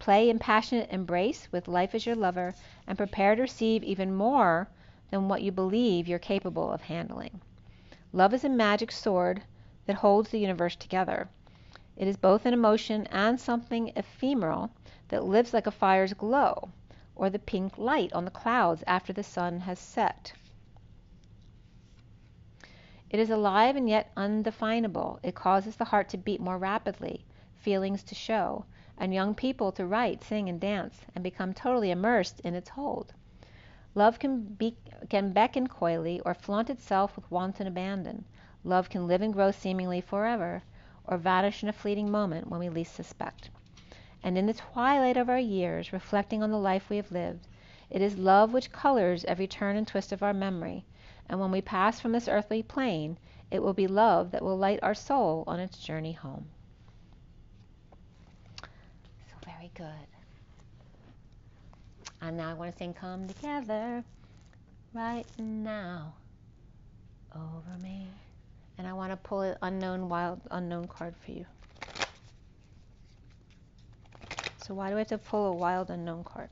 Play in passionate embrace with life as your lover and prepare to receive even more than what you believe you're capable of handling. Love is a magic sword that holds the universe together. It is both an emotion and something ephemeral that lives like a fire's glow or the pink light on the clouds after the sun has set. It is alive and yet undefinable. It causes the heart to beat more rapidly, feelings to show, and young people to write, sing, and dance, and become totally immersed in its hold. Love can, be, can beckon coyly or flaunt itself with wanton abandon. Love can live and grow seemingly forever, or vanish in a fleeting moment when we least suspect and in the twilight of our years, reflecting on the life we have lived, it is love which colors every turn and twist of our memory, and when we pass from this earthly plane, it will be love that will light our soul on its journey home. So very good. And now I want to sing Come Together right now over me. And I want to pull an unknown, wild, unknown card for you. So why do I have to pull a wild unknown card?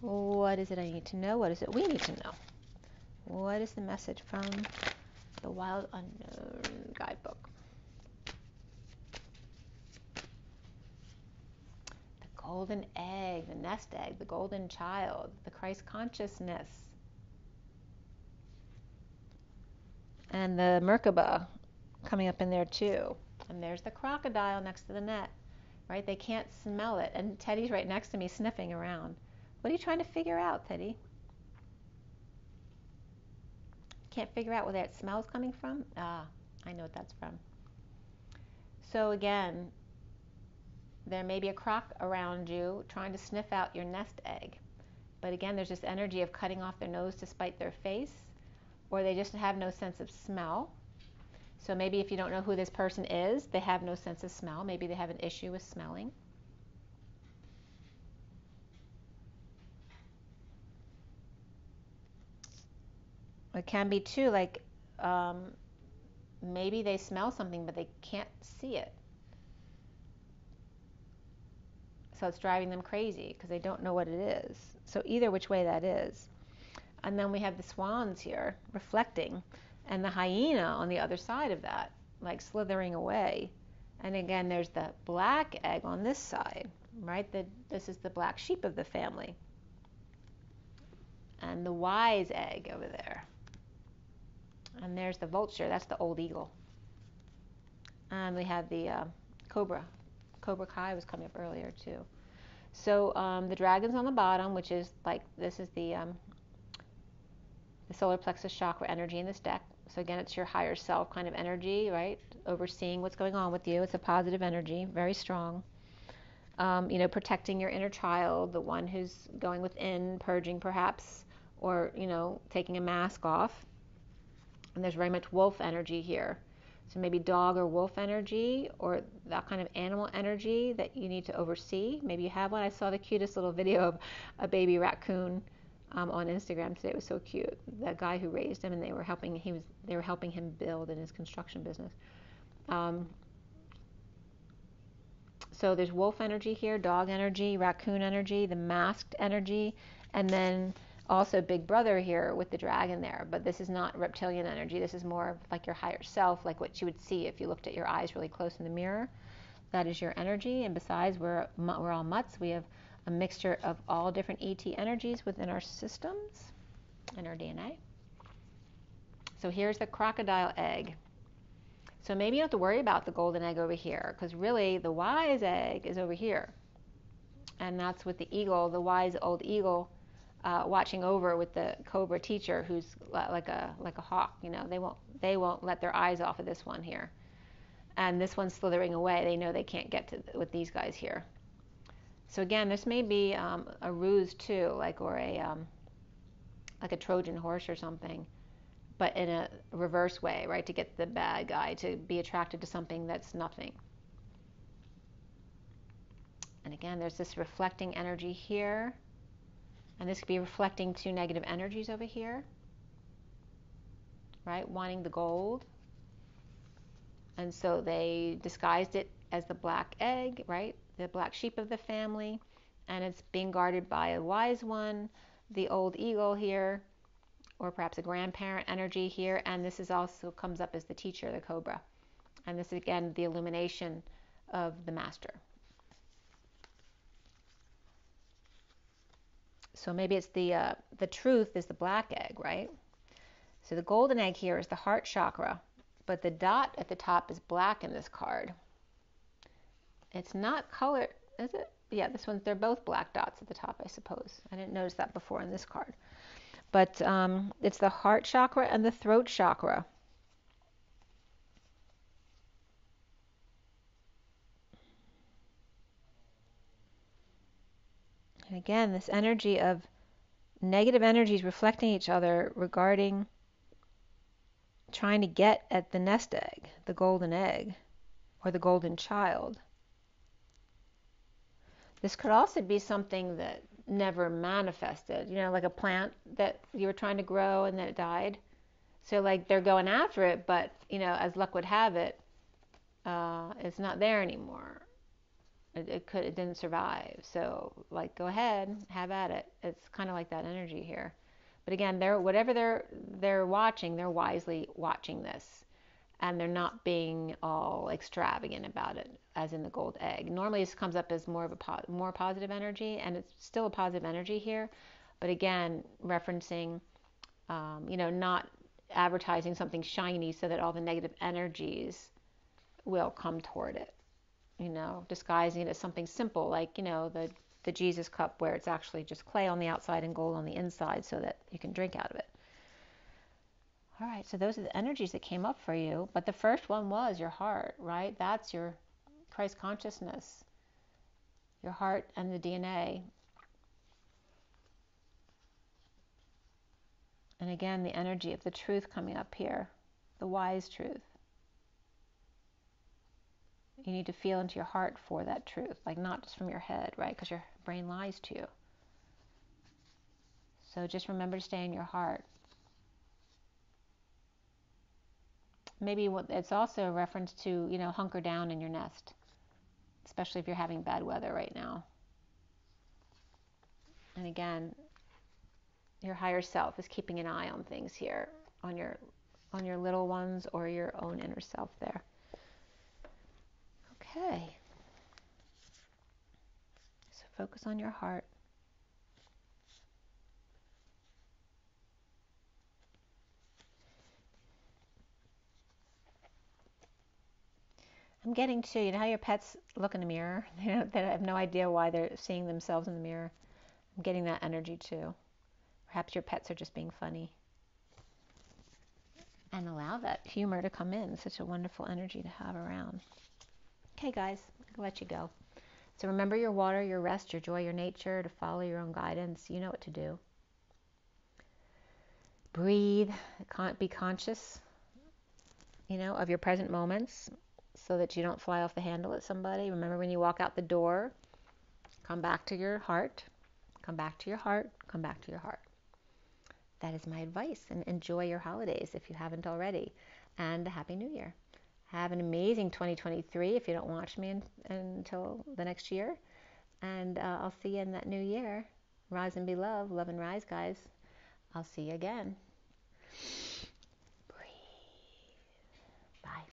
What is it I need to know? What is it we need to know? What is the message from the wild unknown guidebook? Golden egg, the nest egg, the golden child, the Christ consciousness. And the Merkaba coming up in there too. And there's the crocodile next to the net right? They can't smell it. And Teddy's right next to me sniffing around. What are you trying to figure out, Teddy? Can't figure out where that smell's coming from? Ah, I know what that's from. So again, there may be a croc around you trying to sniff out your nest egg. But again, there's this energy of cutting off their nose to spite their face, or they just have no sense of smell. So maybe if you don't know who this person is, they have no sense of smell. Maybe they have an issue with smelling. It can be too, like um, maybe they smell something, but they can't see it. So it's driving them crazy because they don't know what it is. So either which way that is. And then we have the swans here reflecting and the hyena on the other side of that, like slithering away. And again, there's the black egg on this side, right? The, this is the black sheep of the family. And the wise egg over there. And there's the vulture, that's the old eagle. And we have the uh, cobra. Cobra Kai was coming up earlier too. So um, the dragon's on the bottom, which is like this is the um, the solar plexus chakra energy in this deck. So again, it's your higher self kind of energy, right? Overseeing what's going on with you. It's a positive energy, very strong. Um, you know, protecting your inner child, the one who's going within, purging perhaps, or you know, taking a mask off. And there's very much wolf energy here. So maybe dog or wolf energy, or that kind of animal energy that you need to oversee. Maybe you have one. I saw the cutest little video of a baby raccoon um, on Instagram today. It was so cute. The guy who raised him, and they were helping. He was they were helping him build in his construction business. Um, so there's wolf energy here, dog energy, raccoon energy, the masked energy, and then also Big Brother here with the dragon there. But this is not reptilian energy. This is more like your higher self, like what you would see if you looked at your eyes really close in the mirror. That is your energy. And besides, we're we're all mutts. We have a mixture of all different ET energies within our systems and our DNA. So here's the crocodile egg. So maybe you don't have to worry about the golden egg over here because really the wise egg is over here. And that's with the eagle, the wise old eagle uh, watching over with the cobra teacher who's like a like a hawk you know? They won't they won't let their eyes off of this one here. And this one's slithering away. They know they can't get to with these guys here. So again, this may be um, a ruse too, like or a um, like a Trojan horse or something, but in a reverse way, right? To get the bad guy to be attracted to something that's nothing. And again, there's this reflecting energy here, and this could be reflecting two negative energies over here, right? Wanting the gold. And so they disguised it as the black egg, right? the black sheep of the family, and it's being guarded by a wise one, the old eagle here, or perhaps a grandparent energy here, and this is also comes up as the teacher, the cobra. And this is again the illumination of the master. So maybe it's the uh, the truth is the black egg, right? So the golden egg here is the heart chakra, but the dot at the top is black in this card. It's not color, is it? Yeah, this one, they're both black dots at the top, I suppose. I didn't notice that before in this card. But um, it's the heart chakra and the throat chakra. And again, this energy of negative energies reflecting each other regarding trying to get at the nest egg, the golden egg, or the golden child. This could also be something that never manifested, you know, like a plant that you were trying to grow and then it died. So, like, they're going after it, but, you know, as luck would have it, uh, it's not there anymore. It, it could, it didn't survive. So, like, go ahead, have at it. It's kind of like that energy here. But again, they're whatever they're they're watching, they're wisely watching this, and they're not being all extravagant about it as in the gold egg. Normally, this comes up as more of a po- more positive energy, and it's still a positive energy here, but again, referencing, um, you know, not advertising something shiny so that all the negative energies will come toward it. You know, disguising it as something simple, like you know the the Jesus cup, where it's actually just clay on the outside and gold on the inside, so that you can drink out of it. All right, so those are the energies that came up for you. But the first one was your heart, right? That's your Christ consciousness, your heart and the DNA. And again, the energy of the truth coming up here, the wise truth. You need to feel into your heart for that truth, like not just from your head, right? Because your brain lies to you. So just remember to stay in your heart. maybe it's also a reference to, you know, hunker down in your nest, especially if you're having bad weather right now. And again, your higher self is keeping an eye on things here, on your on your little ones or your own inner self there. Okay. So focus on your heart. I'm getting to, you know how your pets look in the mirror? They, they have no idea why they're seeing themselves in the mirror. I'm getting that energy too. Perhaps your pets are just being funny. And allow that humor to come in. Such a wonderful energy to have around. Okay, guys, I'll let you go. So remember your water, your rest, your joy, your nature, to follow your own guidance. You know what to do. Breathe, be conscious, you know, of your present moments so that you don't fly off the handle at somebody. Remember when you walk out the door, come back to your heart, come back to your heart, come back to your heart. That is my advice. And enjoy your holidays if you haven't already. And a Happy New Year. Have an amazing 2023 if you don't watch me in, until the next year. And uh, I'll see you in that new year. Rise and be loved. Love and rise, guys. I'll see you again.